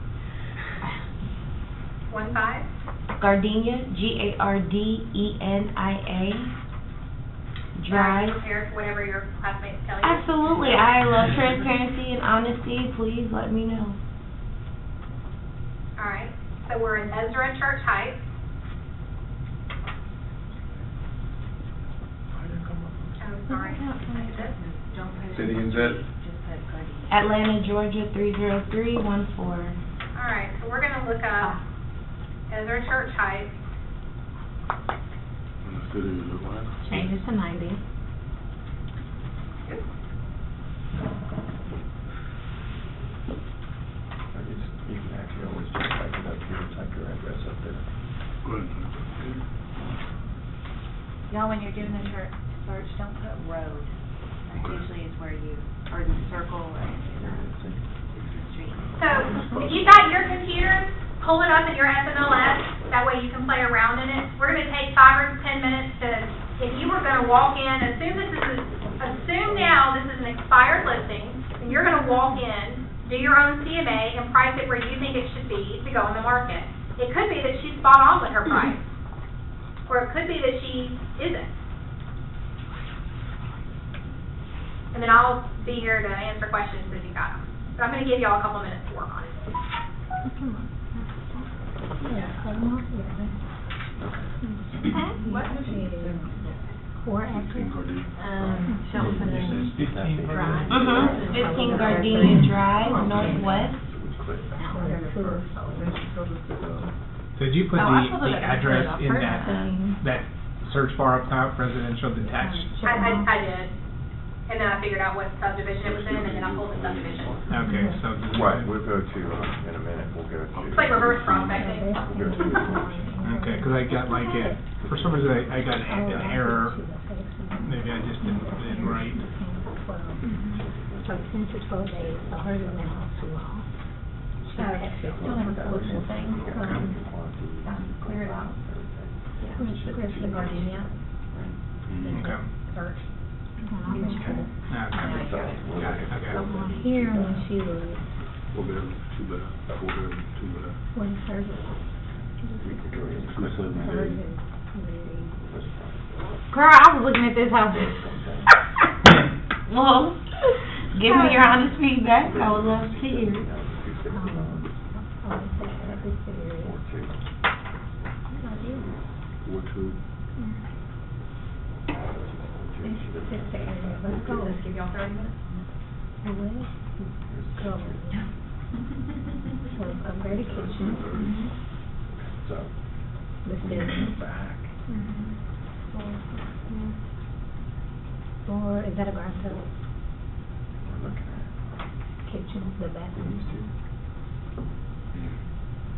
One five? Gardenia, G A R D E N I A. Are you Drive. prepared for whatever your classmates tell you? Absolutely. I love transparency and honesty. Please let me know. All right, so we're in Ezra Church Heights. I'm sorry. City and zip. Atlanta, Georgia, three zero three one four. All right, so we're gonna look up Ezra Church Heights. In the city. Change it to ninety. I guess you can actually always just type it up here, type your address up there. Go ahead. Y'all, when you're doing the church search, don't put road. That usually is where you, or the circle or street. So, if you've got your computer, pull it up in your FMLS, that way you can play around in it. We're gonna take five or ten minutes to, if you were gonna walk in, assume this is, a- assume now this is an expired listing, and you're gonna walk in, do your own CMA, and price it where you think it should be to go in the market. It could be that she's spot on with her price, or it could be that she isn't. And then I'll be here to answer questions if you got them. But I'm gonna give y'all a couple minutes to work on it. What? Four. Um, Shelton and Drive. Fifteen Gardenia Drive, Northwest. Did you put Oh, the, I pulled the up address in that, that search bar up top, residential detached? I, I, I did. And then I figured out what subdivision it was in, and then I pulled the subdivision. Okay, so. Right, we'll go to, uh, in a minute, we'll go to. It's like reverse prospecting. We'll go to Okay, because I got like a, for some reason I, I got an an error, maybe I just didn't, didn't write. So since it's twelve days, so hers is now too long. So, don't have a solution thing, um, um, clear it out. Yeah, clear the gardenia. Okay. Search. I'll make sure. Okay. Got it, okay. So on here, when she was, Four bedroom, two bath, four bedroom, two bath. when hers was. Two seventy Hers eight. is Girl, I was looking at this house. Well, give me your honest feedback. I would love to hear. Four two. Let's go. Let's give y'all thirty minutes. I will. Go. So the kitchen, So, the ceiling. back. Or is that a sale? We're looking at Kitchen, the bathroom.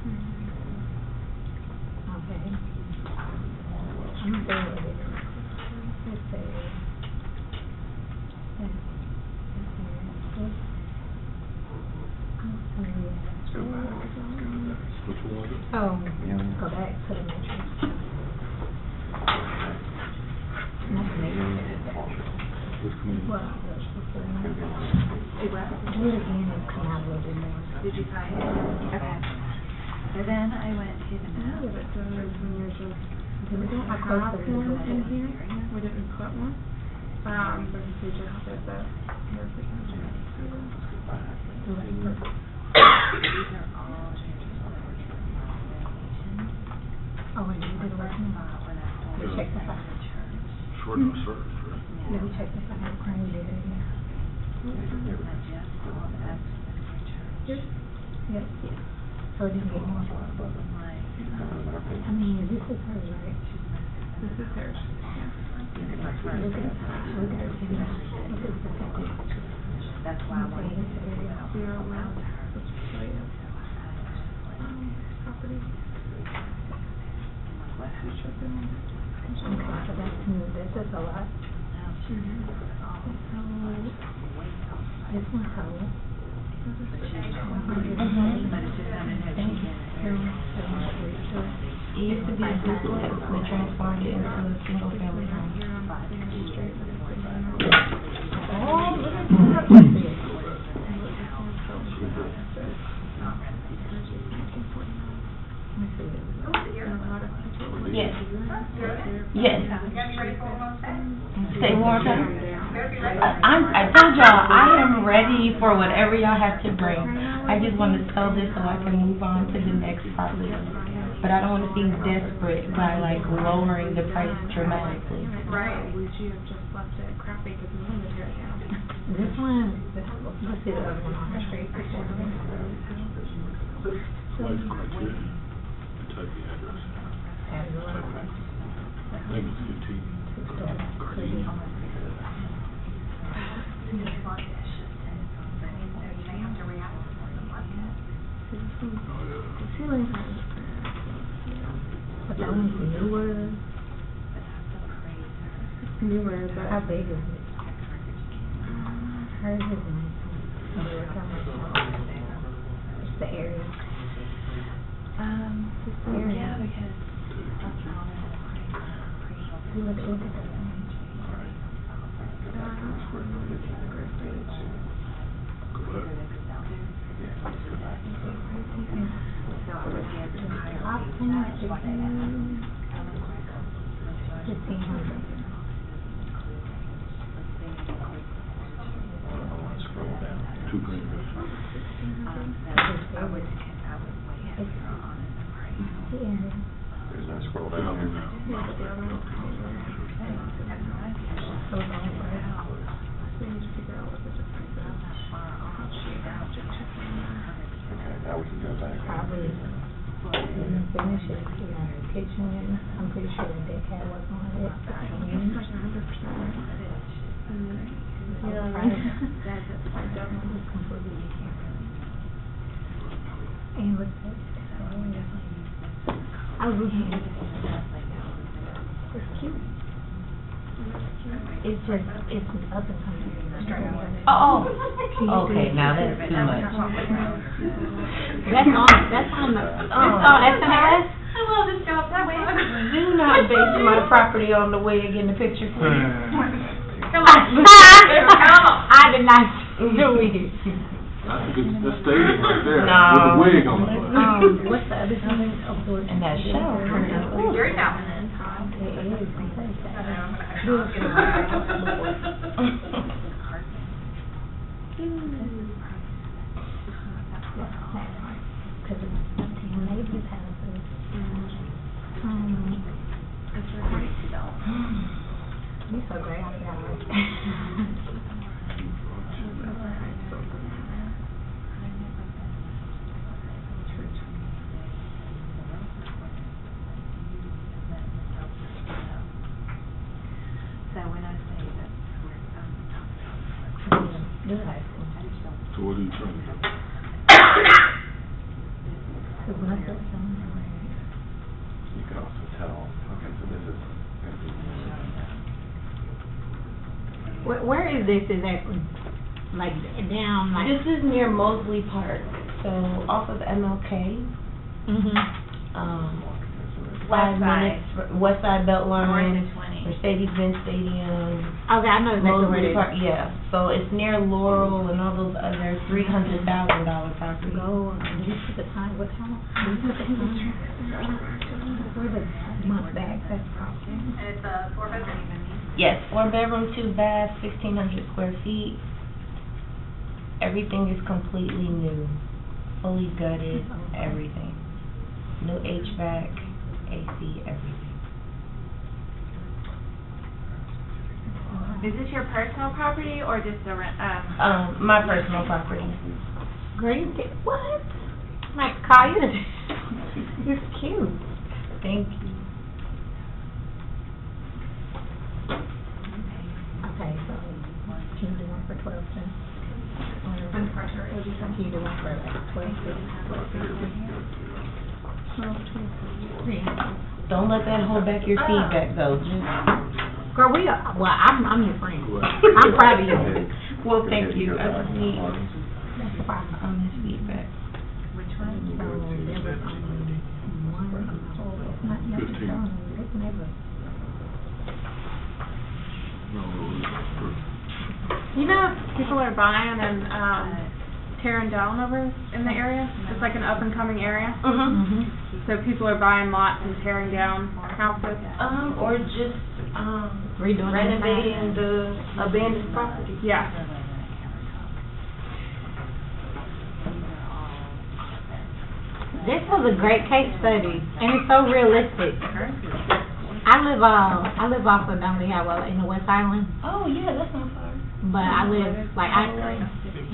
Mm-hmm. Okay. I'm gonna say what it is. Let's say. yeah, that's here. Oh, yeah. Let's go back, go to one was it? Oh, Yeah. go back the the? Well. Do it again and come out a little bit more. Did you find? Okay. Then I went to the map. Did in here? We didn't one. Um, but we just said that. All changes that were from my location. Oh, and you did a work. When I told We you checked the about file. the church. Short of search, right? Let me check this out. I did it again. I just called X and the church. Yep. So it didn't get more. Like, I mean, this is hers, right? This is hers. Look at, look at her finish. This is. That's why I wanted to Okay, figure out. Zero well. Um, property. Okay, so that's new, this is a lot. It used to be a duplex, we transformed it into a single family home. Oh, look at that. Yes. Yes. Say one more. I- I'm, I told y'all, I am ready for whatever y'all have to bring. I just want to sell this so I can move on to the next property. But I don't want to seem desperate by like lowering the price dramatically. Right. Would you have just left it crappy because we wanted to tear? This one, let's see the other one on the street. What's the criteria? And type the address. Type it. I think it's fifteen. The ceiling's not, but that one's newer. Newer, but how big is it? Hers is nice. Newer, how much? It's the area. Um, It's the area. yeah, because. Look, look at that. Go ahead. Option fifteen. Fifteen hundred. Scroll down. Two green. The. There's no scroll down Down here. now. Yeah, but the other one. So it's only for a house. So you need to figure out what the difference is. Okay, now we can go you finish it, you know, the kitchen, I'm pretty sure the deck had what's on it. Yeah. And look at I was looking at it. It's cute. It's just, it's up and coming. Oh, Can you okay, now that's too much. That's on, that's on the, that's on SNS? I love this job, that way. Do not base my property on the wig in the picture, please. (laughs) Come on. Come on. I did not do it. That's a good, that's staging right there. No. With a wig on the Um, what's the other thing? Oh, Lord. And that shower. You're out. It is. Because You're so great, (laughs) I got So when I say that we're, um, Good high school. So what are you trying to do? Cause my son, You can also tell, okay, so this is. Where, where is this exactly? Like down, like? This is near Mozley Park, so off of MLK, Mm-hmm. um, West five side. minutes, fr- west side belt north line, of twenty. Mercedes-Benz Stadium, Okay, I know exactly where Mozley it Park, yeah. So it's near Laurel and all those other three hundred thousand dollar properties. Go, did you put the time, what time? You put the time? Where the month back, that's probably. And it's a four bedroom. Yes, four bedroom, two bath, sixteen hundred square feet. Everything is completely new, fully gutted, everything. New HVAC, AC, everything. Is this your personal property or just a rent, um? Um, my personal property. Green, what? My you, (laughs) it's cute. Thank you. Okay, so can you do one for twelve then? Can you do one for like twelve Don't let that hold back your feedback uh, though. Just, Girl, we are, well, I'm, I'm your friend. I'm proud of you. well, thank you. I just need That's the problem. honest feedback. Which one? So there was, one, it's not necessarily, it's never. You know, people are buying and, um, tearing down over in the area. It's like an up and coming area. Mm-hmm. So people are buying lots and tearing down houses. Um, or just, um, Redoing the renovating the abandoned property. Yeah. This was a great case study, and it's so realistic. I live, uh, I live off of Dunley Highway in the West Island, Oh, yeah, that's not far. but I live, like, I,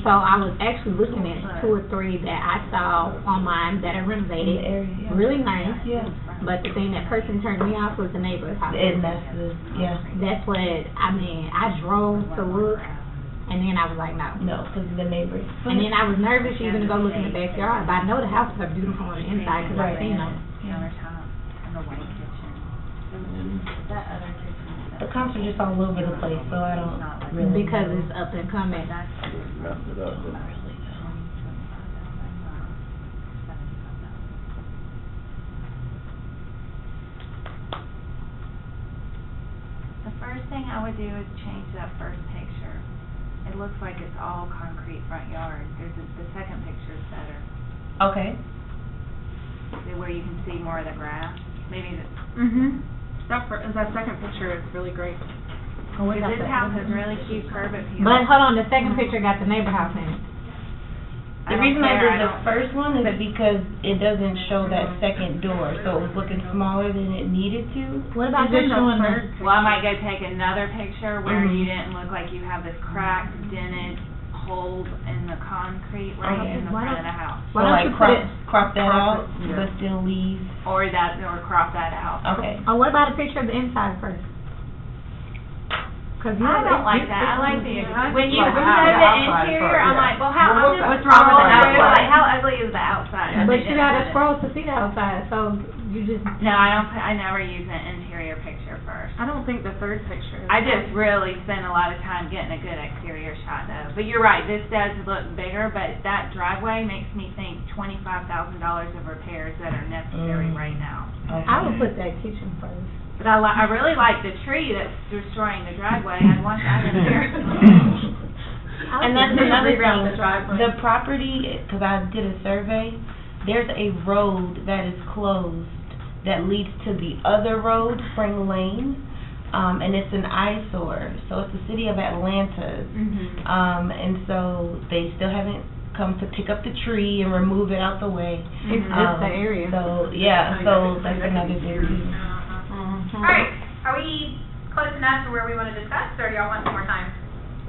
so I was actually looking at two or three that I saw online that are renovated, area, really nice. Yeah. But the thing that person turned me off was the neighbor's house. And that's the, yeah. That's what, I mean, I drove to look, and then I was like, no. No, because the neighbors. And then I was nervous even to go look in the backyard, but I know the houses are beautiful on the inside because I've seen them. Countertop and the white kitchen. That other kitchen. The comps are just all over the place, so I don't really. Because it's up and coming. Messed it up, didn't it? The first thing I would do is change that first picture. It looks like it's all concrete front yard. There's a, the second picture is better, Okay. Where you can see more of the grass. Maybe the, Mhm. That fir- that second picture is really great. Oh, we got this the- house has really cute curb appeal. But hold on, the second picture got the neighbor house in it. I The don't reason I care, did the don't- first one is because it doesn't show that mm-hmm. second door, so it was looking smaller than it needed to. What about Is it them showing the the? Well, I might go take another picture where you mm-hmm. didn't look like you have this cracked, dented hole in the concrete oh, right Okay. in the Why front of the house. Why So don't like you put crop, it? crop that crop out, it, yeah. but still leave, Or that, or crop that out. okay. Oh, what about a picture of the inside first? Cause you I don't like that, I like the, it's- when you Like said the outside the part, interior, I'm yeah. like, well, how, Well, I'm what's- just. what's wrong with the scrolling through, outside? Like, how ugly is the outside? I But think you that's gotta it. scroll to see the outside, so you just. No, I don't, I never use an interior picture first. I don't think the third picture. Is I just really spend a lot of time getting a good exterior shot though. But you're right, this does look bigger, but that driveway makes me think twenty-five thousand dollars of repairs that are necessary Mm. right now. I would put that kitchen first. But I li- I really like the tree that's destroying the driveway, I'd want that in there. (laughs) And that's Maybe another reroute thing, the driveway. the property, cause I did a survey, there's a road that is closed that leads to the other road, Spring Lane, um, and it's an eyesore, so it's the city of Atlanta's. Mhm. Um, and so they still haven't come to pick up the tree and remove it out the way. It's just Um, the area. So, yeah, so that's another thing too. All right, are we close enough to where we want to discuss, or do y'all want some more time?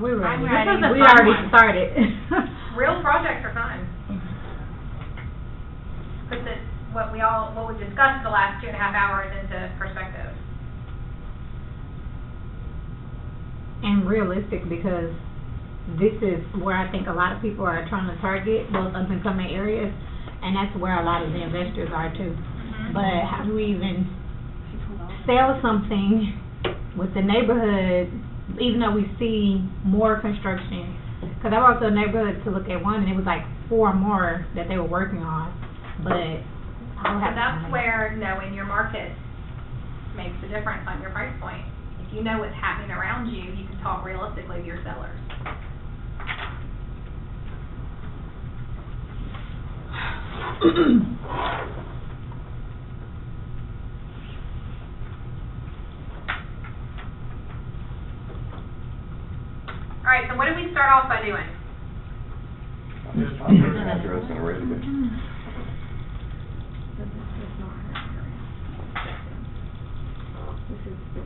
We were. I'm ready. We already one. started. (laughs) Real projects are fun. Put the, what we all, what we discussed the last two and a half hours into perspective. and realistic because this is where I think a lot of people are trying to target those up and coming areas, and that's where a lot of the investors are too. Mm-hmm. But how do we even sell something with the neighborhood, even though we see more construction? Because I walked to a neighborhood to look at one, and it was like four more that they were working on, but I So that's where knowing your market makes a difference on your price point. If you know what's happening around you, you can talk realistically to your sellers. All right, so what did we start off by doing? (laughs) This is the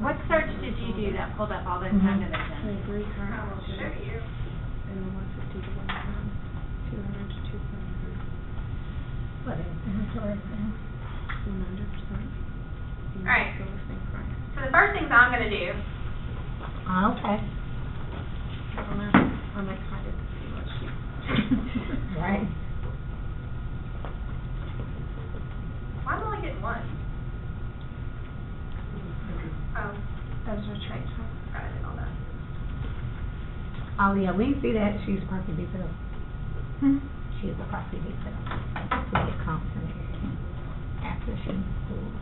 What search did you do that pulled up all the time Mhm. divisions? Like three current, and the one fifty to one hundred, two hundred to two point nine, What is inventory one hundred percent. All right. So the first things I'm gonna do Okay. I'm excited to see what she. Right. why am I only getting one? Oh, Those are traits. forgot I did all that. Oh, yeah, we can see that she's property detail. Hmm? She's a property detail. We get comps in the area after she moved.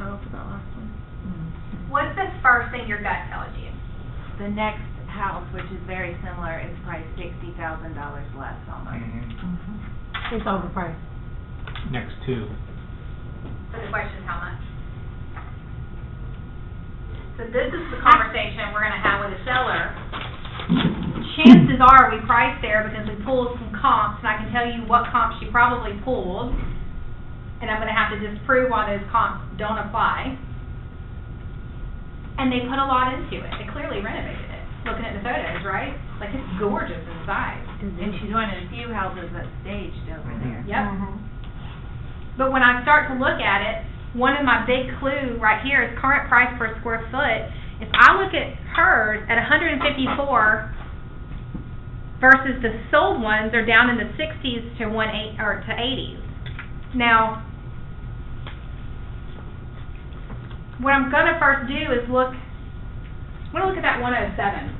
Oh, for that last one. What's the first thing your gut tells you? The next house, which is very similar, is probably sixty thousand dollars less almost. It's overpriced. Next two. So the question is how much? So this is the conversation we're gonna have with the seller. Chances are we priced there because we pulled some comps, and I can tell you what comps she probably pulled. And I'm gonna have to disprove why those comps don't apply. And they put a lot into it. They clearly renovated it, looking at the photos, right? Like it's gorgeous inside. Mm-hmm. And she's one of the few houses that's staged over there. Mm-hmm. Yep. Mm-hmm. But when I start to look at it, one of my big clue right here is current price per square foot. If I look at hers at hundred and fifty-four versus the sold ones are down in the sixties to one eight, or to eighties. Now, what I'm gonna first do is look, I'm gonna look at that one oh seven.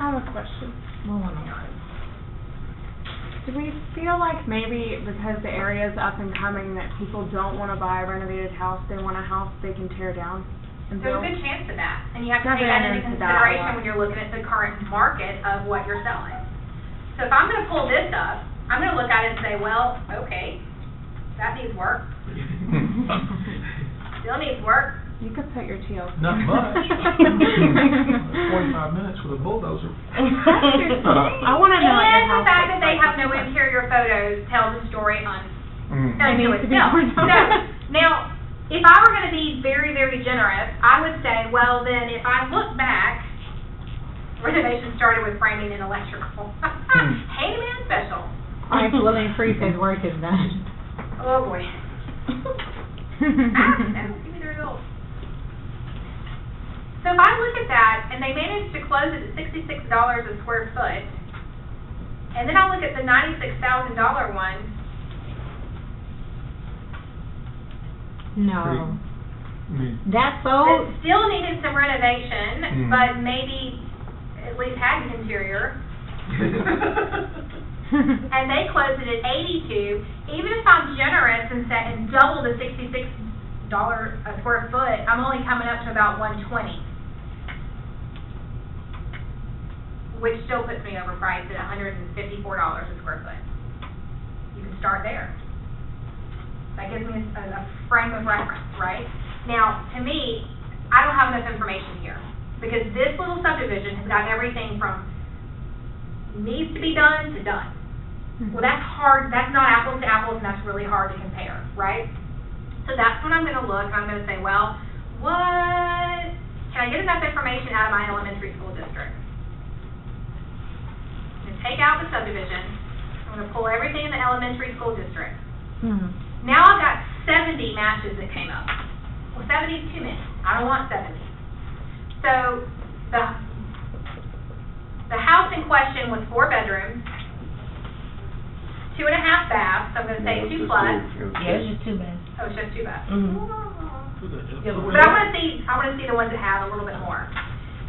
I have a question. Well, one oh Do we feel like maybe because the area's up and coming that people don't wanna buy a renovated house, they want a house they can tear down and There's build? a good chance of that, and you have to take that ran into into that consideration when you're looking at the current market of what you're selling. So if I'm gonna pull this up, I'm gonna look at it and say, well, okay, that needs work, (laughs) still needs work. You could put your TLC. Not (laughs) much. Forty-five minutes with a bulldozer. (laughs) I wanna know what your And the house fact that looks they like have no before. interior photos tells a story on, Mm. unto needs to be itself. torn down. So, now, if I were gonna be very, very generous, I would say, well, then if I look back, renovation started with framing and electrical. (laughs) Handyman special. If William Free says work is done. Oh, boy. No, give me the results. So if I look at that, and they managed to close it at $66 a square foot, and then I look at the $96,000 one. No. That's old. It still needed some renovation, Mm. but maybe at least had an interior. (laughs) And they closed it at 82. Even if I'm generous and set and double the $66 a square foot, I'm only coming up to about 120. Which still puts me overpriced at hundred and fifty-four dollars a square foot. You can start there. That gives me a, a frame of reference, right? Now, to me, I don't have enough information here, because this little subdivision has got everything from needs to be done to done. Hmm. Well, that's hard, that's not apples to apples, and that's really hard to compare, right? So that's when I'm gonna look, and I'm gonna say, well, what, can I get enough information out of my elementary school district? I'm gonna take out the subdivision, I'm gonna pull everything in the elementary school district. hmm. Now I've got seventy matches that came up. Well, seventy's too many, I don't want seventy. So, the, the house in question was four bedrooms, two and a half baths, so I'm gonna say No, two just plus. two. Yeah, it's just too bad. Oh, it's just two baths. Mhm. But I wanna see, I wanna see the ones that have a little bit more.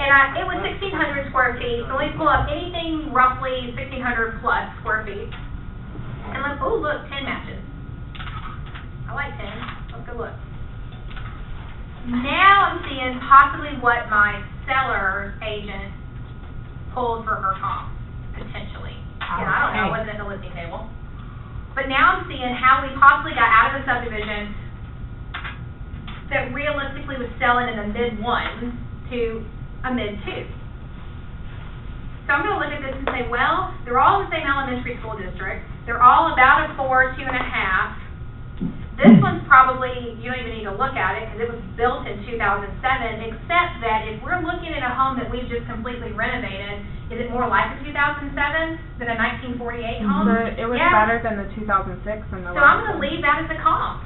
And I, it was sixteen hundred square feet, so me pull up anything roughly sixteen hundred plus square feet. And let's, oh, look, ten matches. I like ten, let's go look. Now I'm seeing possibly what my seller agent pulled for her comp, potentially. Again, I don't know, I wasn't at the listing table. But now I'm seeing how we possibly got out of the subdivision that realistically was selling in the mid ones to a mid two. So I'm gonna look at this and say, well, they're all in the same elementary school district, they're all about a four, two and a half. This one's probably, you don't even need to look at it, because it was built in two thousand seven, except that if we're looking at a home that we've just completely renovated, is it more like a two thousand seven than a nineteen forty-eight home? The, it was Yeah. better than the two thousand six and the So I'm gonna leave that as a comp.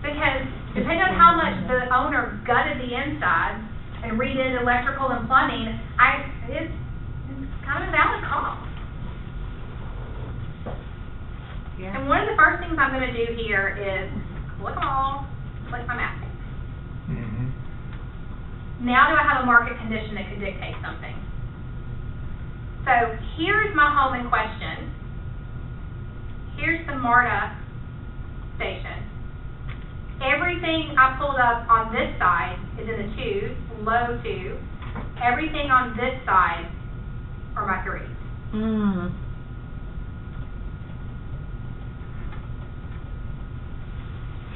Because depending on how much the owner gutted the inside and redid electrical and plumbing, I, it's, it's kind of a valid comp. And one of the first things I'm gonna do here is click them all, click my map. Mm-hmm. Now do I have a market condition that could dictate something? So here's my home in question. Here's the MARTA station. Everything I pulled up on this side is in the twos, low two. Everything on this side are my threes. Mm.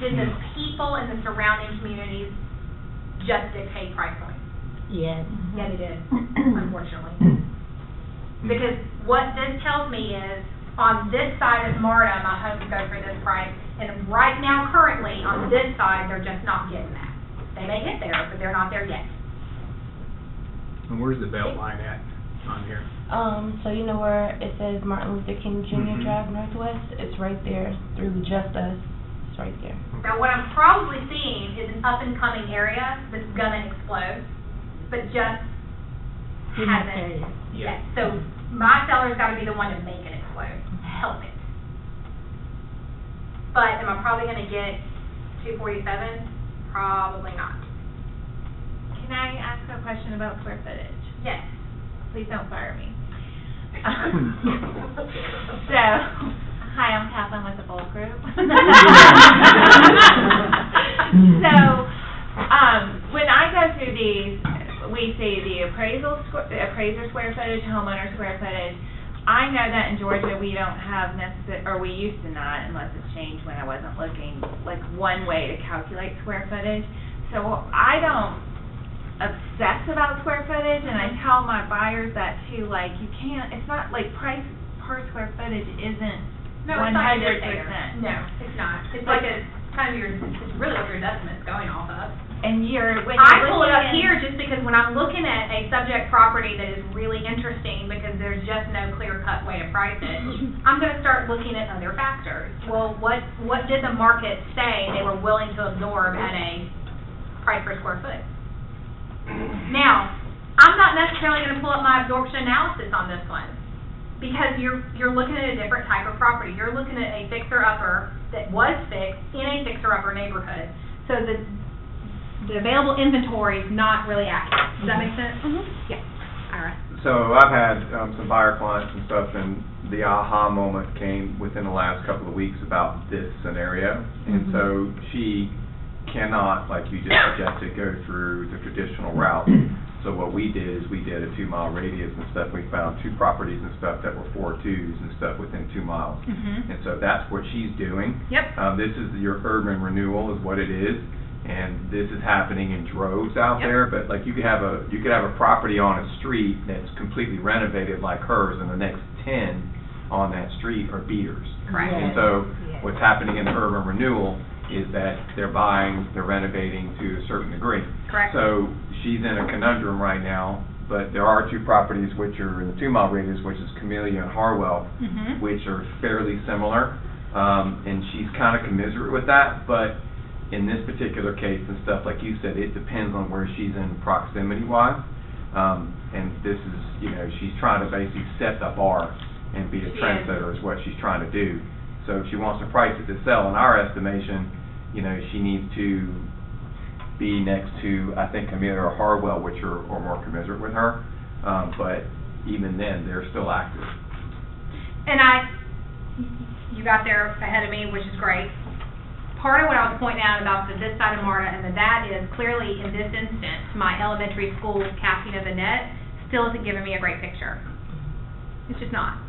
Did the people in the surrounding communities just dictate price points? Yes. Yeah, they did, unfortunately. Because what this tells me is, on this side of MARTA, my homes go for this price, and right now, currently, on this side, they're just not getting that. They may get there, but they're not there yet. And where's the belt line at on here? Um, so you know where it says Martin Luther King Jr. Mhm. Drive Northwest? It's right there through Just Us. It's right there. Now, what I'm probably seeing is an up-and-coming area that's gonna explode, but just hasn't yet. So, my seller's gotta be the one to make it explode, help it. But am I probably gonna get two forty-seven? Probably not. Can I ask a question about square footage? Yes. Please don't fire me. (laughs) So, hi, I'm Kathleen with the Bold Group. (laughs) So, um, when I go through these, we see the appraisal, squ- the appraiser square footage, homeowner square footage. I know that in Georgia, we don't have necessar, or we used to not, unless it's changed when I wasn't looking, like, one way to calculate square footage. So I don't obsess about square footage, and I tell my buyers that too, like, you can't, it's not, like, price per square footage isn't No, one it's not a hundred dictator. percent. No, it's not. It's like a, kind of your, it's really what your estimate's going off of. And you're, when I you're pull it looking up here just because when I'm looking at a subject property that is really interesting, because there's just no clear-cut way to price it, (laughs) I'm gonna start looking at other factors. Well, what, what did the market say they were willing to absorb at a price per square foot? Now, I'm not necessarily gonna pull up my absorption analysis on this one, because you're, you're looking at a different type of property. You're looking at a fixer-upper that was fixed in a fixer-upper neighborhood. So the, the available inventory is not really accurate. Does that make sense? Mm-hmm. Yeah. All right. So I've had um, some buyer clients and stuff, and the aha moment came within the last couple of weeks about this scenario. And so she cannot, like you just suggested, go through the traditional route. (clears throat) So what we did is we did a two-mile radius and stuff. We found two properties and stuff that were four twos and stuff within two miles. Mm-hmm. And so that's what she's doing. Yep. Um, this is your urban renewal is what it is, and this is happening in droves out Yep. there, but like you could have a, you could have a property on a street that's completely renovated like hers, and the next ten on that street are beaters. Correct. And so, what's happening in the urban renewal is that they're buying, they're renovating to a certain degree. Correct. So, she's in a conundrum right now, but there are two properties which are in the two-mile radius, which is Camellia and Harwell, Mm-hmm. which are fairly similar, um, and she's kind of commiserate with that, but in this particular case and stuff, like you said, it depends on where she's in proximity-wise, um, and this is, you know, she's trying to basically set the bar and be a She is. trendsetter is what she's trying to do. So if she wants to price it to sell, in our estimation, you know, she needs to be next to, I think, Camellia or Harwell, which are, are more commiserate with her, um, but even then, they're still active. And I, you got there ahead of me, which is great. Part of what I was pointing out about the this side of MARTA and the that is clearly in this instance, my elementary school casting of the net still isn't giving me a great picture. It's just not.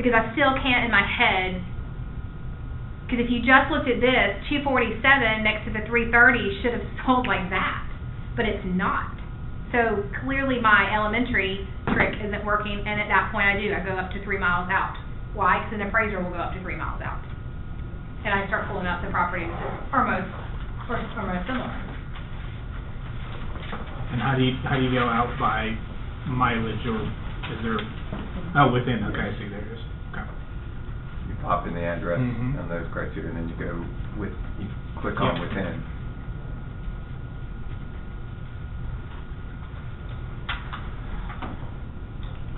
Because I still can't in my head, because if you just looked at this, two forty-seven next to the three thirty should have sold like that, but it's not. So clearly my elementary trick isn't working, and at that point I do, I go up to three miles out. Why? Because an appraiser will go up to three miles out. And I start pulling up the properties that are most, or are most similar. And how do you, how do you go out by mileage or is there, oh, within, okay, I see, there it is. Okay. You pop in the address Mhm. and those criteria, and then you go with, you click on Yeah. within.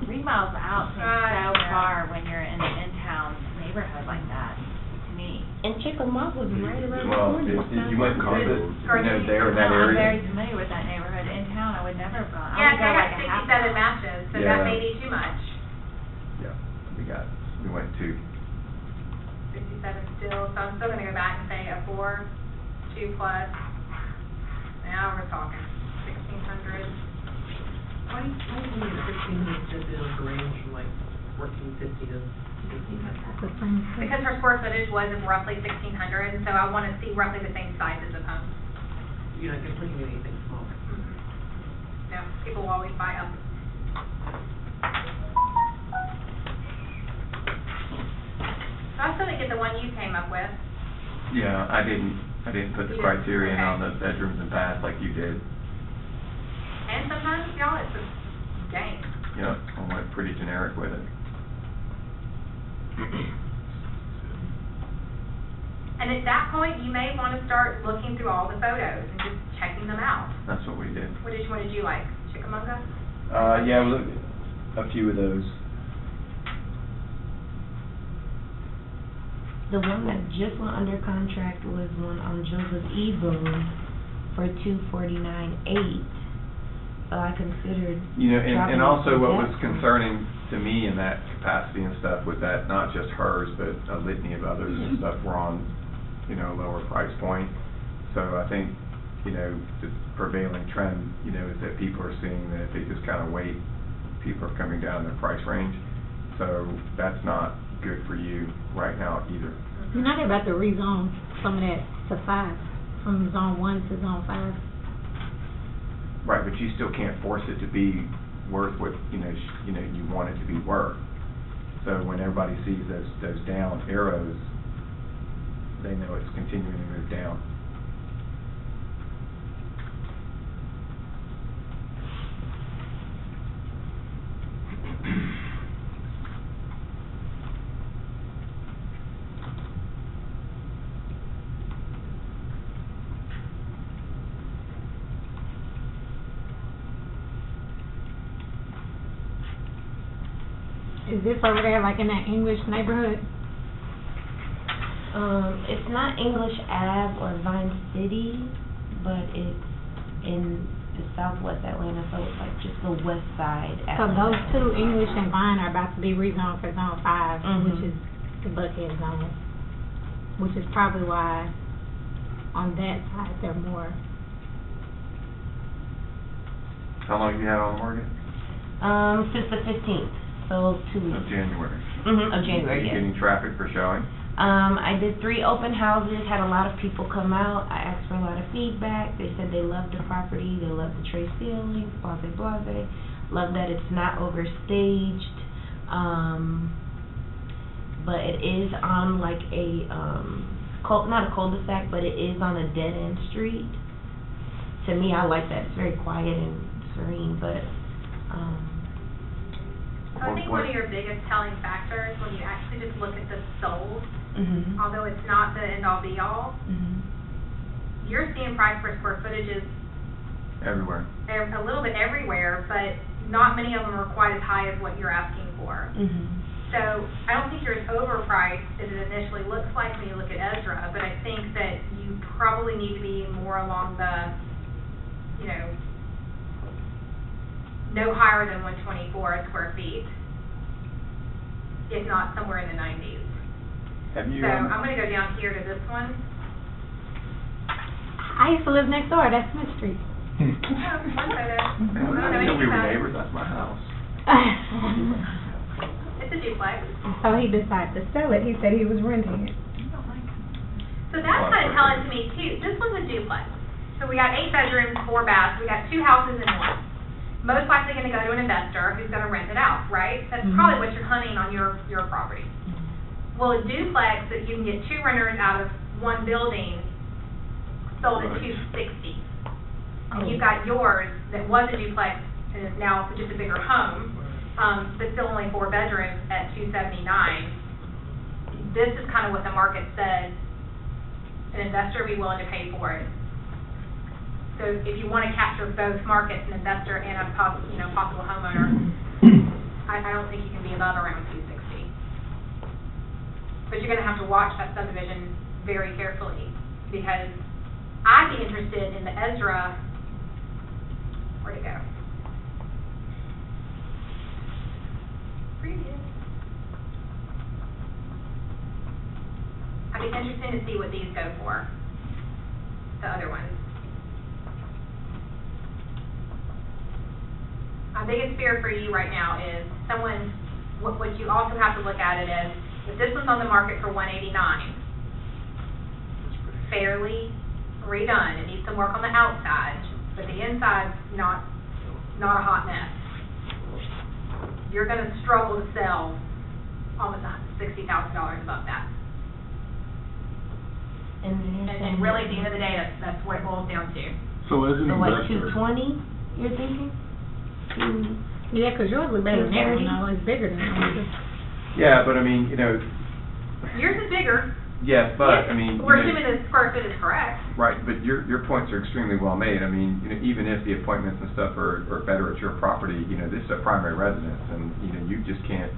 Three miles out seems so far when you're in an in-town neighborhood like that, to me. And Chickamauga was right around the Well, corner. if, if you went to visit, you know, there in No, that I'm area. very familiar with that neighborhood. In town, I would never have gone. I Yeah, would 'cause go I like got a half sixty-seven mile. matches, so Yeah. that may be too much. Yeah, we got, we went to, Sixty-seven still, so I'm still gonna go back and say a four, two plus. Now we're talking sixteen hundred. Why, do you- why do you think fifteen hundred fit in a range from like fourteen fifty to eighteen hundred? That's the same thing. Because her square footage was roughly sixteen hundred, so I wanna see roughly the same sizes of homes. You're not gonna put in anything smaller. Mm-hmm. No, people will always buy up. So I still didn't get the one you came up with. yeah, I didn't, I didn't put the You didn't, criteria in on the bedrooms and baths like you did. And sometimes, y'all, it's a game. Yeah, I went pretty generic with it. And at that point, you may wanna start looking through all the photos and just checking them out. That's what we did. Which one did you like? Chickamauga? Uh, yeah, we looked at a few of those. The one that just went under contract was one on Joseph E. Boone for two forty-nine eight. So I considered You know, and, dropping and it also to what that was one. concerning to me in that capacity and stuff was that not just hers, but a litany of others and stuff were on, you know, lower price point. So I think, you know, the prevailing trend, you know, is that people are seeing that if they just kind of wait, people are coming down in their price range. So that's not good for you right now either. You know they're about to rezone some of that to five, from zone one to zone five. Right, but you still can't force it to be worth what, you know, sh- you know, you want it to be worth. So when everybody sees those, those down arrows, they know it's continuing to move down. (clears throat) exists over there, like in that English neighborhood? Um, it's not English Ave or Vine City, but it's in the southwest Atlanta, so it's like just the west side. So those two, English and Vine, are about to be rezoned for Zone 5, mm-hmm. which is the Buckhead Zone, which is probably why on that side they're more. How long have you had on the market? Um, since the 15th those two weeks of weeks. January. Mhm, Of January, yes. Any traffic for showing? Um, I did three open houses, had a lot of people come out, I asked for a lot of feedback, they said they loved the property, they loved the tray ceiling, blase blase, love that it's not overstaged, um, but it is on like a, um, cul, not a cul-de-sac, but it is on a dead-end street. To me, I like that, it's very quiet and serene, but, um, I think one of your biggest telling factors, when you actually just look at the sold, mhm, although it's not the end all be all, mhm. you're seeing price per square footages Everywhere. a a little bit everywhere, but not many of them are quite as high as what you're asking for. Mhm. So I don't think you're as overpriced as it initially looks like when you look at Ezra, but I think that you probably need to be more along the, you know, no higher than one twenty-four square feet, if not somewhere in the nineties. Have you, So um, I'm gonna go down here to this one. I used to live next door, that's Smith Street. Oh, One photo. I don't know I didn't know anything we were about it. neighbors, that's my house. (laughs) It's a duplex. So he decided to sell it, he said he was renting it. So that's kind of telling to me too, this was a duplex. So we got eight bedrooms, four baths, we got two houses in one. Most likely gonna go to an investor who's gonna rent it out, right? That's Mhm. probably what you're hunting on your, your property. Well, a duplex, that you can get two renters out of one building, sold at Right. two sixty. And you've got yours that was a duplex and is now just a bigger home, um, but still only four bedrooms at two seventy-nine. This is kind of what the market said an investor would be willing to pay for it. So if you want to capture both markets, an investor and a poss, you know, possible homeowner, I, I don't think you can be above around two sixty. But you're gonna have to watch that subdivision very carefully, because I'd be interested in the Ezra, where'd it go? Previous. I'd be interested to see what these go for, the other ones. My biggest fear for you right now is someone, what, what you also have to look at it as, if this was on the market for one eighty-nine, fairly redone, it needs some work on the outside, but the inside's not, not a hot mess. You're gonna struggle to sell almost sixty thousand dollars above that. And then And, and really, at the end of the day, that's, that's what it boils down to. So as an So like two investor, twenty, you're thinking? Two, Yeah, 'cause yours is better than that one, 230? though, it's bigger than that. Yeah, but I mean, you know, Yours is bigger. yeah, but, I mean, you We're know- assuming the square foot is correct. Right, but your, your points are extremely well made. I mean, you know, even if the appointments and stuff are, are better at your property, you know, this is a primary residence, and, you know, you just can't,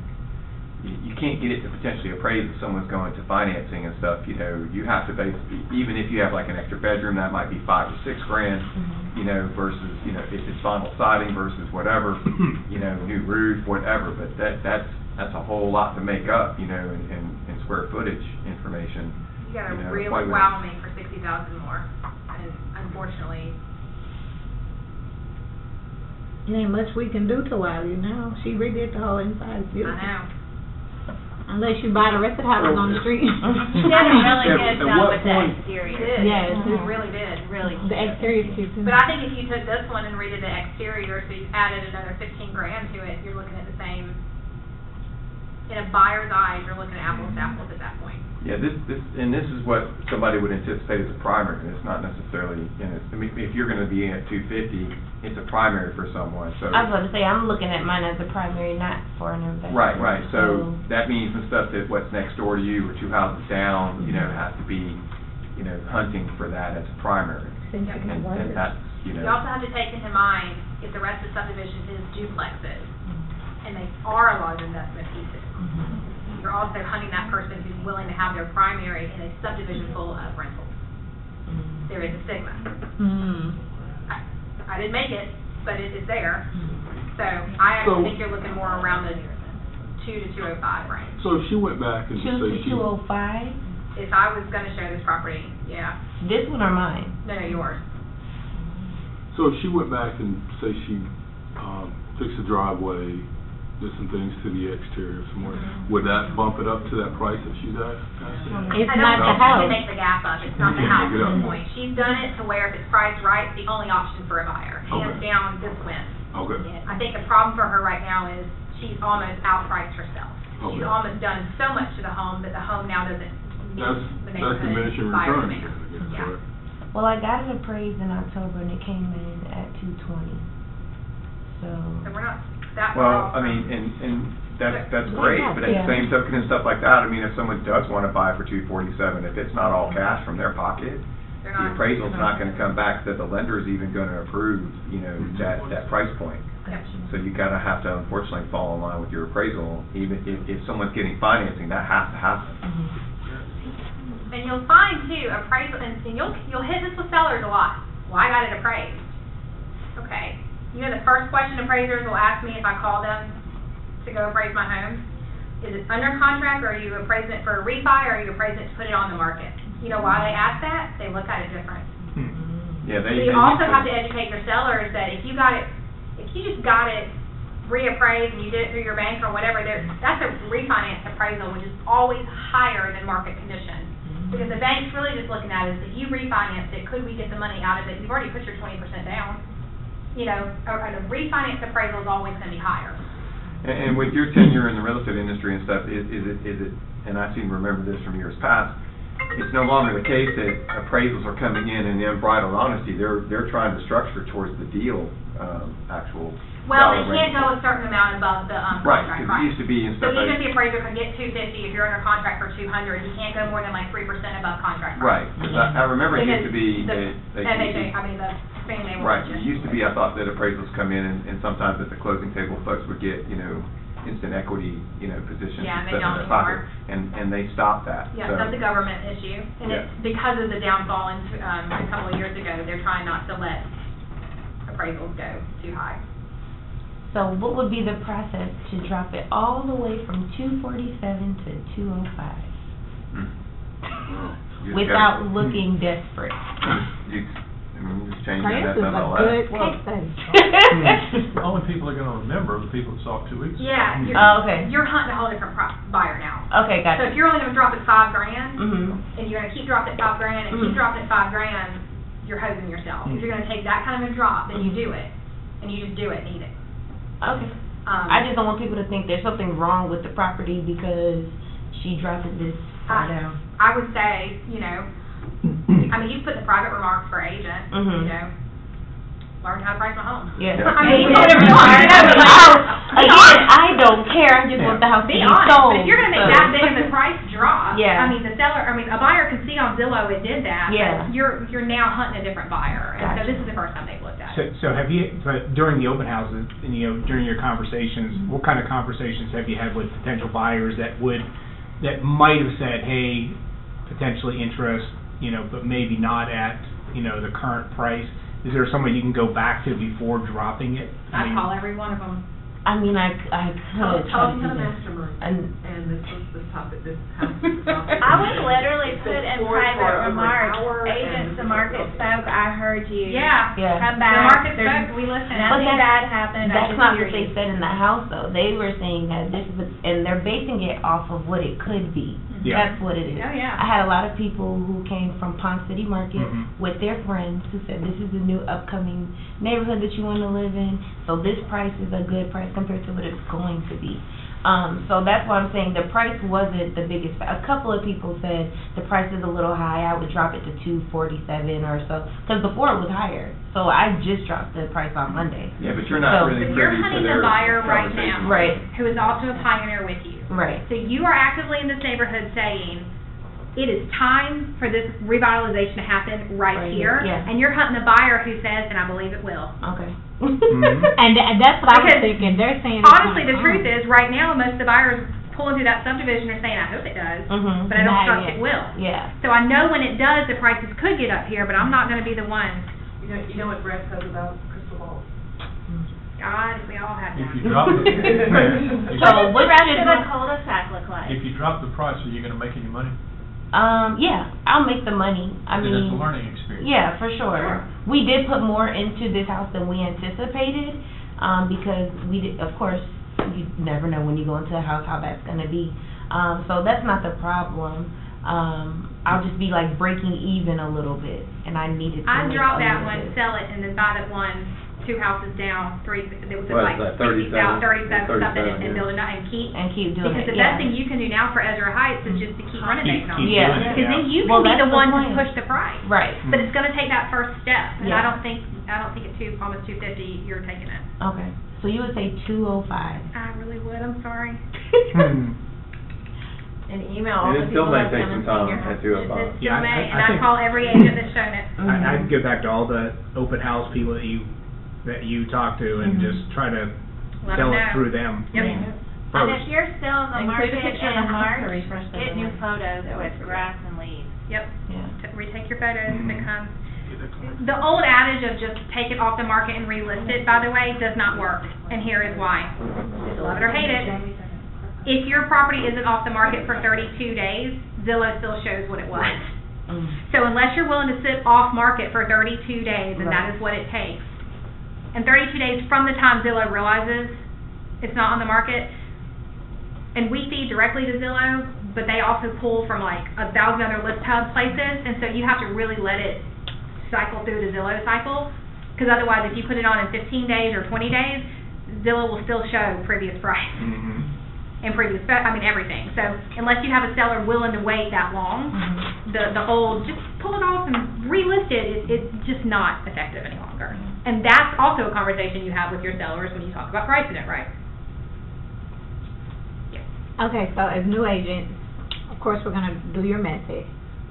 you, you can't get it to potentially appraise if someone's going to financing and stuff, you know, you have to basically, even if you have like an extra bedroom, that might be five or six grand, mm-hmm. you know, versus, you know, if it's vinyl siding versus whatever, (clears throat) you know, new roof, whatever, but that, that's, that's a whole lot to make up, you know, in, in, in square footage information. You gotta You know, really appointments. wow me for sixty thousand more, and unfortunately, It ain't much we can do to wow you now. She redid the whole inside, it's I beautiful. know. Unless you buy the rest of the houses on the oh, street. She (laughs) did a really At- good at job what with the point- exterior. It did. Yes. It really did. Really. The exterior's cute too. But I think if you took this one and redid the exterior, so you added another fifteen grand to it, you're looking at the same, in a buyer's eyes, you're looking at apples to apples at that point. Yeah, this, this, and this is what somebody would anticipate as a primary, it's not necessarily, you know, I mean, if you're gonna be at two fifty, it's a primary for someone, so. I was about to say, I'm looking at mine as a primary, not for an investment. Right, right, so that means the stuff that what's next door to you or two houses down, you know, mm-hmm. has to be, you know, hunting for that as a primary. And, and that's, you You know, also have to take into mind, if the rest of the subdivision is duplexes, mm-hmm. and they are a large investment pieces, you're also hunting that person who's willing to have their primary in a subdivision full of rentals. There is a stigma. Mm. I, I didn't make it, but it is there. So I actually So- think you're looking more around the two to two oh five range. so if she went back and Two say to she, two oh five? If I was gonna show this property, yeah, This one or mine? no, no, yours. so if she went back and say she, um, fixed the driveway, did some things to the exterior somewhere, would that bump it up to that price that she's at? asking? It's I not don't the think you house. can make the gap up, it's not the You house can't at make it this up. point. She's done it to where if it's priced right, it's the only option for a buyer. Hands Okay. down, this wins. Okay, I think the problem for her right now is she's almost outpriced herself. She's Okay. almost done so much to the home that the home now doesn't meet that's, the that's neighborhood diminishing buyer returns, demand. I guess, Yeah. right? Well, I got it appraised in October and it came in at two twenty. So, So we're not that far well, off I from- mean, and, and that's, that's Yeah, great, but at yeah. the same token and stuff like that, I mean, if someone does wanna buy for two forty-seven, if it's not all cash from their pocket, They're the not. appraisal's not gonna come back that the lender's even gonna approve, you know, mm-hmm. that, that price point. Yep. So you gotta have to unfortunately fall in line with your appraisal, even if, if someone's getting financing, that has to happen. Mm-hmm. And you'll find too, appraisal, and, and you'll, you'll hit this with sellers a lot. Well, I got it appraised. Okay, you know the first question appraisers will ask me if I call them to go appraise my home? Is it under contract, or are you appraising it for a refi, or are you appraising it to put it on the market? You know why they ask that? They look at it different. Yeah, So you they also have to educate your sellers that if you got it, if you just got it reappraised and you did it through your bank or whatever, there, that's a refinance appraisal, which is always higher than market conditions. Because the bank's really just looking at is if you refinance it, could we get the money out of it? You've already put your twenty percent down. You know, a, a refinance appraisal is always gonna be higher. And, and with your tenure in the real estate industry and stuff, is, is it, is it, and I seem to remember this from years past, it's no longer the case that appraisals are coming in and in unbridled honesty, they're, they're trying to structure towards the deal, um, actual Well, they dollar can't range. go a certain amount above the, um, Right, contract 'cause it price. used to be and So stuff even like- if the appraiser can get two fifty, if you're under contract for two hundred, you can't go more than like three percent above contract price. Right, 'cause I, I remember it used to be, Because they, they. the FHA, I mean, the Fannie Mae will. Right, it used to be, I thought that appraisals come in and, and sometimes at the closing table, folks would get, you know, instant equity, you know, positions Yeah, and and they stuff in don't their pocket. anymore. And, and they stopped that, so. Yeah, that's a government issue, and Yeah. it's because of the downfall in, um, a couple of years ago, they're trying not to let appraisals go too high. So what would be the process to drop it all the way from two forty-seven to two oh five? You just Without gotta- looking desperate? You, I just change This that, is that's a all good that. case study. (laughs) The only people are gonna remember are the people that saw it two weeks ago. Yeah, you're, Oh, okay. you're hunting a whole different pro- buyer now. Okay, So if gotcha. you're only gonna drop it five grand, Mm-hmm. and you're gonna keep dropping it five grand, and Mhm. keep dropping it five grand, you're hosing yourself. If you're gonna take that kind of a drop, then you do it, and you just do it and eat it. Okay. Um, I just don't want people to think there's something wrong with the property because she dropped it this far I- down. I would say, you know, I mean, you put the private remarks for agent, Mhm. you know, learn how to price my home. Yeah. (laughs) I mean, Yeah. whatever you want. (laughs) Oh, Again, I don't care, I just want the house to Be be honest, sold. but if you're gonna make so- that big of the price drop, Yeah. I mean, the seller, I mean, a buyer can see on Zillow it did that, Yeah. but you're, you're now hunting a different buyer, and Gotcha. so this is the first time they've looked at So, it. so have you, but during the open houses, and, you know, during your conversations, what kind of conversations have you had with potential buyers that would, that might have said, hey, potentially interest, you know, but maybe not at, you know, the current price? Is there somebody you can go back to before dropping it? I I mean, call every one of them. I mean, I, I Tell, could tell try to them the that. mastermind, And- and this was the topic, this house was the topic. I would literally put in private over an remarks, agents, the market spoke, I heard you. Yeah. Yeah. Come The back. market There's spoke, we listened. But Nothing that's- bad happened, I That's just not hear what they you. said in the house, though. They were saying that this was, and they're basing it off of what it could be. Yeah. That's what it is. Oh, yeah. I had a lot of people who came from Ponce City Market Mhm. with their friends who said, this is a new upcoming neighborhood that you want to live in, so this price is a good price compared to what it's going to be. Um, so that's why I'm saying the price wasn't the biggest, a couple of people said the price is a little high, I would drop it to two forty-seven or so, because before it was higher. So I just dropped the price on Monday. Yeah, but you're not So- really But you're privy hunting the buyer right now. Right. Who is also a pioneer with you. Right. So you are actively in this neighborhood saying, it is time for this revitalization to happen right Right here. here, yeah. And you're hunting the buyer who says, and I believe it will. Okay. Mhm. And tha- that's what I was Because thinking, they're saying. Honestly, the truth is, right now, most of the buyers pulling through that subdivision are saying, I hope it does, Mhm. but I don't Not trust it will. Yeah. So I know when it does, the prices could get up here, but I'm not gonna be the one. You know, you know what Brett says about crystal balls? God, we all had If one. you drop (laughs) it, So what Rest should of the cul-de-sac look like? if you drop the price, are you gonna make any money? Um, yeah, I'll make the money. I Then it's a mean, learning experience. yeah, for sure. We did put more into this house than we anticipated, um, because we did, of course, you never know when you go into a house how that's gonna be. Um, so that's not the problem. Um, I'll just be like breaking even a little bit, and I needed to I'd drop that one, bit. sell it, and then buy that one, two houses down, three, that was What is like that, fifty 37? thousand, thirty-seven, something, 37, and, and yeah. build it, and keep. And keep doing it. Because it, the yeah. best thing you can do now for Ezra Heights is just to keep renovating them. keep Yeah. doing it, Because then you Well, can be that's the the one to plan. push the price. Right, But it's gonna take that first step, and I Yeah. don't think, I don't think at two, almost two fifty, you're taking it. okay. So you would say two oh five. I really would, I'm sorry. Hmm. (laughs) An email, all And the it still people may that take come some and see your time house. at two oh It five. still Yeah, I- may, I- and I I think- call every agent that's shown it. I, I'd go back to all the open house people that you, that you talk to and Mhm. just try to Let sell it know. through them. Yep. And First. if you're still in the Include a market picture of the in house to March, refresh the get new memory. photos with grass and leaves. Yep, Yeah. T- retake your photos if it Mhm. comes. The old adage of just take it off the market and relist it, by the way, does not work, and here is why. Love it or hate it. If your property isn't off the market for thirty-two days, Zillow still shows what it was. So unless you're willing to sit off market for thirty-two days, and that Right. is what it takes. And thirty-two days from the time Zillow realizes it's not on the market, and we feed directly to Zillow, but they also pull from like a thousand other ListHub places, and so you have to really let it cycle through the Zillow cycle, because otherwise if you put it on in fifteen days or twenty days, Zillow will still show previous price Mm-hmm. and previous, I mean, everything. So unless you have a seller willing to wait that long, Mm-hmm. the, the old, just pull it off and relist it, it, it's just not effective any longer. And that's also a conversation you have with your sellers when you talk about pricing it right. Okay, so as new agents, of course, we're gonna do your method.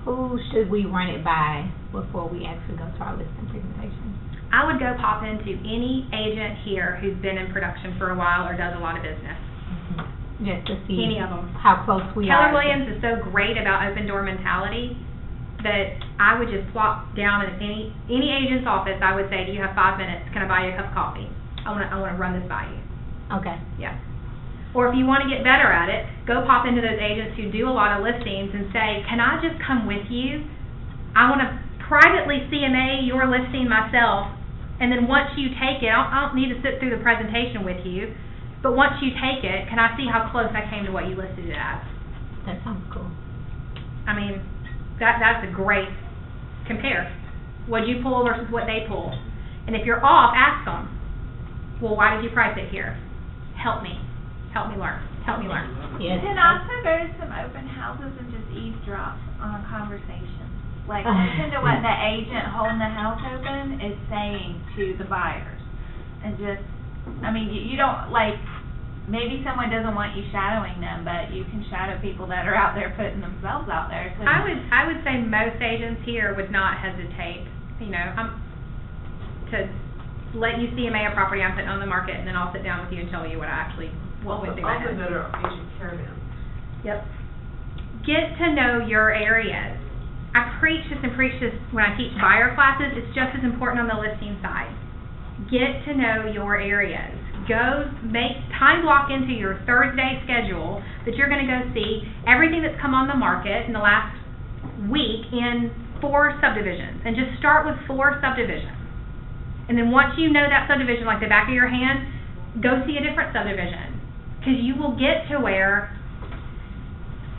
Who should we run it by before we actually go to our listing presentation? I would go pop into any agent here who's been in production for a while or does a lot of business. Mm-hmm. Just to see Any of them. how close we are. Keller Williams is so great about open door mentality that I would just flop down in any, any agent's office, I would say, do you have five minutes? Can I buy you a cup of coffee? I wanna, I wanna run this by you. Okay. Yeah. Or if you wanna get better at it, go pop into those agents who do a lot of listings and say, can I just come with you? I wanna privately CMA your listing myself, and then once you take it, I don't, I don't need to sit through the presentation with you, but once you take it, can I see how close I came to what you listed it as? That sounds cool. I mean, that, that's a great compare. What'd you pull versus what they pull? And if you're off, ask them, well, why did you price it here? Help me, help me learn, help me learn. Yes. And also go to some open houses and just eavesdrop on conversations. Like, (laughs) listen to what the agent holding the house open is saying to the buyers. And just, I mean, you, you don't, like, maybe someone doesn't want you shadowing them, but you can shadow people that are out there putting themselves out there. So I would, I would say most agents here would not hesitate, you know, um, to let you CMA a property I'm putting on the market, and then I'll sit down with you and tell you what I actually, what went through my Also head. better agent caravan. Yep. Get to know your areas. I preach this and preach this when I teach buyer classes, it's just as important on the listing side. Get to know your areas. Go make time block into your Thursday schedule that you're gonna go see everything that's come on the market in the last week in four subdivisions, and just start with four subdivisions. And then once you know that subdivision like the back of your hand, go see a different subdivision. Cause you will get to where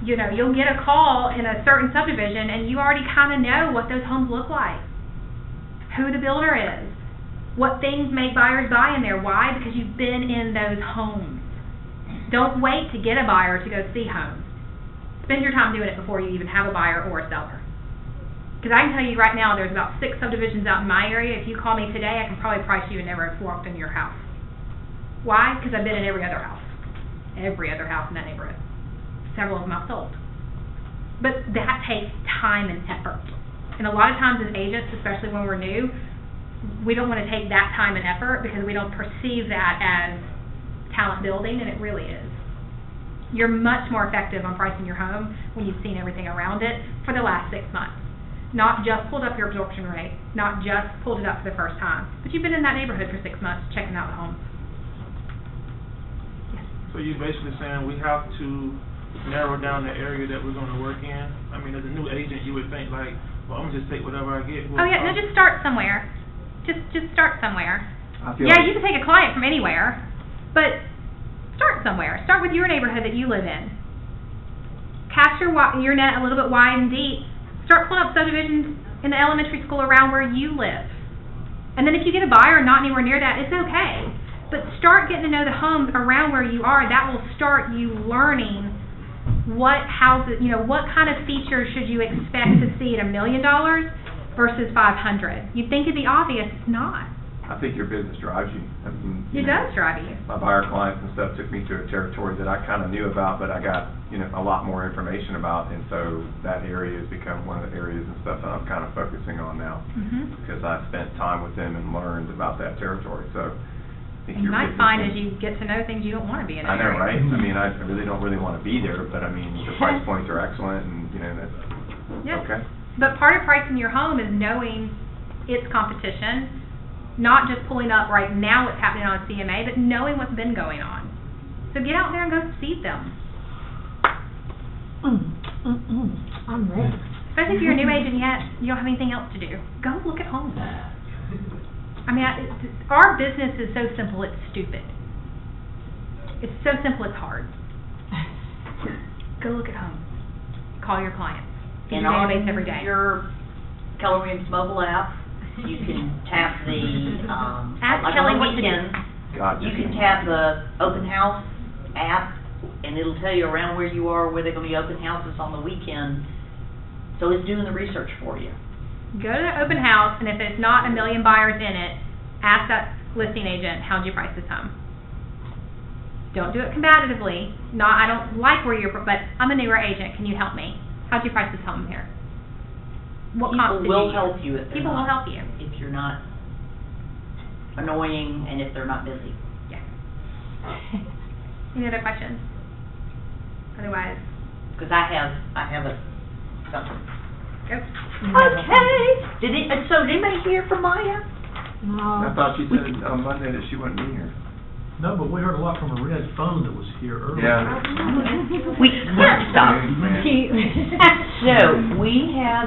you know, you'll get a call in a certain subdivision and you already kind of know what those homes look like. Who the builder is. What things make buyers buy in there. Why? Because you've been in those homes. Don't wait to get a buyer to go see homes. Spend your time doing it before you even have a buyer or a seller. Because I can tell you right now, there's about six subdivisions out in my area. If you call me today, I can probably price you and never have walked in your house. Why? Because I've been in every other house. Every other house in that neighborhood several of them I've sold. But that takes time and effort. And a lot of times as agents, especially when we're new, we don't want to take that time and effort because we don't perceive that as talent building, and it really is. You're much more effective on pricing your home when you've seen everything around it for the last six months. Not just pulled up your absorption rate, not just pulled it up for the first time, but you've been in that neighborhood for six months checking out the homes. So you're basically saying we have to narrow down the area that we're gonna work in? I mean, as a new agent, you would think like, well, I'm gonna just take whatever I get. Oh yeah, no, just start somewhere. Just just start somewhere. I feel Yeah, like- you can take a client from anywhere, but start somewhere. Start with your neighborhood that you live in. Cast your wi- your net a little bit wide and deep. Start pulling up subdivisions in the elementary school around where you live. And then if you get a buyer not anywhere near that, it's okay. But start getting to know the homes around where you are. That will start you learning what houses, you know, what kind of features should you expect to see at a million dollars versus five hundred. You'd think it'd be obvious, it's not. I think your business drives you. I mean, you It know, does drive you. My buyer clients and stuff took me to a territory that I kind of knew about, but I got, you know, a lot more information about, and so that area has become one of the areas and stuff that I'm kind of focusing on now, Mhm. because I spent time with them and learned about that territory, so I think you your might business find as you get to know things, you don't want to be in I an know, area. right? I mean, I I really don't really want to be there, but I mean, the price (laughs) points are excellent, and, you know, that's, Yeah. okay. But part of pricing your home is knowing its competition, not just pulling up right now what's happening on CMA, but knowing what's been going on. So get out there and go see them. Mm, mm, mm. I'm ready. Especially if you're a new agent yet, you don't have anything else to do. Go look at homes. I mean, I, our business is so simple, it's stupid. It's so simple, it's hard. Go look at homes. Call your clients. Get And your on database every day. your Keller Williams mobile app, you can tap the, um, Ask like Kelle on the what to do. weekend, Gotcha. You can tap the open house app, and it'll tell you around where you are, where they're gonna be open houses on the weekend. So it's doing the research for you. Go to the open house, and if it's not a million buyers in it, ask that listing agent, how'd you price this home? Don't do it combatively, not, I don't like where you're, but I'm a newer agent, can you help me? How'd you price this home here? What comps People did will you help you if they're People will not, help you. if you're not annoying and if they're not busy. Yeah. Any other questions? Otherwise, Cause I have, I have a, something. go. Okay, did it, uh, so did anybody hear from Maya? No. I thought she said on Monday that she wouldn't be here. No, but we heard a lot from a red phone that was here earlier. Yeah. We, stop. (laughs) So, we have